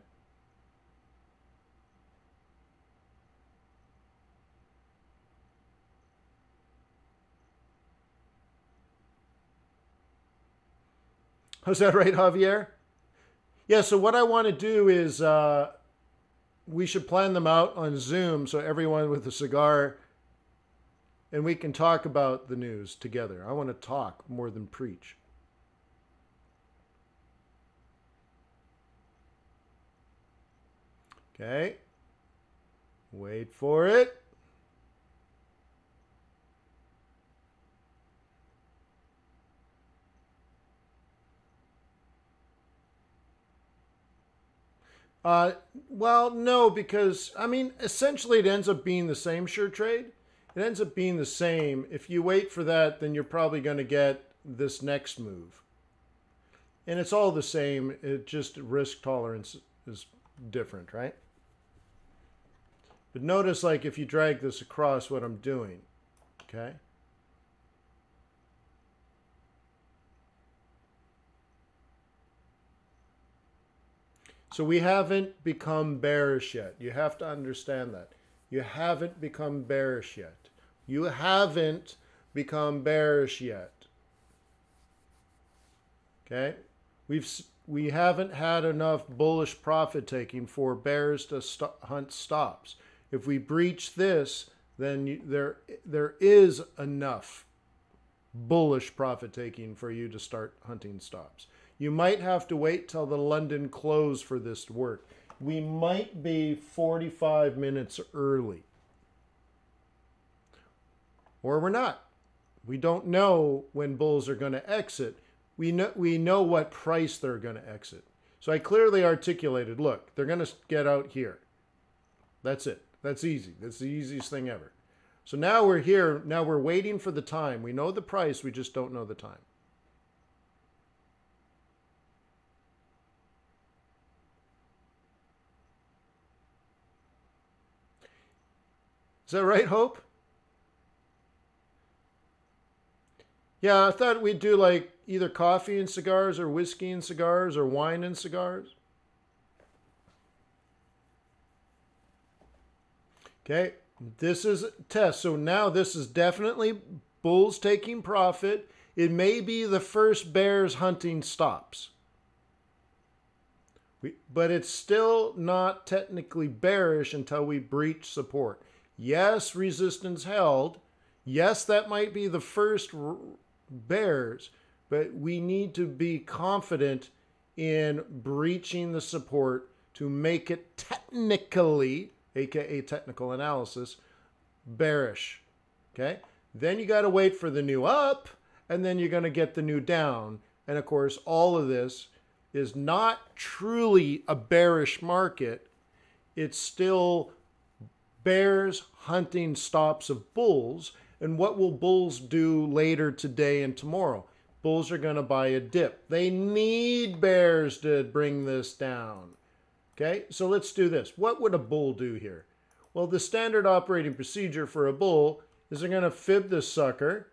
Was that right, Javier? Yeah, so what I want to do is uh, we should plan them out on Zoom so everyone with a cigar and we can talk about the news together. I want to talk more than preach. Okay. Wait for it. Uh, well, no, because I mean, essentially, it ends up being the same sure trade. It ends up being the same. If you wait for that, then you're probably going to get this next move, and it's all the same. It just risk tolerance is different, right? But notice, like, if you drag this across, what I'm doing, okay? So we haven't become bearish yet. You have to understand that. You haven't become bearish yet. You haven't become bearish yet. Okay? We've we haven't had enough bullish profit taking for bears to st hunt stops. If we breach this, then you, there there is enough bullish profit taking for you to start hunting stops. You might have to wait till the London close for this to work. We might be 45 minutes early. Or we're not. We don't know when bulls are going to exit. We know, we know what price they're going to exit. So I clearly articulated, look, they're going to get out here. That's it. That's easy. That's the easiest thing ever. So now we're here. Now we're waiting for the time. We know the price. We just don't know the time. That right, Hope? Yeah, I thought we'd do like either coffee and cigars or whiskey and cigars or wine and cigars. Okay, this is a test. So now this is definitely bulls taking profit. It may be the first bears hunting stops. We, but it's still not technically bearish until we breach support. Yes, resistance held. Yes, that might be the first bears, but we need to be confident in breaching the support to make it technically, aka technical analysis, bearish. Okay? Then you got to wait for the new up, and then you're going to get the new down. And of course, all of this is not truly a bearish market. It's still bears hunting stops of bulls. And what will bulls do later today and tomorrow? Bulls are going to buy a dip. They need bears to bring this down. Okay, so let's do this. What would a bull do here? Well, the standard operating procedure for a bull is they're going to fib this sucker,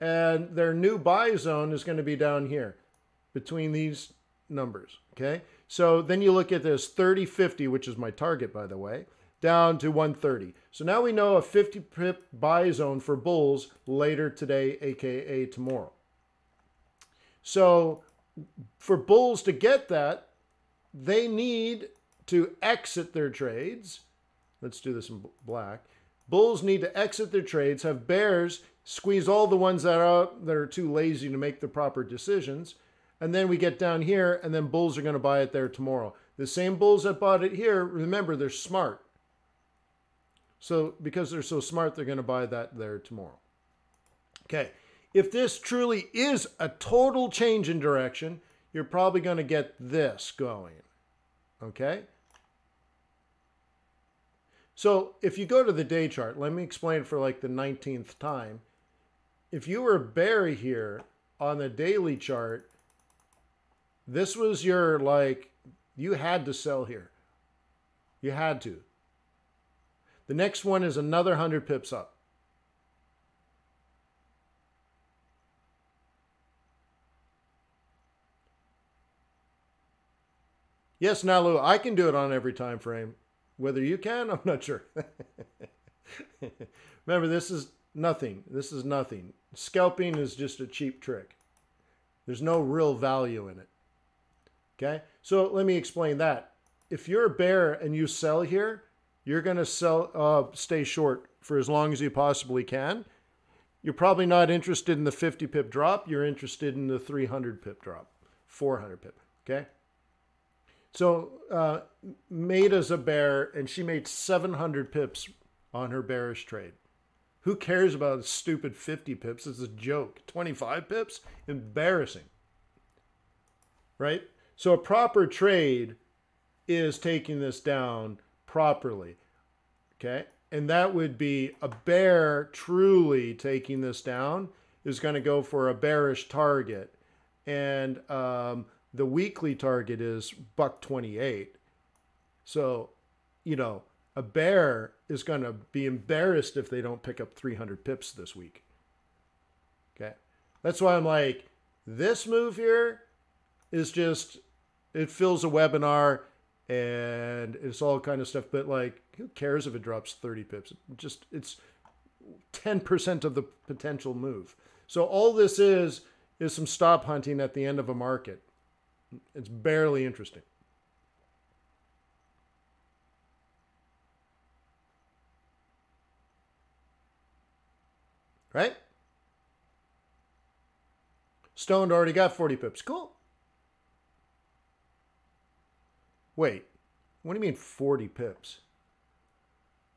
and their new buy zone is going to be down here between these numbers. Okay, so then you look at this 30 50, which is my target, by the way, down to 130. So now we know a 50 pip buy zone for bulls later today, aka tomorrow. So for bulls to get that, they need to exit their trades. Let's do this in black. Bulls need to exit their trades, have bears squeeze all the ones that are that are too lazy to make the proper decisions. And then we get down here, and then bulls are going to buy it there tomorrow. The same bulls that bought it here, remember, they're smart. So because they're so smart, they're going to buy that there tomorrow. Okay. If this truly is a total change in direction, you're probably going to get this going. Okay? So if you go to the day chart, let me explain for like the 19th time. If you were bear here on the daily chart, this was your like, you had to sell here. You had to. The next one is another 100 pips up. Yes, Nalu, I can do it on every time frame. Whether you can, I'm not sure. Remember, this is nothing. This is nothing. Scalping is just a cheap trick. There's no real value in it. Okay? So let me explain that. If you're a bear and you sell here, you're going to sell uh, stay short for as long as you possibly can. You're probably not interested in the 50 pip drop. You're interested in the 300 pip drop, 400 pip. Okay? So uh, Maida's a bear, and she made 700 pips on her bearish trade. Who cares about a stupid 50 pips? It's a joke. 25 pips? Embarrassing. Right? So a proper trade is taking this down properly. Okay? And that would be a bear truly taking this down is going to go for a bearish target. And um, the weekly target is buck 28. So, you know, a bear is going to be embarrassed if they don't pick up 300 pips this week. Okay. That's why I'm like, this move here is just, it fills a webinar and it's all kind of stuff. But like, who cares if it drops 30 pips? just, it's 10% of the potential move. So all this is, is some stop hunting at the end of a market. It's barely interesting. Right? Stoned already got 40 pips. Cool. Wait, what do you mean 40 pips?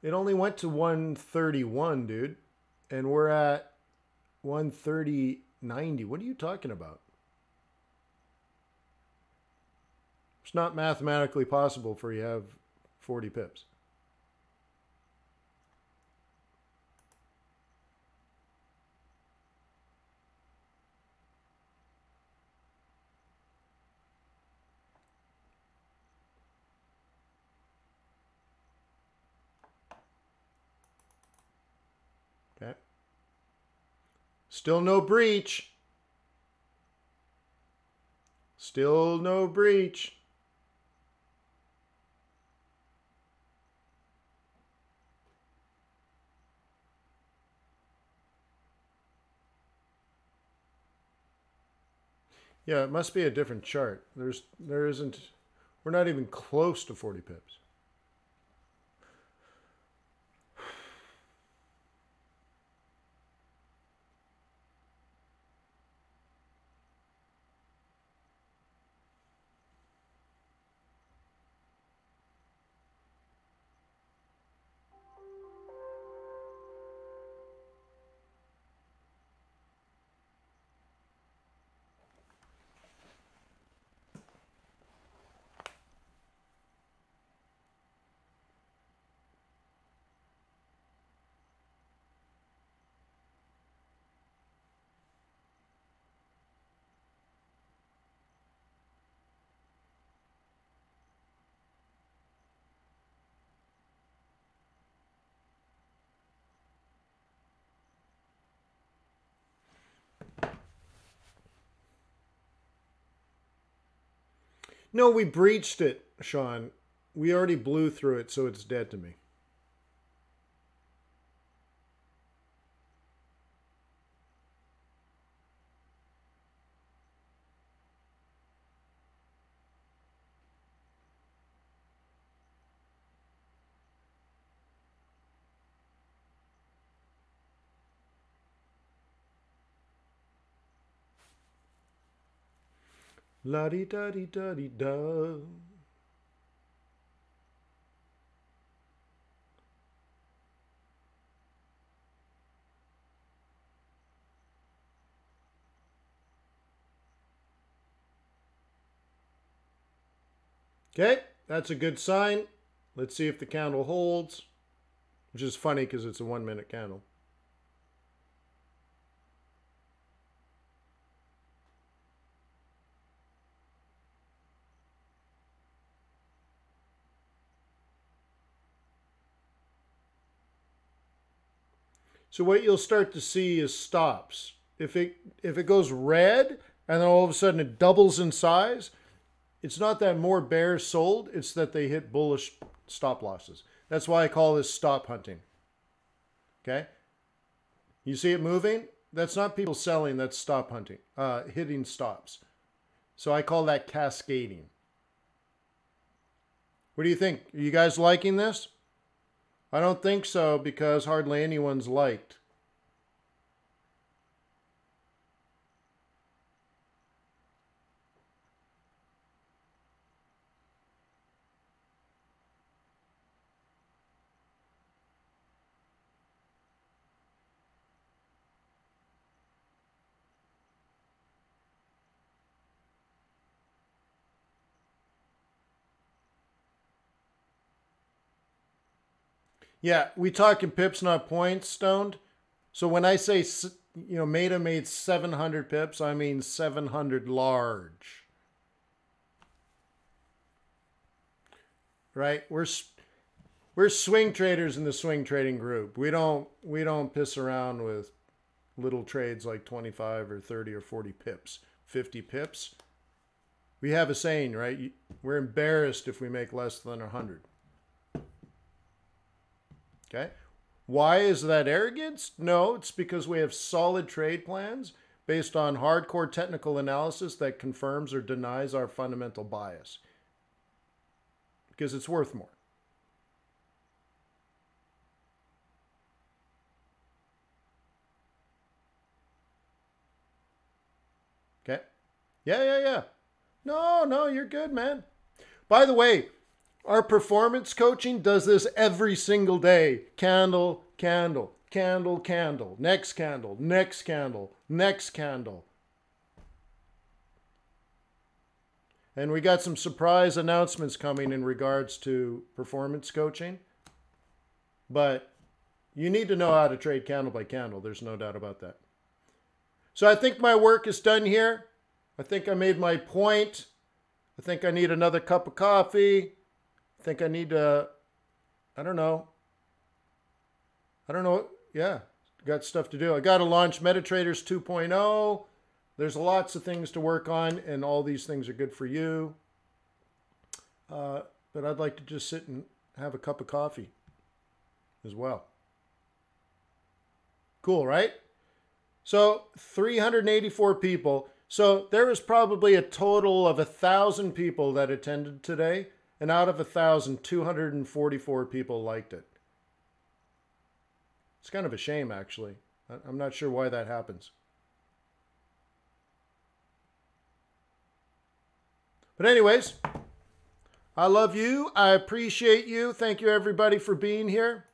It only went to 131, dude. And we're at 130.90. What are you talking about? It's not mathematically possible for you to have 40 pips. Okay. Still no breach. Still no breach. Yeah, it must be a different chart. There's there isn't we're not even close to 40 pips. No, we breached it, Sean. We already blew through it, so it's dead to me. La di da di da di da. Okay, that's a good sign. Let's see if the candle holds, which is funny because it's a one minute candle. So what you'll start to see is stops. If it if it goes red and then all of a sudden it doubles in size, it's not that more bears sold, it's that they hit bullish stop losses. That's why I call this stop hunting. Okay? You see it moving? That's not people selling, that's stop hunting, uh, hitting stops. So I call that cascading. What do you think? Are you guys liking this? I don't think so because hardly anyone's liked. Yeah, we talking pips, not points, stoned. So when I say you know Meta made 700 pips, I mean 700 large. Right? We're we're swing traders in the swing trading group. We don't we don't piss around with little trades like 25 or 30 or 40 pips, 50 pips. We have a saying, right? We're embarrassed if we make less than 100. Okay. Why is that arrogance? No, it's because we have solid trade plans based on hardcore technical analysis that confirms or denies our fundamental bias. Because it's worth more. Okay. Yeah, yeah, yeah. No, no, you're good, man. By the way, our performance coaching does this every single day. Candle, candle, candle, candle, next candle, next candle, next candle. And we got some surprise announcements coming in regards to performance coaching. But you need to know how to trade candle by candle. There's no doubt about that. So I think my work is done here. I think I made my point. I think I need another cup of coffee think I need to, I don't know. I don't know. Yeah, got stuff to do. I got to launch MetaTraders 2.0. There's lots of things to work on, and all these things are good for you. Uh, but I'd like to just sit and have a cup of coffee as well. Cool, right? So 384 people. So there was probably a total of a thousand people that attended today and out of 1,244 people liked it. It's kind of a shame, actually. I'm not sure why that happens. But, anyways, I love you. I appreciate you. Thank you, everybody, for being here.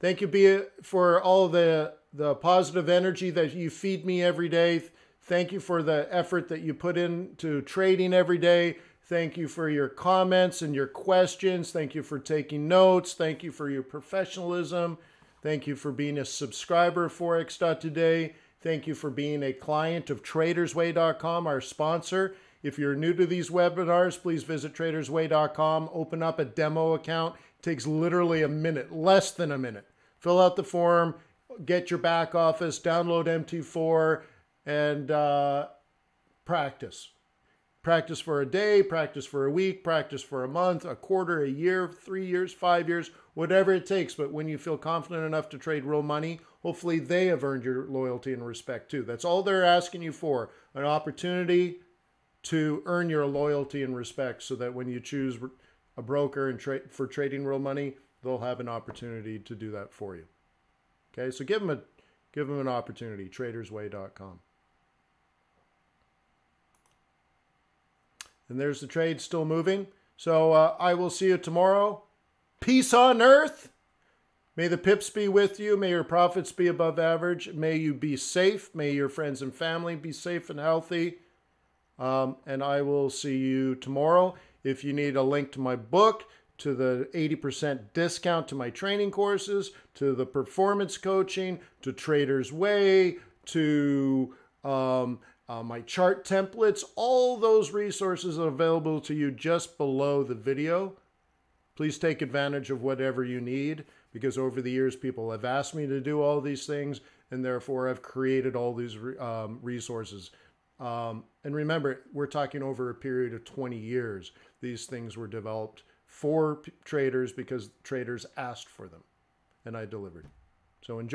Thank you for all the, the positive energy that you feed me every day. Thank you for the effort that you put into trading every day. Thank you for your comments and your questions. Thank you for taking notes. Thank you for your professionalism. Thank you for being a subscriber of Forex.today. Thank you for being a client of TradersWay.com, our sponsor. If you're new to these webinars, please visit TradersWay.com, open up a demo account. It takes literally a minute, less than a minute. Fill out the form, get your back office, download MT4, and uh, practice Practice for a day, practice for a week, practice for a month, a quarter, a year, three years, five years, whatever it takes. But when you feel confident enough to trade real money, hopefully they have earned your loyalty and respect too. That's all they're asking you for an opportunity to earn your loyalty and respect so that when you choose a broker and trade for trading real money, they'll have an opportunity to do that for you. Okay, so give them a give them an opportunity. Tradersway.com. And there's the trade still moving. So uh, I will see you tomorrow. Peace on earth. May the pips be with you. May your profits be above average. May you be safe. May your friends and family be safe and healthy. Um, and I will see you tomorrow. If you need a link to my book, to the 80% discount to my training courses, to the performance coaching, to Trader's Way, to um, uh, my chart templates, all those resources are available to you just below the video. Please take advantage of whatever you need because over the years people have asked me to do all these things and therefore I've created all these um, resources. Um, and remember, we're talking over a period of 20 years. These things were developed for traders because traders asked for them and I delivered. So enjoy.